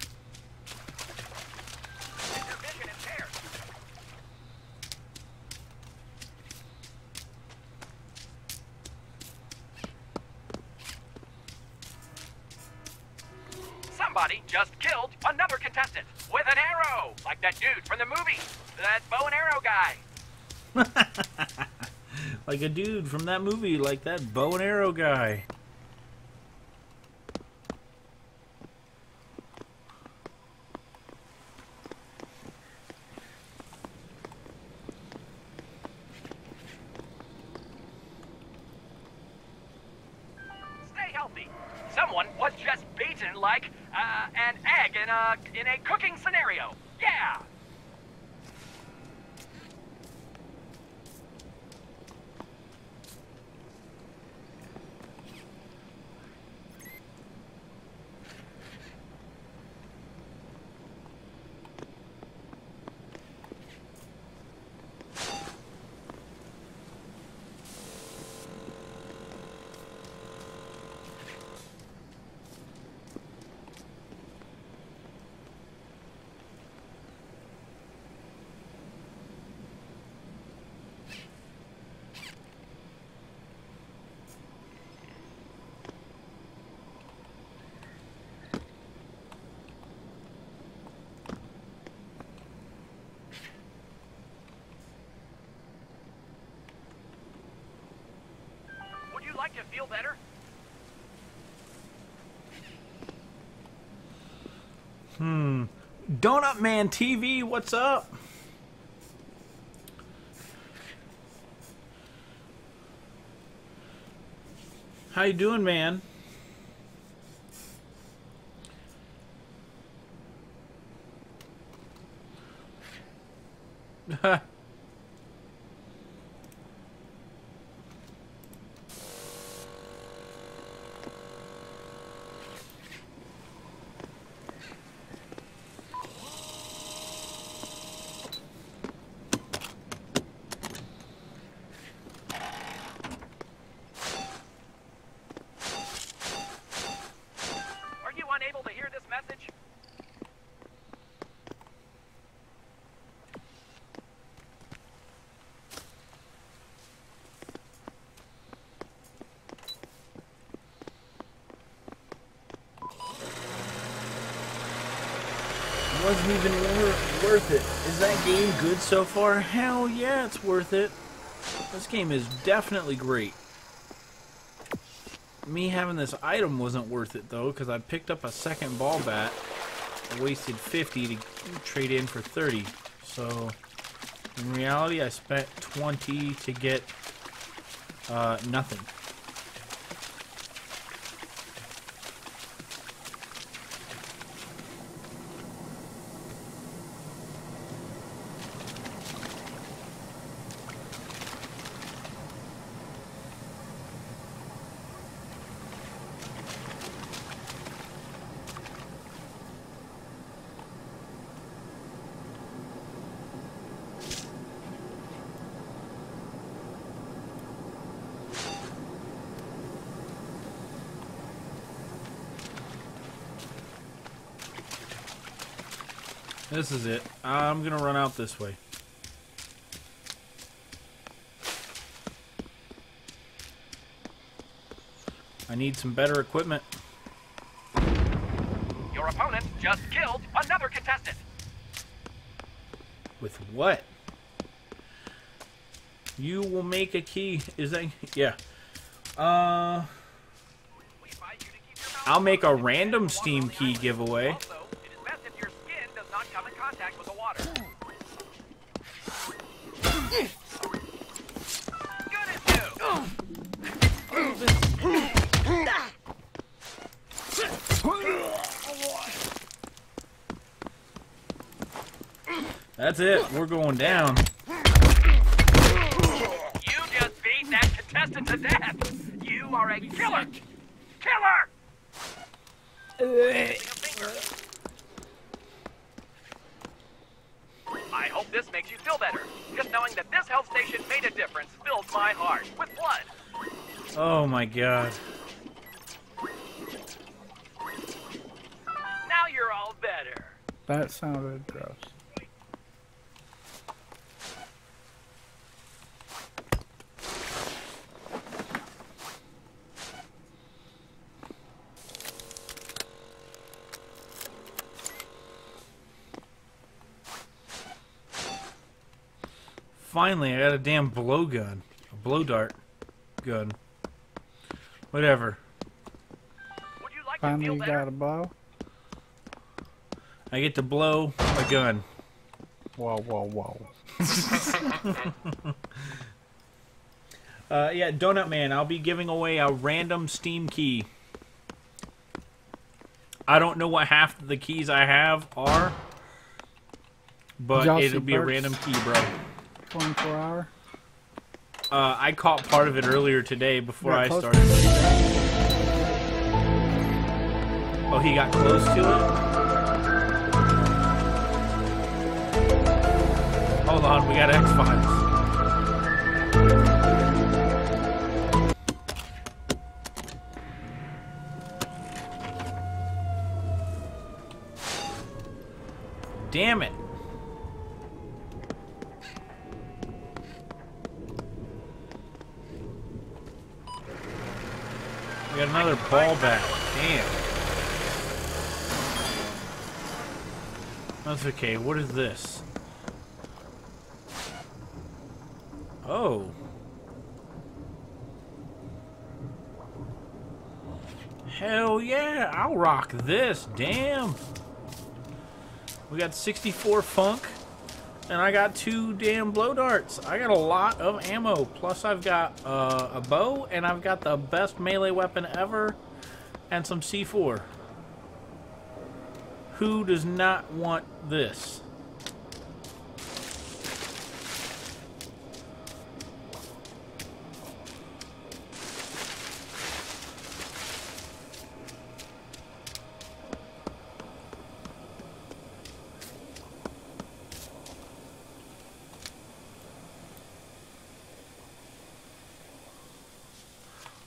Somebody just killed another contestant with an arrow, like that dude from the movie, that bow and arrow guy. Like a dude from that movie, like that bow and arrow guy. Stay healthy. Someone was just beaten like uh, an egg in a in a cooking scenario. Yeah. Would you like to feel better? Hmm. Donut Man TV, what's up? How you doing, man? Are you unable to hear this message? Wasn't even wor- worth it. Is that game good so far? Hell yeah, it's worth it. This game is definitely great. Me having this item wasn't worth it though, because I picked up a second ball bat. I wasted 50 to trade in for 30. So, in reality, I spent 20 to get uh, nothing. This is it. I'm gonna run out this way. I need some better equipment. Your opponent just killed another contestant. With what? You will make a key. Is that yeah? Uh, I'll make a random Steam key giveaway. We're going down. Finally, I got a damn blowgun. A blow dart gun. Whatever. Finally got a bow. I get to blow a gun. Whoa, whoa, whoa. Uh, yeah, Donut Man, I'll be giving away a random Steam key. I don't know what half the keys I have are, but y'all it'll be a random key, bro. 24 hour. Uh, I caught part of it earlier today before I started. Oh, he got close to it? Hold on, we got X Files. Damn it. Another ball back. Damn. That's okay. What is this? Oh. Hell yeah, I'll rock this. Damn. We got 64 funk. And I got two damn blow darts. I got a lot of ammo. Plus I've got uh, a bow and I've got the best melee weapon ever and some C4. Who does not want this?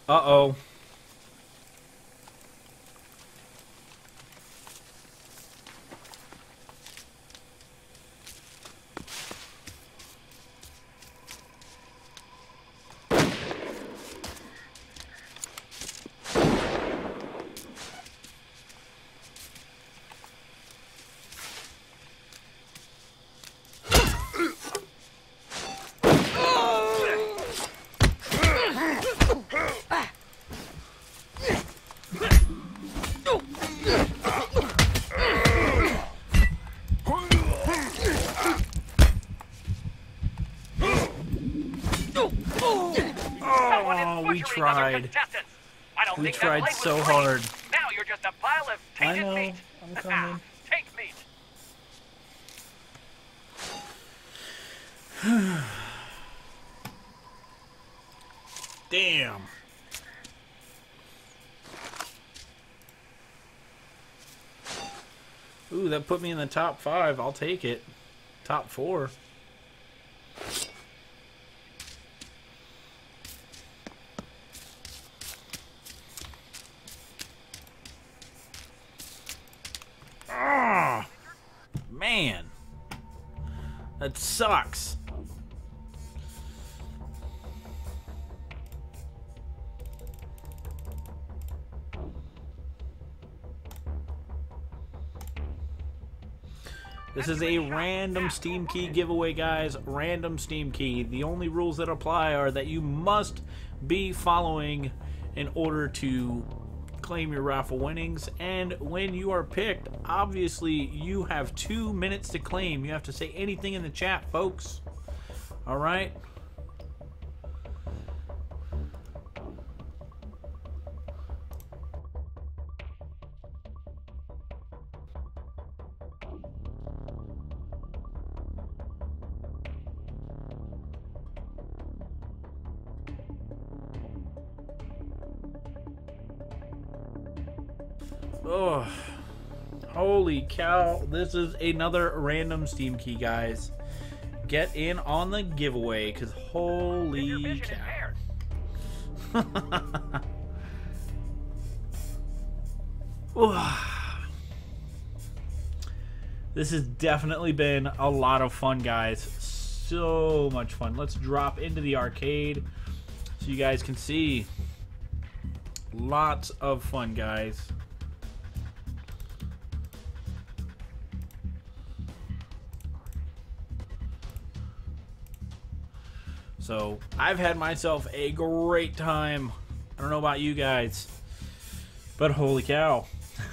Uh-oh. Oh, we tried. I don't We think tried so great. hard. Now you're just a pile of I tainted know. meat. I'm coming. Taint meat. Damn. Ooh, that put me in the top five. I'll take it. Top four. This is a random Steam Key giveaway, guys. Random Steam Key. The only rules that apply are that you must be following in order to claim your raffle winnings. And when you are picked, obviously you have two minutes to claim. You have to say anything in the chat, folks. All right? This is another random Steam key, guys. Get in on the giveaway, because holy cow. this has definitely been a lot of fun, guys. So much fun. Let's drop into the arcade so you guys can see. Lots of fun, guys. So I've had myself a great time. I don't know about you guys, but holy cow.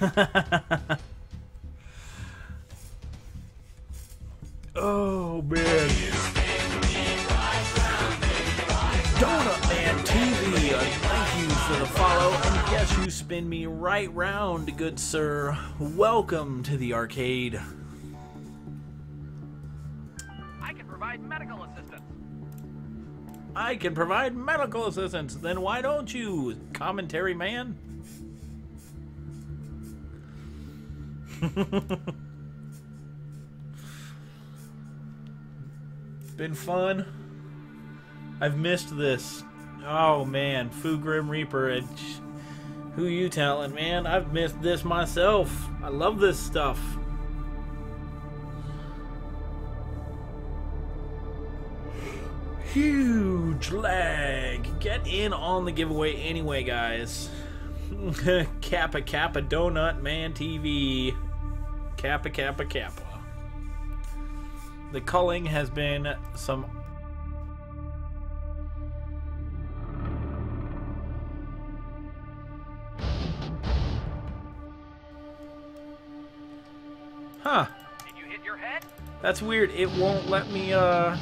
oh man. Donut Man TV, uh, thank you for the follow. And yes, you spin me right round, good sir. Welcome to the arcade. I can provide medical assistance. Then why don't you, commentary man? Been fun. I've missed this. Oh man, Fu Grim Reaper. It, who you telling, man? I've missed this myself. I love this stuff. Huge lag. Get in on the giveaway anyway, guys. Kappa Kappa Donut Man TV. Kappa Kappa Kappa. The culling has been some. Huh. your head? That's weird. It won't let me uh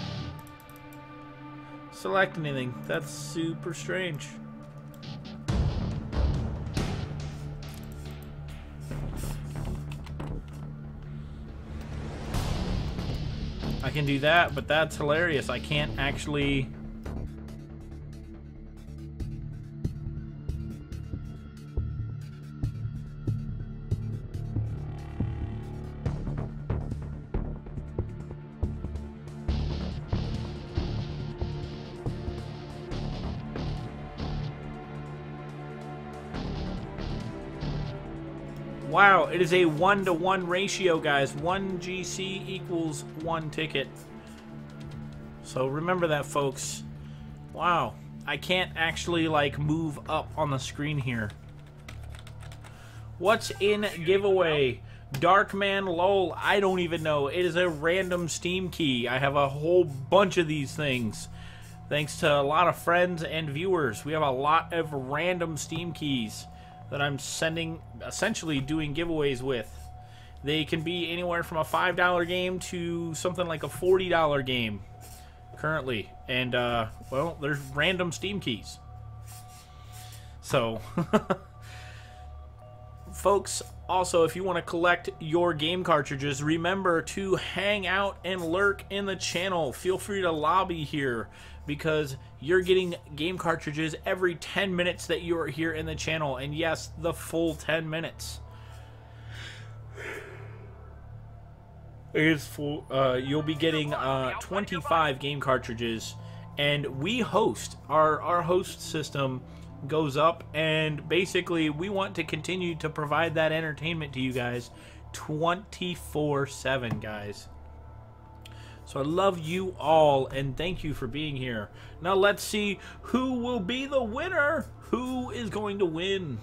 select anything. That's super strange. I can do that, but that's hilarious. I can't actually Wow, it is a one to one ratio, guys. One GC equals one ticket. So remember that, folks. Wow, I can't actually like move up on the screen here. What's in giveaway? Darkman LOL, I don't even know. It is a random Steam key. I have a whole bunch of these things. Thanks to a lot of friends and viewers. We have a lot of random Steam keys that I'm sending, essentially doing giveaways with. They can be anywhere from a $5 game to something like a $40 game currently. And, uh, well, there's random Steam keys. So, folks, also, if you want to collect your game cartridges, remember to hang out and lurk in the channel. Feel free to lobby here because you're getting game cartridges every 10 minutes that you are here in the channel. And yes, the full 10 minutes. It is full. Uh, you'll be getting uh, 25 game cartridges, and we host our our host system goes up, and basically we want to continue to provide that entertainment to you guys 24 7 guys so I love you all and thank you for being here. Now let's see who will be the winner. Who is going to win?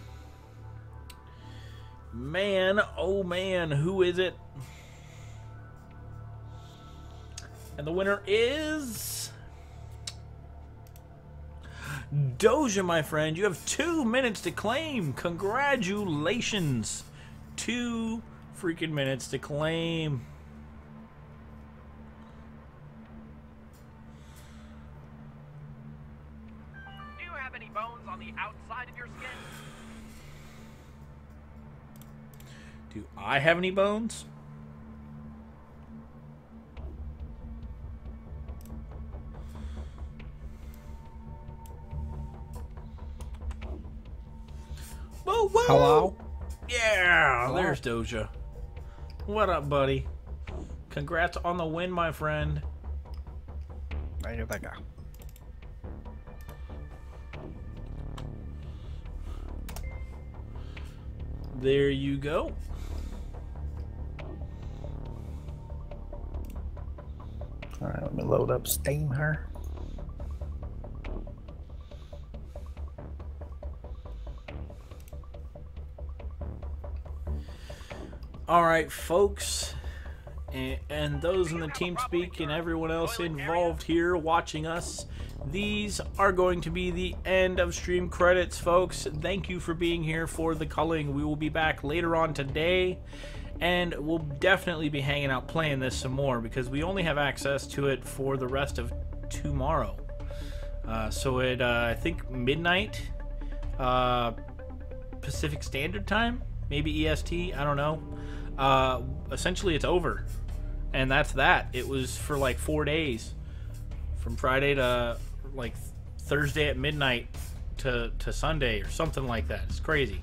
Man, oh man, who is it? And the winner is Doja, my friend. You have two minutes to claim. Congratulations. Two freaking minutes to claim. Do I have any bones? Whoa, whoa! Hello? Yeah, Hello. there's Doja. What up, buddy? Congrats on the win, my friend. Ahí está acá. There you go. Alright, let me load up Steam here. All right, folks, and, and those in the TeamSpeak and everyone else involved here watching us. These are going to be the end of stream credits, folks. Thank you for being here for the culling. We will be back later on today, and we'll definitely be hanging out playing this some more because we only have access to it for the rest of tomorrow. Uh, so at uh, I think midnight uh, Pacific Standard Time, maybe EST. I don't know. Uh, essentially, it's over, and that's that. It was for like four days, from Friday to like Thursday at midnight to to Sunday or something like that. It's crazy.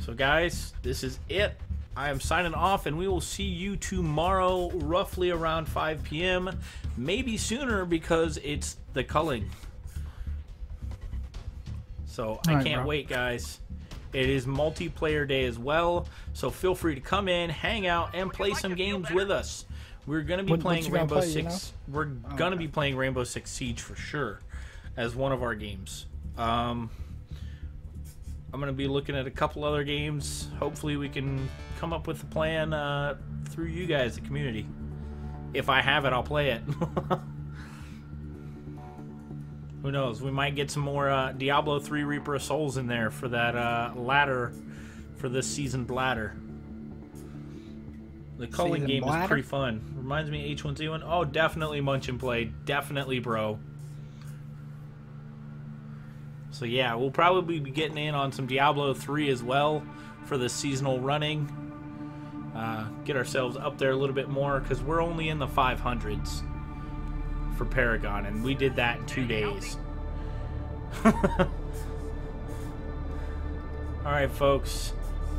So, guys, this is it. I am signing off, and we will see you tomorrow, roughly around 5 p.m. Maybe sooner because it's the culling. So I All right, can't bro. wait, guys. It is multiplayer day as well, so feel free to come in, hang out, and play some games with us. We're gonna be What- what playing you gonna Rainbow play, you Six. We're gonna be playing Rainbow Six Siege for sure, as one of our games. Um, I'm gonna be looking at a couple other games. Hopefully, we can come up with a plan uh, through you guys, the community. If I have it, I'll play it. Who knows? We might get some more uh, Diablo 3 Reaper of Souls in there for that uh, ladder, for this season bladder. The culling Season game is pretty fun. Reminds me of H1Z1. Oh, definitely Munch and Play. Definitely, bro. So yeah, we'll probably be getting in on some Diablo 3 as well for the seasonal running. Uh, get ourselves up there a little bit more because we're only in the 500s for Paragon, and we did that in two days. All right, folks.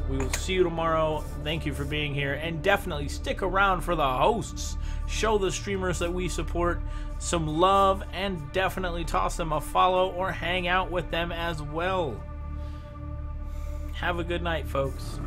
We will see you tomorrow. Thank you for being here. And definitely stick around for the hosts. Show the streamers that we support some love, and definitely toss them a follow or hang out with them as well. Have a good night, folks.